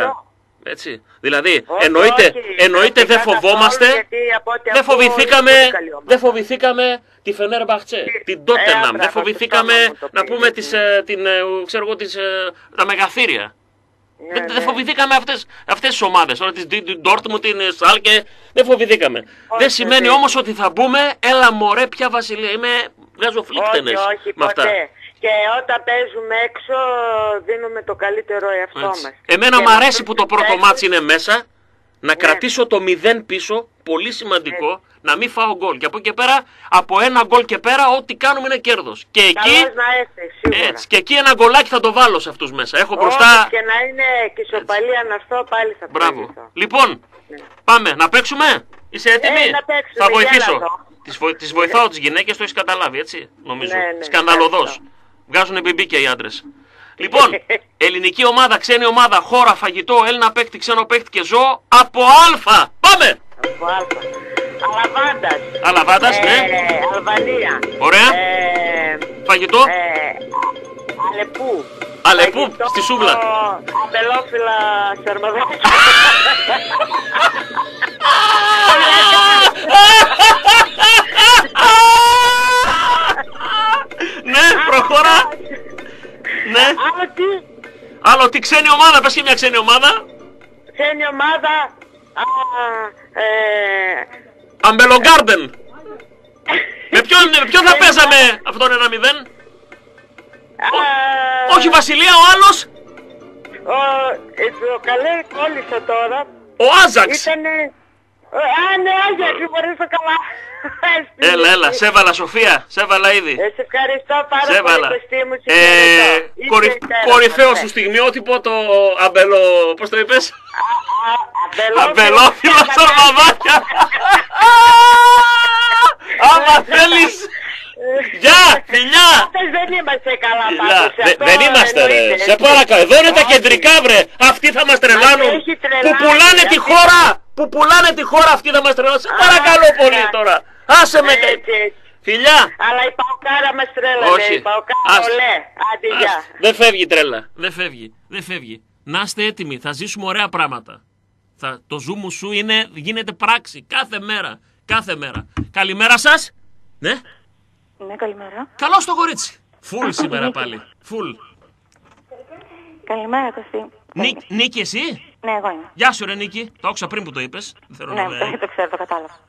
Αυτό. Έτσι. Δηλαδή, Όχι, εννοείται, όχι, εννοείται δεν καθόλου, φοβόμαστε, γιατί από ό,τι δεν ακούω είναι φοβηθήκαμε, πολύ καλή ομάδα. δεν φοβηθήκαμε τη Φενέρ Μπαχτσέ, την Τότεναμ, μπράβο, δεν στο φοβηθήκαμε στόμα μου το να πήγες, πούμε τις, ε, την, ε, ξέρω εγώ, τις, ε, τα μεγαθύρια. Ναι, δεν, ναι. δεν φοβηθήκαμε αυτές, αυτές τις ομάδες. Τώρα τις Ντόρτμου, την Σάλκε, δεν φοβηθήκαμε. δεν σημαίνει όχι. όμως ότι θα μπούμε, έλα μωρέ πια Βασιλεία, είμαι, βγάζω φλίκτενες Όχι, όχι, με ποτέ. Αυτά. Και όταν παίζουμε έξω δίνουμε το καλύτερο εαυτό Έτσι. μας. Εμένα Και μου με αρέσει αυτούς που το τους πρώτο παίκτες- μάτς είναι μέσα, να Ναι. κρατήσω το 0 πίσω, πολύ σημαντικό, να μην φάω γκολ. Και από εκεί και πέρα, από ένα γκολ και πέρα, ό,τι κάνουμε είναι κέρδος. Και εκεί, Καλώς να έρθει, σίγουρα. έτσι, και εκεί ένα γκολάκι θα το βάλω σε αυτούς μέσα. Έχω μπροστά... Όχι, και να είναι και ισοπαλία να αυτό πάλι θα Μπράβο. προηγηθώ. Λοιπόν, Ναι. πάμε, να παίξουμε; Είσαι έτοιμη; Ε, να παίξουμε, Θα βοηθήσω. γέλα εδώ. Τις, βο... τις βοηθάω τις γυναίκες, το έχεις καταλάβει, έτσι, νομίζω. Ναι, ναι, Σκανδαλωδώς. ευχαριστώ. Βγάζουν μπιμπίκια οι άντρες. Λοιπόν, ελληνική ομάδα, ξένη ομάδα, χώρα, φαγητό, Έλληνα παίκτη, ξένο παίκτη και ζώο από Α. Πάμε! Από Α. Αλαβάντας. Αλαβάντας, ναι. Ε, Αλβανία. Ωραία. Ε, Φαγητό. ε, Αλεπού. Αλεπού, Φαγητό, στη σούβλα. Αμπελόφυλλα σερμαδάκια. ναι, προχώρα. ναι. Άλλο τι; Άλλο τι ξένη ομάδα, πες και μια ξένη ομάδα. Ξένη ομάδα. Α, ε, Αμπελογκάρντεν. με ποιον, με ποιον θα παίζαμε αυτόν ένα μηδέν; α, Όχι Βασιλεία, ο άλλος; Ο, ε, το καλέ κόλλησε τώρα. Ο Άζαξ. Ήτανε... ε, Α, ναι, Άζαξ, μπορείς το καλά. Έλα, έλα, σε έβαλα Σοφία, σε έβαλα ήδη. Ε, σε ευχαριστώ πάρα Σε πολύ, έβαλα. Κωστή μου. σε Ε, χαιρετώ. Είσαι κορυ... υπέροχος, κορυφαίο ναι. σου στιγμιότυπο το αμπελο... πώς το είπες; Αμπελόφυλλο Αμπελόφυλλο σορβαδάκια. Άμα θέλεις. Γεια, φιλιά. Αυτές δεν είμαστε καλά Φιλιά. πάντως. Δε- αυτό Δεν είμαστε ρε. εννοείται, Σε έτσι. παρακαλώ. Εδώ είναι τα Όχι. κεντρικά βρε. Αυτοί θα μας τρελάνουν. έχει Που τρελάνει, πουλάνε τη αυτή- χώρα. Που πουλάνε τη χώρα αυτοί θα μας τρελάνουν. Σε παρακαλώ Α, πολύ ναι. τώρα. Άσε με. Έτσι, έτσι. Φιλιά. Αλλά η Παοκάρα μας τρέλανε. Όχι. Η Παοκάρα Ας- ολέ. Άντε, γεια. Ας- Δεν φεύγει τρέλα. Δεν φεύγει. Δεν φεύγει. Να είστε έτοιμοι. Θα ζήσουμε ωραία πράγματα. Θα, το ζούμου σου είναι, γίνεται πράξη. Κάθε μέρα. Κάθε μέρα. Καλημέρα σας. Ναι. Ναι, καλημέρα. Καλό στο κορίτσι. Φουλ σήμερα πάλι. Φουλ. Καλημέρα, Κωστή. Νί, Νίκη εσύ; Ναι, εγώ είμαι. Γεια σου ρε Νίκη. Το άκουσα πριν που το είπες. Δεν θέλω Ναι, να... το, το ξέρω, το κατάλαβα.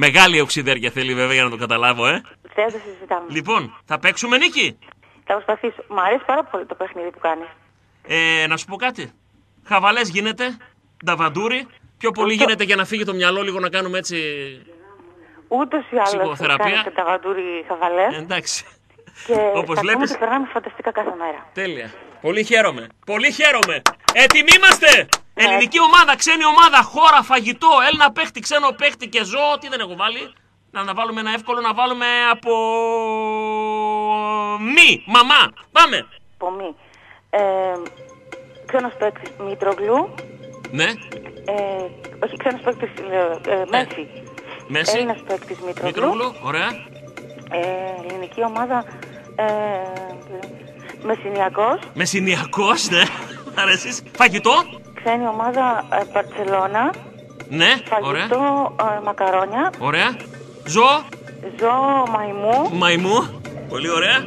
Μεγάλη οξυδέρια θέλει βέβαια για να το καταλάβω, ε. Δεν το συζητάμε. Λοιπόν, θα παίξουμε Νίκη; Θα προσπαθήσω. Μ' αρέσει πάρα πολύ το παιχνίδι που κάνεις. Ε, να σου πω κάτι. Χαβαλές γίνεται. Νταβαντούρι. Πιο πολύ γίνεται για να φύγει το μυαλό λίγο να κάνουμε έτσι. Ούτως ή άλλως Ψυχοθεραπεία. κάνεις και τα γαντούρι χαβαλές. Ε, εντάξει. Και όπως τα ακούμε βλέπεις. και περνάμε φανταστικά κάθε μέρα. Τέλεια. Πολύ χαίρομαι. Πολύ χαίρομαι. Έτοιμοι είμαστε; Ελληνική ομάδα, ξένη ομάδα, χώρα, φαγητό, Έλληνα παίχτη, ξένο παίχτη και ζώο. Τι δεν έχω βάλει. Να, να βάλουμε ένα εύκολο, να βάλουμε από. Μη, μαμά. Πάμε. Από μη. Ε, ξένος παίκτης Μήτρογλου. Ναι, Ε, όχι ξένος παίκτης λέω, ε, Μέση. Μέση. Έλληνας παίκτης Μήτρογλου. Μητρούλου, ωραία. Ε, ελληνική ομάδα ε, Μεσσηνιακός. Μεσηνιακός, ναι. Αρέσεις. Φαγητό. Ξένη ομάδα ε, Μπαρτσελώνα. Ναι, ωραία. Φαγητό ε, μακαρόνια. Ωραία. Ζώο. Ζώο μαϊμού. Μαϊμού. Πολύ ωραία.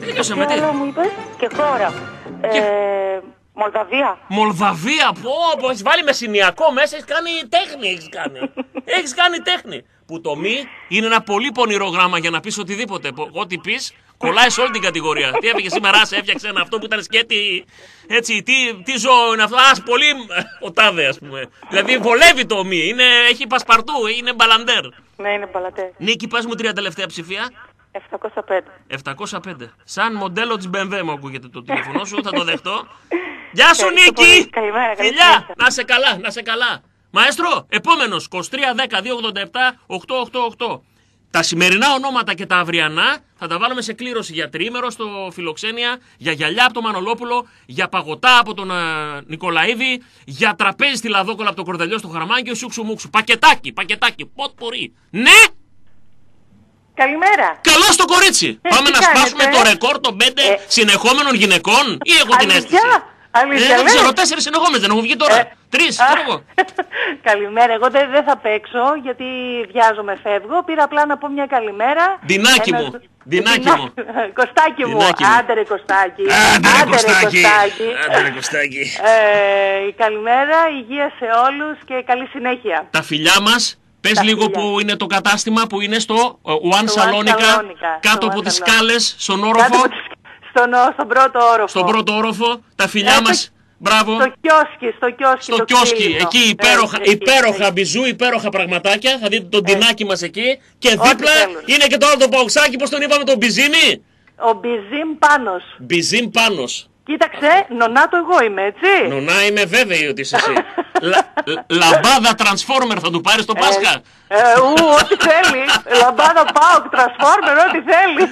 Τελειώσαμε. Τι; Τι. άλλο μου είπες. Και χώρα. Ε, Μολδαβία. Μολδαβία, πω, πω, έχεις βάλει μεσηνιακό μέσα, έχεις κάνει τέχνη, έχεις κάνει. έχεις κάνει τέχνη. Που το μη είναι ένα πολύ πονηρό γράμμα για να πεις οτιδήποτε. Πο- Ό,τι πεις, κολλάει σε όλη την κατηγορία. τι έφυγε σήμερα, σε έφτιαξε ένα αυτό που ήταν σκέτη. Έτσι, τι, τι ζώο είναι αυτό. Α, πολύ ο τάδε, ας πούμε. δηλαδή βολεύει το μη, είναι, έχει πασπαρτού, είναι μπαλαντέρ. Ναι, είναι παλατέ. Νίκη, πες μου τρία τελευταία ψηφία. 705. 705. Σαν μοντέλο της BMW μου ακούγεται το τηλέφωνο σου, θα το δεχτώ. Γεια σου Ευχαριστώ Νίκη! πολύ. Καλημέρα, καλή Φιλιά! συνέχεια. Να σε καλά, να σε καλά. Μαέστρο, επόμενος, 2310 287 888. Τα σημερινά ονόματα και τα αυριανά θα τα βάλουμε σε κλήρωση για τρίμερο στο Φιλοξένια, για γυαλιά από τον Μανολόπουλο, για παγωτά από τον α, Νικολαίδη, για τραπέζι στη Λαδόκολα από τον Κορδελιό στο Χαρμάγκιο, σούξου μουξου. Πακετάκι, πακετάκι, ποτ πορεί. Ναι! Καλημέρα. Καλό στο κορίτσι! Ε, Πάμε τι να σπάσουμε κάνετε; το ρεκόρ των πέντε συνεχόμενων γυναικών ή έχω την Αλήθεια; αίσθηση. Αλήθεια, ε, δεν λες; ξέρω, τέσσερις συνεχόμενε δεν έχουν βγει τώρα. Ε, Τρεις, α. ξέρω εγώ. Καλημέρα. Εγώ δεν δεν θα παίξω γιατί βιάζομαι, φεύγω. Πήρα απλά να πω μια καλημέρα. Ντινάκι Ένας- μου, ντινάκι Ντινά- μου. Κωστάκι μου. Ντινάκι μου. Άντε ρε Κωστάκι. Άντε ρε Κωστάκη. Κωστάκι. Άντε ρε Κωστάκη. Ε, καλημέρα, υγεία σε όλους και καλή συνέχεια. Τα φιλιά μας, πες Τα λίγο φιλιά. που είναι το κατάστημα που είναι στο ε, One Στο One Salonica, Salonica, κάτω στο από One τις Salonica. σκάλες, στον Κάτω όροφο, από τις- Στον, στον πρώτο όροφο. στον πρώτο όροφο. Τα φιλιά Ε, μας, μπράβο. Στο κιόσκι, στο κιόσκι. Στο το κιόσκι, ξύλινο. εκεί Ναι, υπέροχα, εκεί, υπέροχα εκεί. μπιζού, υπέροχα πραγματάκια. Θα δείτε τον τινάκι μας εκεί. Και Ό,τι δίπλα θέλουν. είναι και το άλλο το παουξάκι, πώς τον είπαμε, τον Μπιζίμι. Ο Μπιζίμ Πάνος. Μπιζίμ Πάνος. Κοίταξε, νονάτο εγώ είμαι, έτσι. Νονά είμαι βέβαιη ότι είσαι εσύ. Λα- λα- λαμπάδα Transformer θα του πάρεις το Πάσχα. Ε, ου, ό,τι θέλει. Λαμπάδα πάω, τρασφόρμερ, ό,τι θέλει.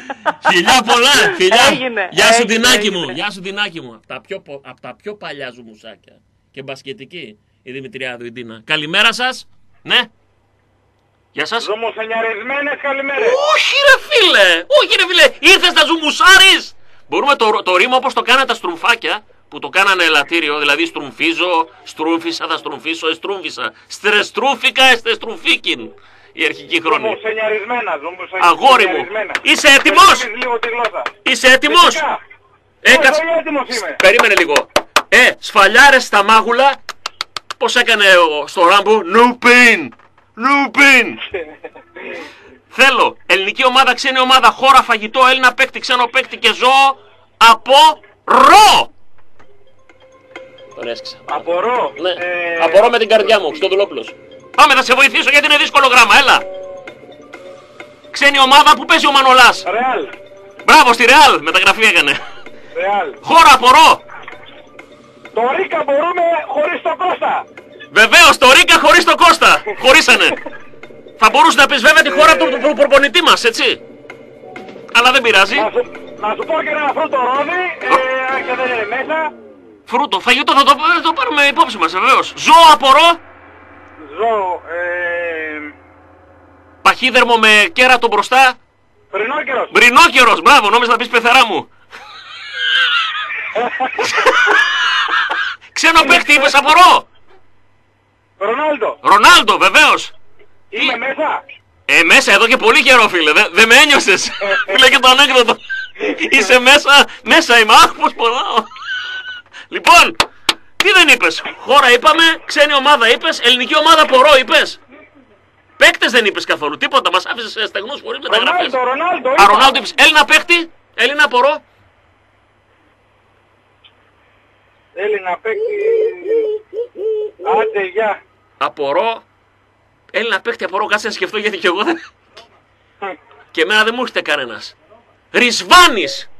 Φιλιά πολλά, φιλιά. Έγινε, Γεια σου έγινε, Τινάκη μου, έγινε. γεια σου Τινάκη μου. Από τα πιο, πο- απ' τα πιο παλιά σου μουσάκια. Και μπασκετική η Δημητριάδου η Τίνα. Καλημέρα σας. Ναι. Γεια σας. Ζωμοσενιαρισμένες καλημέρες. Όχι ρε φίλε, όχι ρε φίλε, ήρθες να ζουμουσάρεις. Μπορούμε το, το ρήμα όπως το κάνανε τα στρουμφάκια, που το κάνανε ελαττήριο, δηλαδή στρουμφίζω, στρούμφισα, θα στρουμφίσω, εστρούμφισα. Στρεστρούφικα, εστεστρούμφικιν. Η αρχική χρόνη. Ζωμοσενιαρισμένα. ζωμοσενιαρισμένα. Αγόρι μου, είσαι έτοιμος; Πες λίγο τη γλώσσα. Είσαι έτοιμος; Φυσικά. Ε, Ε, κάτσε. πολύ έτοιμος είμαι. Περίμενε λίγο. Ε, σφαλιάρες στα μάγουλα. Πώς έκανε ο, στο Ράμπο; No pain. No pain. Θέλω ελληνική ομάδα, ξένη ομάδα, χώρα, φαγητό, Έλληνα παίκτη, ξένο παίκτη και ζώο από ρο. Τον έσκησα. Απορώ. Ναι. Ε, Απορώ με την καρδιά μου, Χριστοδουλόπουλος. Πάμε, θα σε βοηθήσω γιατί είναι δύσκολο γράμμα, έλα. Ξένη ομάδα που παίζει ο Μανολάς; Ρεάλ. Μπράβο, στη Ρεάλ, μεταγραφή έκανε. Ρεάλ. Χώρα από ρο. Το Ρίκα μπορούμε χωρίς το Κώστα. Βεβαίως, το Ρίκα χωρίς το Κώστα. Χωρίσανε. Θα μπορούσε να πεις βέβαια τη χώρα του, του προπονητή μας, έτσι. Αλλά δεν πειράζει. Να σου, να σου πω και ένα φρούτο ρόδι, ε, αν και δεν είναι μέσα. Φρούτο, φαγητό θα το, θα το πάρουμε υπόψη μας, βεβαίως. Ζώο απορώ. Ζώο, ε, Παχύδερμο με κέρατο μπροστά. Φρενόκερος. Μπρινόκερος, μπράβο, νόμιζα να πεις πεθερά μου. Ξένο παίκτη είπες απορώ. Ρονάλντο. Ρονάλντο, βεβαίως. Είμαι μέσα. Ε, μέσα εδώ και πολύ καιρό, φίλε. Δεν δεν με ένιωσες. φίλε και το ανέκδοτο. Είσαι μέσα, μέσα είμαι. Αχ, πώς πονάω. λοιπόν, τι δεν είπες; Χώρα είπαμε, ξένη ομάδα είπες, ελληνική ομάδα πορώ είπες. Παίκτες δεν είπες καθόλου. Τίποτα, μας άφησες στεγνούς χωρίς μεταγραφές. Ρονάλντο, Ρονάλντο. Α, είπα. Ρονάλντο είπες. Έλληνα παίκτη, Έλληνα πορώ. Έλληνα παίκτη. Άντε, γεια. Απορώ. Έλληνα παίκτη απορώ, κάτσε να σκεφτώ γιατί και εγώ δεν... και εμένα δεν μου έρχεται κανένας. Ρισβάνης.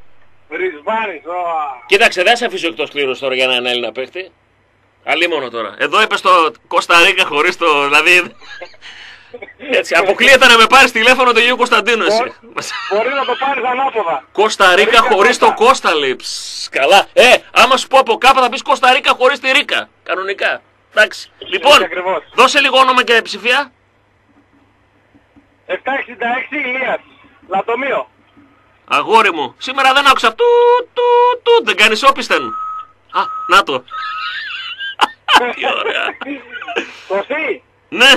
Ρισβάνης, ω. Κοίταξε, δεν σε αφήσω εκτός κλήρωση τώρα για έναν Έλληνα παίχτη. Αλλήμωνο τώρα. Εδώ είπε το Κώστα Ρίκα χωρίς το... Δηλαδή... Έτσι, αποκλείεται να με πάρεις τηλέφωνο το Γιώργο Κωνσταντίνο εσύ. Μπορεί να το πάρεις ανάποδα. Κώστα Ρίκα χωρίς το Κώστα λέει. Ψ, Καλά. Ε, άμα σου πω από κάπου θα πεις Κώστα Ρίκα χωρίς τη Ρίκα. Κανονικά. Εντάξει. Λοιπόν, Έτσι ακριβώς. δώσε λίγο όνομα και ψηφία. 766 Ηλίας. Λατομείο. Αγόρι μου, σήμερα δεν άκουσα του, του, του, δεν κάνεις όπισθεν. Α, να το. Τι ωραία. Κωστή, Ναι,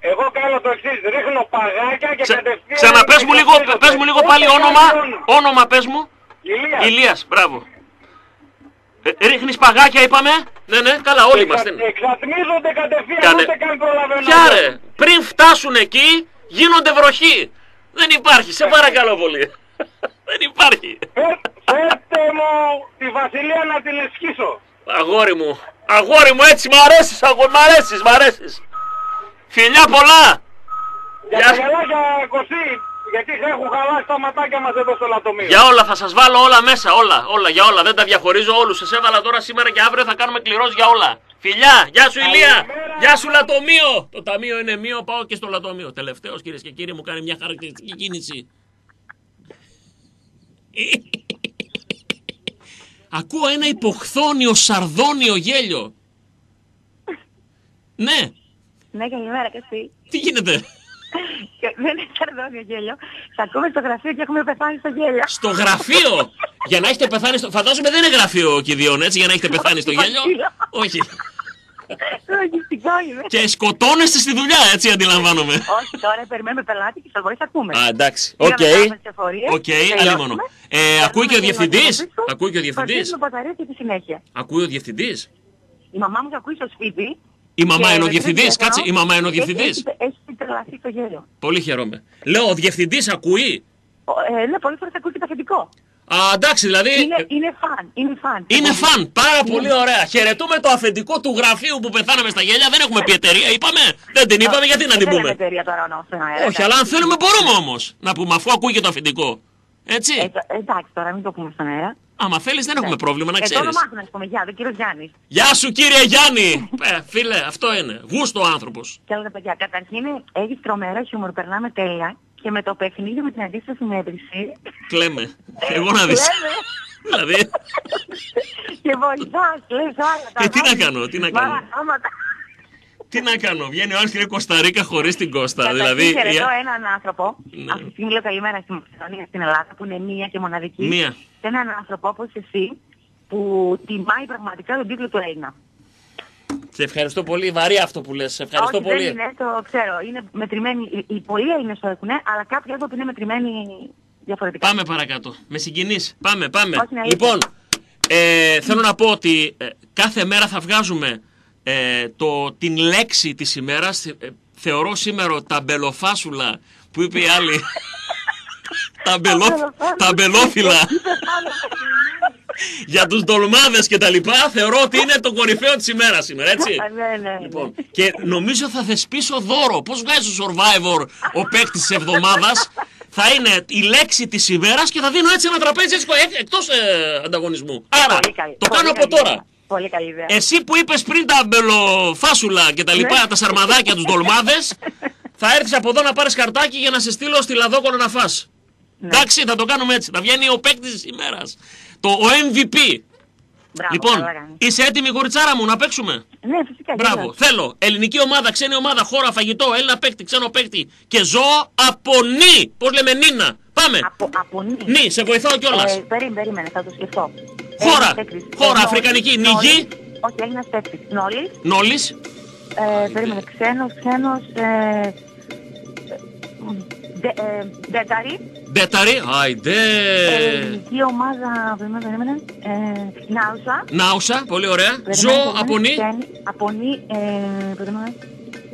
εγώ κάνω το εξής. Ρίχνω παγάκια και Ξε, κατευθείαν... ξαναπες μου λίγο, πες μου λίγο πάλι όνομα, όνομα πες μου. Ηλίας. Ηλίας, μπράβο. Ε, ρίχνεις παγάκια είπαμε. Ναι, ναι, καλά όλοι είμαστε. Εξα- Εξατμίζονται κατευθείαν, Κάνε- ούτε καν προλαβαίνω. Ποια ρε, πριν φτάσουν εκεί γίνονται βροχή. Δεν υπάρχει, σε παρακαλώ πολύ. Δεν υπάρχει. Φέρ- Φέρτε μου τη Βασιλεία να την εσχίσω. Αγόρι μου, αγόρι μου έτσι μ' αρέσεις, αγόρι, μ' αρέσεις, μ' αρέσεις. Φιλιά πολλά. Για Γεια τα σου. γαλάκια Κωστή, γιατί έχουν χαλάσει τα ματάκια μας εδώ στο λατομείο. Για όλα θα σας βάλω όλα μέσα, όλα, όλα, για όλα. Δεν τα διαχωρίζω όλους. Σας έβαλα τώρα σήμερα και αύριο θα κάνουμε κληρώσει για όλα. Φιλιά, γεια σου Ηλία, γεια σου Λατομείο. Το ταμείο είναι μείο, πάω και στο Λατομείο. Τελευταίος κυρίες και κύριοι μου κάνει μια χαρακτηριστική κίνηση. Ακούω ένα υποχθόνιο σαρδόνιο γέλιο. Ναι, Ναι, καλημέρα και εσύ; τι γίνεται; Και δεν είναι σαρδόνιο γέλιο. Σε ακούμε στο γραφείο και έχουμε πεθάνει στο γέλιο. Στο γραφείο! για να έχετε πεθάνει στο... Φαντάζομαι δεν είναι γραφείο κηδείων, έτσι, για να έχετε πεθάνει στο γέλιο. Όχι. Λογιστικό είναι. Και σκοτώνεστε στη δουλειά, έτσι αντιλαμβάνομαι. Όχι, τώρα περιμένουμε πελάτη και σας μπορεί να ακούμε. Α, εντάξει. Πήραμε Οκ. κάποιες εφορίες, Οκ, τελειώσαμε. αλίμονο. Ε, ακούει και ο διευθυντής; Ακούει και ο διευθυντής; Φροντίζουμε μπαταρία και τη συνέχεια. Ακούει ο διευθυντής; Η μαμά μου ακούει στο σπίτι. Η μαμά και είναι ο με διευθυντής. τηλέφωνο Κάτσε, η μαμά είναι ο έχει- διευθυντής. Έχει, έχει τρελαθεί το γέλιο. Πολύ χαίρομαι. Λέω, ο διευθυντής ακούει; Ο- Ε, ναι, πολλές φορές ακούει και το αφεντικό. Α, εντάξει, δηλαδή. Είναι, είναι φαν, είναι φαν. Είναι φαν, πάρα πολύ ωραία. Χαιρετούμε το αφεντικό του γραφείου που πεθάναμε στα γέλια. Δεν έχουμε πει εταιρεία, είπαμε. Δεν την είπαμε, γιατί να την Δεν λέμε πούμε; εταιρεία τώρα όμως στον αέρα. Όχι, αλλά αν θέλουμε μπορούμε όμως να πούμε, αφού ακούει και το αφεντικό. Έτσι. Ε, το- εντάξει, τώρα μην το πούμε στον αέρα. Άμα θέλεις, δεν έχουμε πρόβλημα, να Ε, το ξέρεις. όνομά του να σου πούμε. Γεια, δεν κύριο Γιάννη. Γεια σου, κύριε Γιάννη! ε, φίλε, αυτό είναι. Γούστο άνθρωπος. Και άλλα τα παιδιά. Καταρχήν έχει τρομερό χιούμορ, περνάμε τέλεια. Και με το παιχνίδι με την αντίστοιχη συνέδριση. Κλαίμε. Εγώ να δεις. Λέμε, δηλαδή. και βοηθάς, λες άλλα. τα Και τι να βάζεις. κάνω, τι να κάνω; Μαράματα. Τι να κάνω, βγαίνει ο άλλο και λέει Κωνσταντίνα χωρίς την Κώστα. Καταρχήν δηλαδή. χαιρετώ η- έναν άνθρωπο, Ναι. αυτή τη στιγμή λέω καλημέρα στη Μακεδονία, στην Ελλάδα, που είναι μία και μοναδική. Μία. Σε έναν άνθρωπο όπως εσύ, που τιμάει πραγματικά τον τίτλο του Έλληνα. Σε ευχαριστώ πολύ. Βαρύ αυτό που λες. Σε ευχαριστώ Όχι, πολύ. δεν είναι, το ξέρω. Είναι μετρημένοι, οι- οι πολλοί Έλληνες το έχουν, αλλά κάποιοι άνθρωποι είναι μετρημένοι διαφορετικά. Πάμε παρακάτω. Με συγκινείς. Πάμε, πάμε. Όχι, είναι αλήθεια. Λοιπόν, ε, θέλω να πω ότι ε, κάθε μέρα θα βγάζουμε ε, το, την λέξη της ημέρας. Ε, θεωρώ σήμερα τα μπελοφάσουλα που είπε η άλλη. τα, μπελό, τα μπελόφυλλα για τους ντολμάδες και τα λοιπά θεωρώ ότι είναι το κορυφαίο της ημέρας σήμερα, έτσι. ναι, ναι, ναι. Λοιπόν, και νομίζω θα θεσπίσω δώρο. Πώς βγάζει στο Survivor ο παίκτης της εβδομάδας; Θα είναι η λέξη της ημέρας και θα δίνω έτσι ένα τραπέζι έτσι, εκ- εκτός ε, ανταγωνισμού. Άρα, Πολύ καλή- το πολύ κάνω από καλή τώρα. ιδέα. Πολύ καλή ιδέα. Εσύ που είπες πριν τα μπελοφάσουλα και τα λοιπά, Ναι. τα σαρμαδάκια, τους ντολμάδες, θα έρθεις από εδώ να πάρεις καρτάκι για να σε στείλω στη Λαδόκολο να φας. Ναι. Εντάξει, θα το κάνουμε έτσι. Θα βγαίνει ο παίκτης της ημέρας. Το, ο MVP. Μπράβο, λοιπόν, καλά κάνεις. είσαι έτοιμη κοριτσάρα μου να παίξουμε; Ναι, φυσικά. Μπράβο. γεια. Θέλω ελληνική ομάδα, ξένη ομάδα, χώρα, φαγητό, Έλληνα παίκτη, ξένο παίκτη και ζώο από νη. Πώς λέμε, Νίνα. Πάμε. Από, από νη. Νη, σε βοηθάω κιόλας. Ε, περίμενε, περίμενε, θα το σκεφτώ. Χώρα. Έλληνας παίκτης. Χώρα, Νόλης, αφρικανική. Νόλης. Νιγή. Όχι, Έλληνας παίκτης. Νόλης. Νόλης. Ε, περίμενε, ξένος, ξένος, ε, δε, ε, Δέταρη. Ντέταρη. Άιντε. Ελληνική ομάδα, περίμενε, περίμενε, ε, Νάουσα. Νάουσα, πολύ ωραία. Περίμενε, Ζώο περίμενε, από νη. ξένη, Από νη, ε, περίμενε,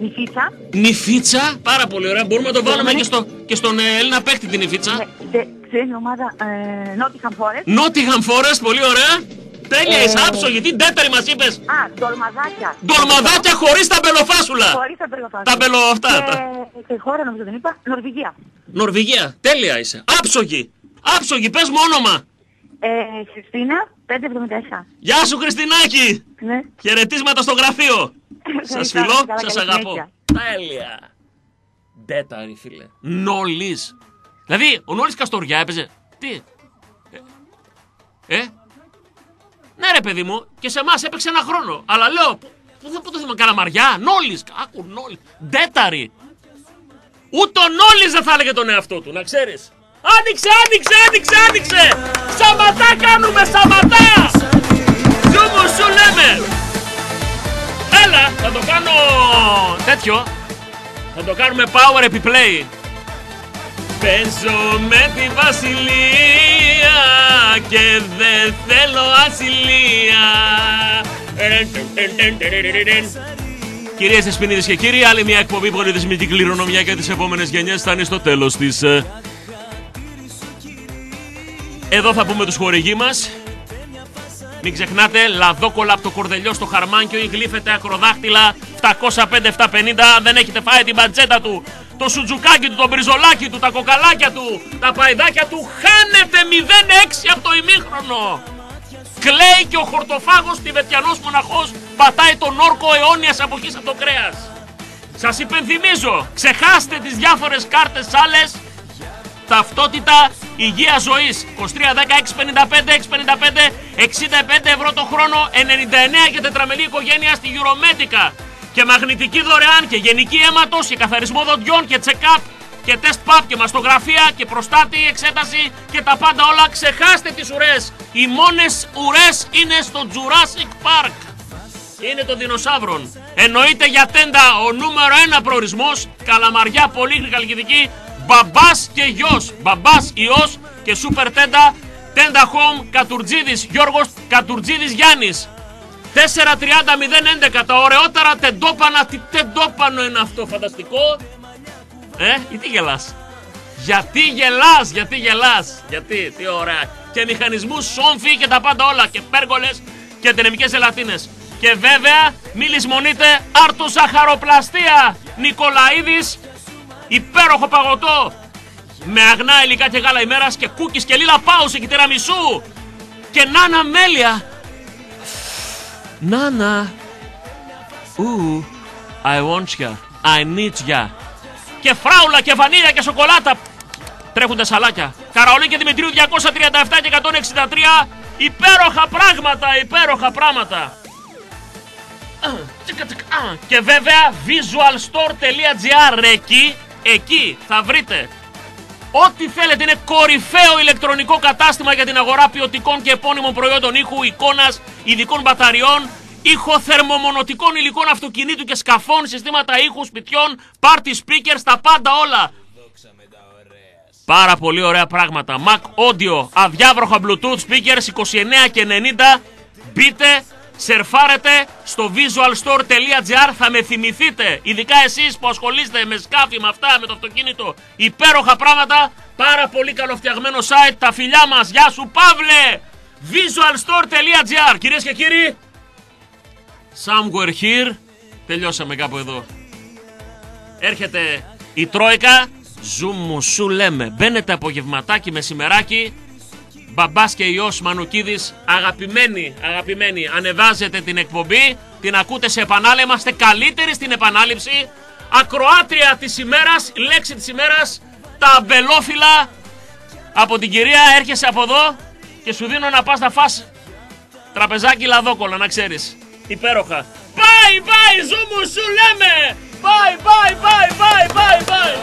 Νηφίτσα. Νηφίτσα. Πάρα πολύ ωραία. Μπορούμε να το βάλουμε Περίμενε. και, στο, και στον ε, Έλληνα παίκτη την νηφίτσα. Ναι, δε- Ξένη ομάδα, ε, Νότιχαμ Φόρεστ. Νότιχαμ Φόρεστ, πολύ ωραία. Τέλεια, Ε, είσαι άψογη. Τι ντέταρη μας είπες. Α, ντολμαδάκια. Ντολμαδάκια χωρίς τα μπελοφάσουλα. Χωρίς τα μπελοφάσουλα. Τα μπελο αυτά. Και, τα- και χώρα νομίζω δεν είπα, Νορβηγία. Νορβηγία. Τέλεια είσαι. Άψογη. Άψογη, πες μου όνομα. Ε, Χριστίνα, 577. Γεια σου Χριστινάκη. Ναι. Χαιρετίσματα στο γραφείο. Σας Καλά, φιλώ, καλά, σας καλή αγαπώ. συνέχεια. Τέλεια. Ντέταρη φίλε. Νόλης. Δηλαδή, ο Νόλης Καστοριά έπαιζε. Τι; Ε. ε; Ναι ρε παιδί μου, και σε εμάς έπαιξε ένα χρόνο. Αλλά λέω, πού, πού, θα- πού το θυμάμαι, Καλαμαριά, Νόλης. Άκου, Νόλης. Ντέταρη. Ούτε ο Νόλης δεν θα έλεγε τον εαυτό του, να ξέρεις. Άνοιξε, άνοιξε, άνοιξε, άνοιξε! Σαματά κάνουμε, σαματά! Σου μου σου λέμε! Έλα, θα το κάνω τέτοιο. Θα το κάνουμε power επιπλay. Παίζω με τη βασιλεία και δεν θέλω ασυλία. Κυρίες Δεσποινίδες και κύριοι, άλλη μια εκπομπή πολιτισμική κληρονομιά για τις επόμενες γενιές φτάνει στο τέλος της. Εδώ θα πούμε τους χορηγοί μας. Μην ξεχνάτε, λαδόκολα από το κορδελιό στο χαρμάνκιο ή γλύφεται ακροδάχτυλα 705-750. Δεν έχετε φάει την πατζέτα του, το σουτζουκάκι του, το μπριζολάκι του, τα κοκαλάκια του, τα παϊδάκια του. Χάνετε 0-6 από το ημίχρονο. Κλαίει και ο χορτοφάγος τιβετιανός μοναχός πατάει τον όρκο αιώνιας αποχής από το κρέας. Σας υπενθυμίζω, ξεχάστε τις διάφορες κάρτες άλλες Ταυτότητα υγεία ζωής. 23 10 655 655 65 ευρώ το χρόνο, 99 για τετραμελή οικογένεια στη Euromedica. Και μαγνητική δωρεάν και γενική αίματος και καθαρισμό δοντιών και check-up και τεστ pap και μαστογραφία και προστάτη εξέταση και τα πάντα όλα. Ξεχάστε τις ουρές. Οι μόνες ουρές είναι στο Jurassic Park. Είναι των δεινοσαύρων. Εννοείται για τέντα ο νούμερο ένα προορισμός. Καλαμαριά, Πολύχνη, Καλκιδική. Μπαμπάς και γιος. Μπαμπάς, ιός και σούπερ τέντα. Τέντα home, Κατουρτζίδης Γιώργος, Κατουρτζίδης Γιάννης. 4-30-0-11 τα ωραιότερα τεντόπανα. Τι τεντόπανο είναι αυτό, φανταστικό. Ε, ή τι γελάς. Γιατί γελάς, γιατί γελάς. Γιατί, τι ωραία. Και μηχανισμούς σόμφι και τα πάντα όλα. Και πέργολες και τενεμικές ελατίνες. Και βέβαια, μη λησμονείτε άρτου σαχαροπλαστία. Νικολαίδης, υπέροχο παγωτό. Με αγνά υλικά και γάλα ημέρας και κούκκις και λίλα πάουση και τυραμισού. Και Νάνα Μέλια. Νάνα. Ου. I want ya. I need ya. Και φράουλα και βανίλια και σοκολάτα. Τρέχονται σαλάκια. Καραολί και Δημητρίου 237 και 163. Υπέροχα πράγματα, υπέροχα πράγματα. Α, τσικα, τσικα, α. Και βέβαια visualstore.gr εκεί, εκεί θα βρείτε Ό,τι θέλετε είναι κορυφαίο ηλεκτρονικό κατάστημα για την αγορά ποιοτικών και επώνυμων προϊόντων ήχου, εικόνας, ειδικών μπαταριών, ηχοθερμομονωτικών υλικών αυτοκινήτου και σκαφών, συστήματα ήχου, σπιτιών, party speakers, τα πάντα όλα. Πάρα πολύ ωραία πράγματα. Mac Audio, αδιάβροχα Bluetooth speakers 29 και 90. Μπείτε, σερφάρετε στο visualstore.gr θα με θυμηθείτε, ειδικά εσείς που ασχολείστε με σκάφη, με αυτά, με το αυτοκίνητο, υπέροχα πράγματα, πάρα πολύ καλοφτιαγμένο site, τα φιλιά μας, γεια σου Παύλε, visualstore.gr, κυρίες και κύριοι, somewhere here, τελειώσαμε κάπου εδώ. Έρχεται η Τρόικα, ζούμου σου λέμε, μπαίνετε απογευματάκι, μεσημεράκι, μπαμπάς και ιός Μανουκίδης, αγαπημένοι, αγαπημένοι, ανεβάζετε την εκπομπή, την ακούτε σε επανάληψη, είμαστε καλύτεροι στην επανάληψη, ακροάτρια της ημέρας, η λέξη της ημέρας, τα αμπελόφυλλα από την κυρία, έρχεσαι από εδώ και σου δίνω να πας να φας τραπεζάκι λαδόκολα, να ξέρεις. Υπέροχα. Bye bye, ζούμου σου λέμε! Bye bye bye bye bye bye!